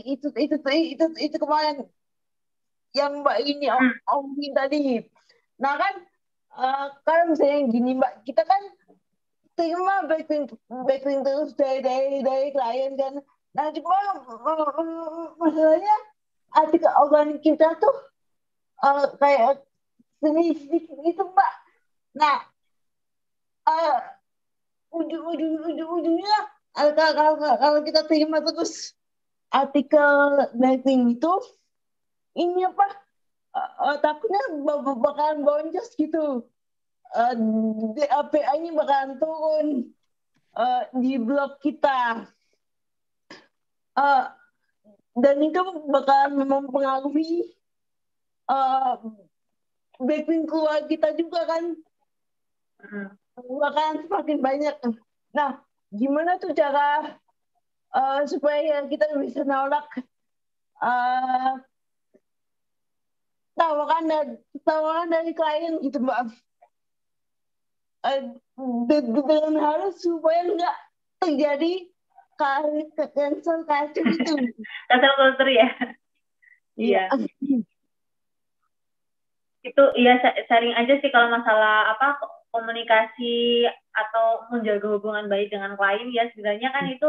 itu itu itu itu, itu kemarin yang mbak ini om, omongin tadi. Nah kan uh, kalau misalnya gini mbak, kita kan terima backing backing terus dari dari dari klien kan. Nah cuma masalahnya artikel organik kita tuh uh, kayak sedikit gitu mbak nah uh, ujung ujung ujung ujungnya kalau kalau kalau kita terima terus artikel dating itu ini apa uh, takutnya bakalan boncos gitu uh, DAPA-nya bakalan turun uh, di blog kita uh, dan itu bakalan mempengaruhi uh, backing keluar kita juga kan akan semakin banyak. Nah, gimana tuh cara uh, supaya kita bisa nolak uh, tawaran dari tawaran dari klien gitu mbak. Uh, dengan harus supaya nggak terjadi cancel culture itu. Cancel culture ya. Iya. iya itu ya sharing aja sih kalau masalah apa komunikasi atau menjaga hubungan baik dengan klien ya sebenarnya kan itu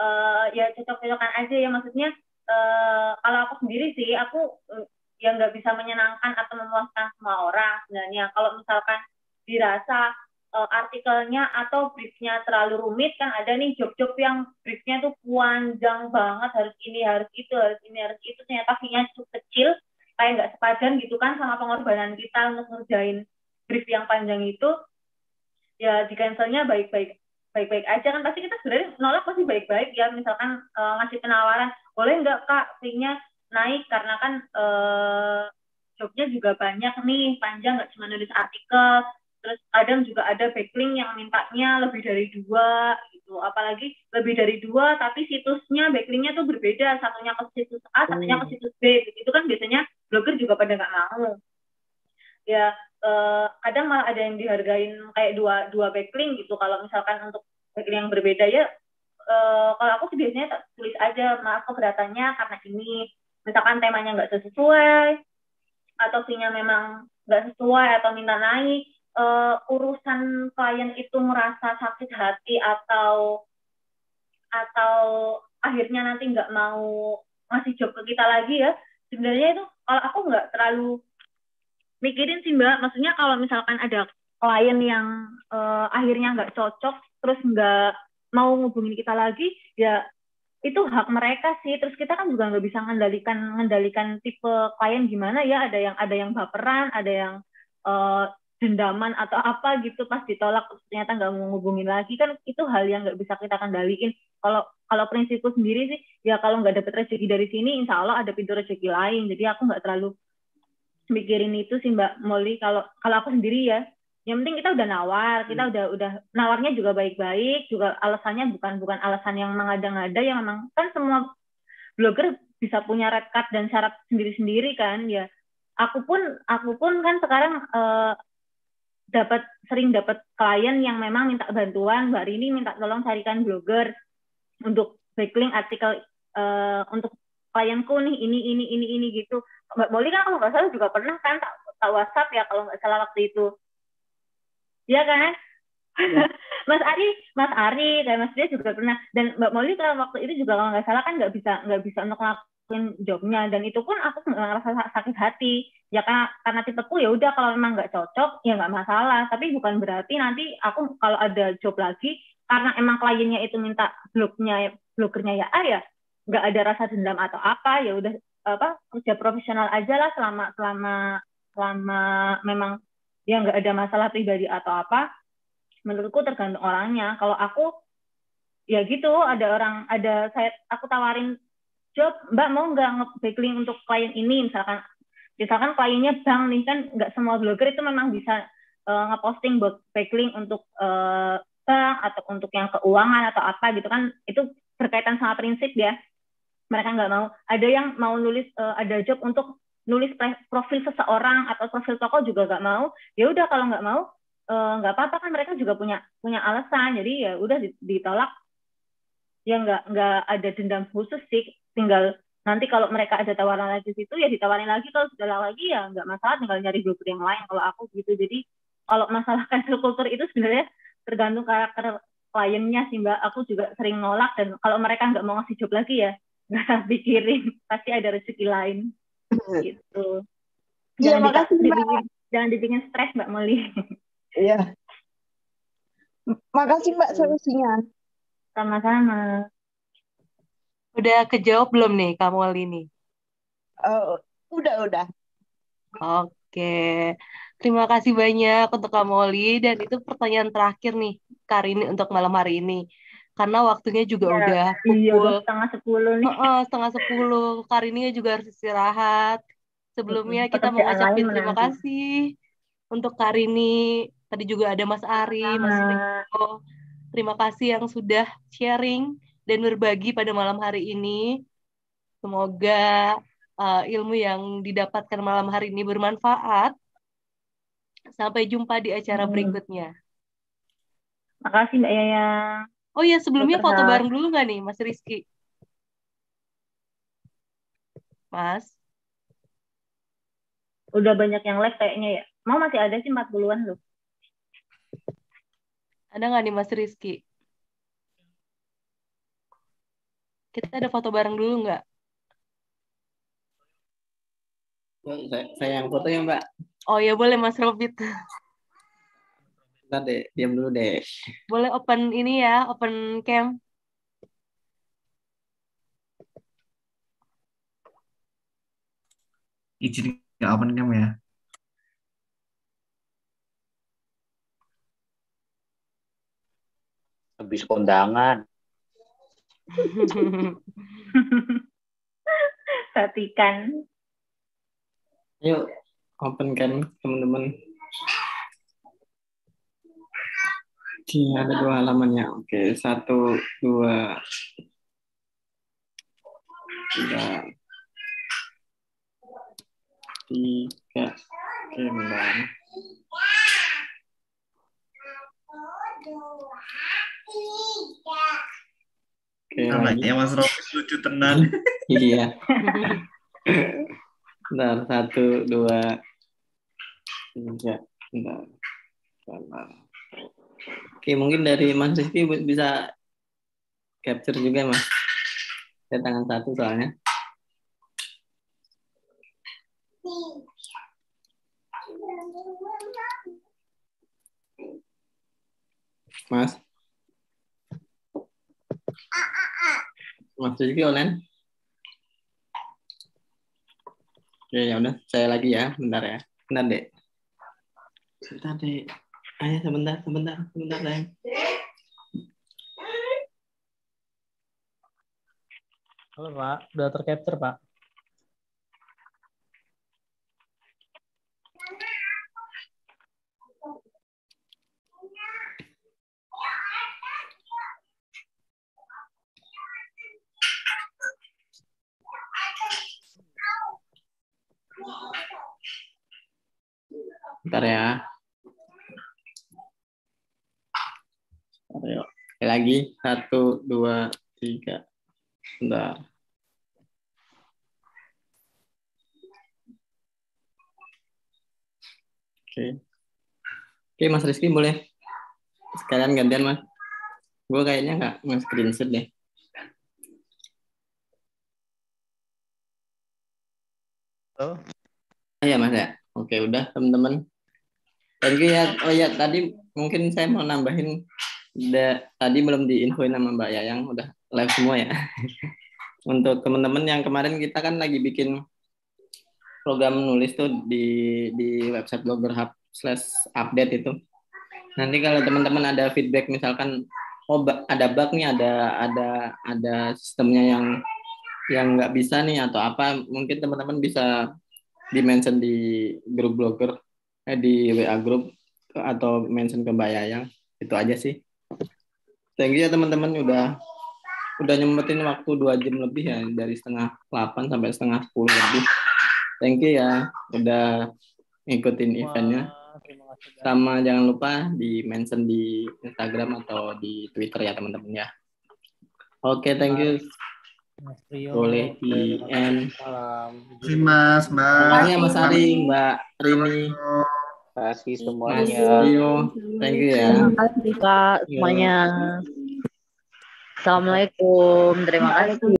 uh, ya cocok-cocokan aja ya maksudnya uh, kalau aku sendiri sih aku uh, ya nggak bisa menyenangkan atau memuaskan semua orang sebenarnya kalau misalkan dirasa uh, artikelnya atau briefnya terlalu rumit kan ada nih job-job yang briefnya tuh panjang banget harus ini harus itu harus ini harus itu. Ternyata fee-nya cukup kecil kayak nggak sepadan gitu kan sama pengorbanan kita untuk ngerjain brief yang panjang itu. Ya di cancelnya baik-baik baik-baik aja kan. Pasti kita sebenarnya nolak pasti baik-baik ya misalkan uh, ngasih penawaran boleh nggak kak fee-nya naik? Karena kan uh, jobnya juga banyak nih panjang nggak cuma nulis artikel terus kadang juga ada backlink yang mintanya lebih dari dua gitu. Apalagi lebih dari dua tapi situsnya backlinknya tuh berbeda. Satunya ke situs A satunya ke situs B. Itu kan biasanya blogger juga pada nggak mau. Ya eh, kadang malah ada yang dihargain kayak dua dua backlink gitu. Kalau misalkan untuk backlink yang berbeda ya eh, kalau aku sih biasanya tulis aja maaf keberatannya karena ini. Misalkan temanya nggak sesuai atau fee memang nggak sesuai atau minta naik uh, urusan klien itu merasa sakit hati atau atau akhirnya nanti nggak mau ngasih job ke kita lagi ya sebenarnya itu kalau aku nggak terlalu mikirin sih mbak. Maksudnya kalau misalkan ada klien yang uh, akhirnya nggak cocok terus nggak mau ngubungin kita lagi ya itu hak mereka sih. Terus kita kan juga nggak bisa mengendalikan mengendalikan tipe klien gimana ya. Ada yang ada yang baperan ada yang uh, dendaman atau apa gitu pas ditolak ternyata nggak mau ngubungin lagi kan itu hal yang nggak bisa kita kendaliin. Kalau kalau prinsipku sendiri sih ya kalau nggak dapet rezeki dari sini insya Allah ada pintu rezeki lain. Jadi aku nggak terlalu mikirin itu sih Mbak Molly. Kalau kalau aku sendiri ya yang penting kita udah nawar kita hmm. udah udah nawarnya juga baik-baik juga alasannya bukan bukan alasan yang mengada-ngada yang memang kan semua blogger bisa punya red card dan syarat sendiri-sendiri kan ya. Aku pun aku pun kan sekarang uh, dapat sering dapat klien yang memang minta bantuan Mbak Rini minta tolong carikan blogger untuk backlink artikel uh, untuk klienku nih ini ini ini ini gitu. Mbak Molly kan kalau nggak salah juga pernah kan tak, tak WhatsApp ya kalau nggak salah waktu itu. Ya kan? Ya. Mas Ari Mas Ari dan Mas Dia juga pernah. Dan Mbak Molly kalau waktu itu juga kalau nggak salah kan nggak bisa nggak bisa untuk ngelakuin jobnya. Dan itu pun aku ngerasa sakit hati. Ya karena karena tipeku ya udah kalau memang nggak cocok ya nggak masalah. Tapi bukan berarti nanti aku kalau ada job lagi karena emang kliennya itu minta blognya blogernya ya A ya nggak ada rasa dendam atau apa ya udah apa kerja profesional aja lah selama selama selama memang ya nggak ada masalah pribadi atau apa. Menurutku tergantung orangnya. Kalau aku ya gitu ada orang ada saya aku tawarin job mbak mau nggak nge-backlink untuk klien ini? Misalkan misalkan kliennya bank nih kan nggak semua blogger itu memang bisa uh, ngeposting backlink untuk uh, bank atau untuk yang keuangan atau apa gitu kan. Itu berkaitan sama prinsip ya. Mereka nggak mau. Ada yang mau nulis uh, ada job untuk nulis profil seseorang atau profil toko juga nggak mau. Ya udah kalau nggak mau nggak uh, apa-apa kan. Mereka juga punya punya alasan. Jadi ya udah ditolak. Ya nggak nggak ada dendam khusus sih tinggal nanti kalau mereka ada tawaran lagi situ ya ditawarin lagi. Kalau sudah lagi ya nggak masalah tinggal nyari blogger yang lain kalau aku gitu. Jadi kalau masalah cancel culture itu sebenarnya tergantung karakter kliennya sih mbak. Aku juga sering nolak dan kalau mereka nggak mau ngasih job lagi ya nggak pikirin. Pasti ada rezeki lain. Gitu. Ya, jangan, makasih, dibikin, mbak. jangan dibikin stres mbak Molly iya. Makasih mbak solusinya. Sama-sama Udah kejawab belum nih kamu ini? Uh, udah, udah. Oke. Terima kasih banyak untuk Kamu Oli dan itu pertanyaan terakhir nih Karini untuk malam hari ini. Karena waktunya juga ya, udah pukul iya, udah setengah sepuluh nih. Uh, setengah sepuluh. Karini juga harus istirahat. Sebelumnya kita mau ngucapin terima nanti. kasih untuk Karini. Tadi juga ada Mas Ari, Mas Riko. Terima kasih yang sudah sharing dan berbagi pada malam hari ini. Semoga uh, ilmu yang didapatkan malam hari ini bermanfaat. Sampai jumpa di acara hmm. berikutnya. Makasih Mbak Yaya. Oh ya, sebelumnya foto bareng dulu nggak nih, Mas Rizky? Mas? Udah banyak yang live kayaknya ya. Mau masih ada sih 40-an loh. Ada nggak nih Mas Rizky? Kita ada foto bareng dulu nggak? Saya, saya yang foto ya Mbak. Oh ya boleh Mas Robit. Bentar deh, diam dulu deh. Boleh open ini ya, open cam. Izin nggak open cam ya? Habis kondangan. Perhatikan. Yuk, open kan teman-teman. Oke, ada dua halamannya. Oke, satu, dua, tiga, tiga. Oke, bentar. Tiga. Oke, ya Mas Robi lucu tenan. iya. Bentar, satu, dua, tiga, bentar. bentar. Oke, mungkin dari Mas Rizky bisa capture juga, Mas. Saya tangan satu soalnya. Mas. Mas Rizky online? Oke, ya udah. Saya lagi ya. Bentar ya. Bentar, Dek. Sebentar deh. Hanya sebentar, sebentar, sebentar sayang. Halo Pak, udah tercapture Pak. Bentar ya. Ayo. Lagi. Satu, dua, tiga. Bentar. Oke. Oke, Mas Rizky boleh sekalian gantian, Mas. Gue kayaknya nggak nge-screenshot deh. Halo. Iya, Mas ya. Oke, udah teman-teman. Thank you ya. Oh ya, tadi mungkin saya mau nambahin da, tadi belum diinfoin sama Mbak Yayang udah live semua ya. Untuk teman-teman yang kemarin kita kan lagi bikin program nulis tuh di di website Blogger Hub slash update itu. Nanti kalau teman-teman ada feedback misalkan oh ada bug nih, ada ada ada sistemnya yang yang nggak bisa nih atau apa, mungkin teman-teman bisa di mention di grup blogger eh, di WA grup atau mention ke Mbak Yayang itu aja sih. Thank you ya teman-teman. Udah udah nyempetin waktu dua jam lebih ya dari setengah 8 sampai setengah 10 lebih. Thank you ya udah ngikutin eventnya. sama jangan lupa di mention di Instagram atau di Twitter ya teman-teman ya. Oke okay, thank you. Mas Rio. Boleh di end. Terima kasih Mas, Mbak. Makanya Mas Ari, Mbak Rini. Terima kasih semuanya. Thank you ya. Terima kasih Kak semuanya. Assalamualaikum. Terima kasih.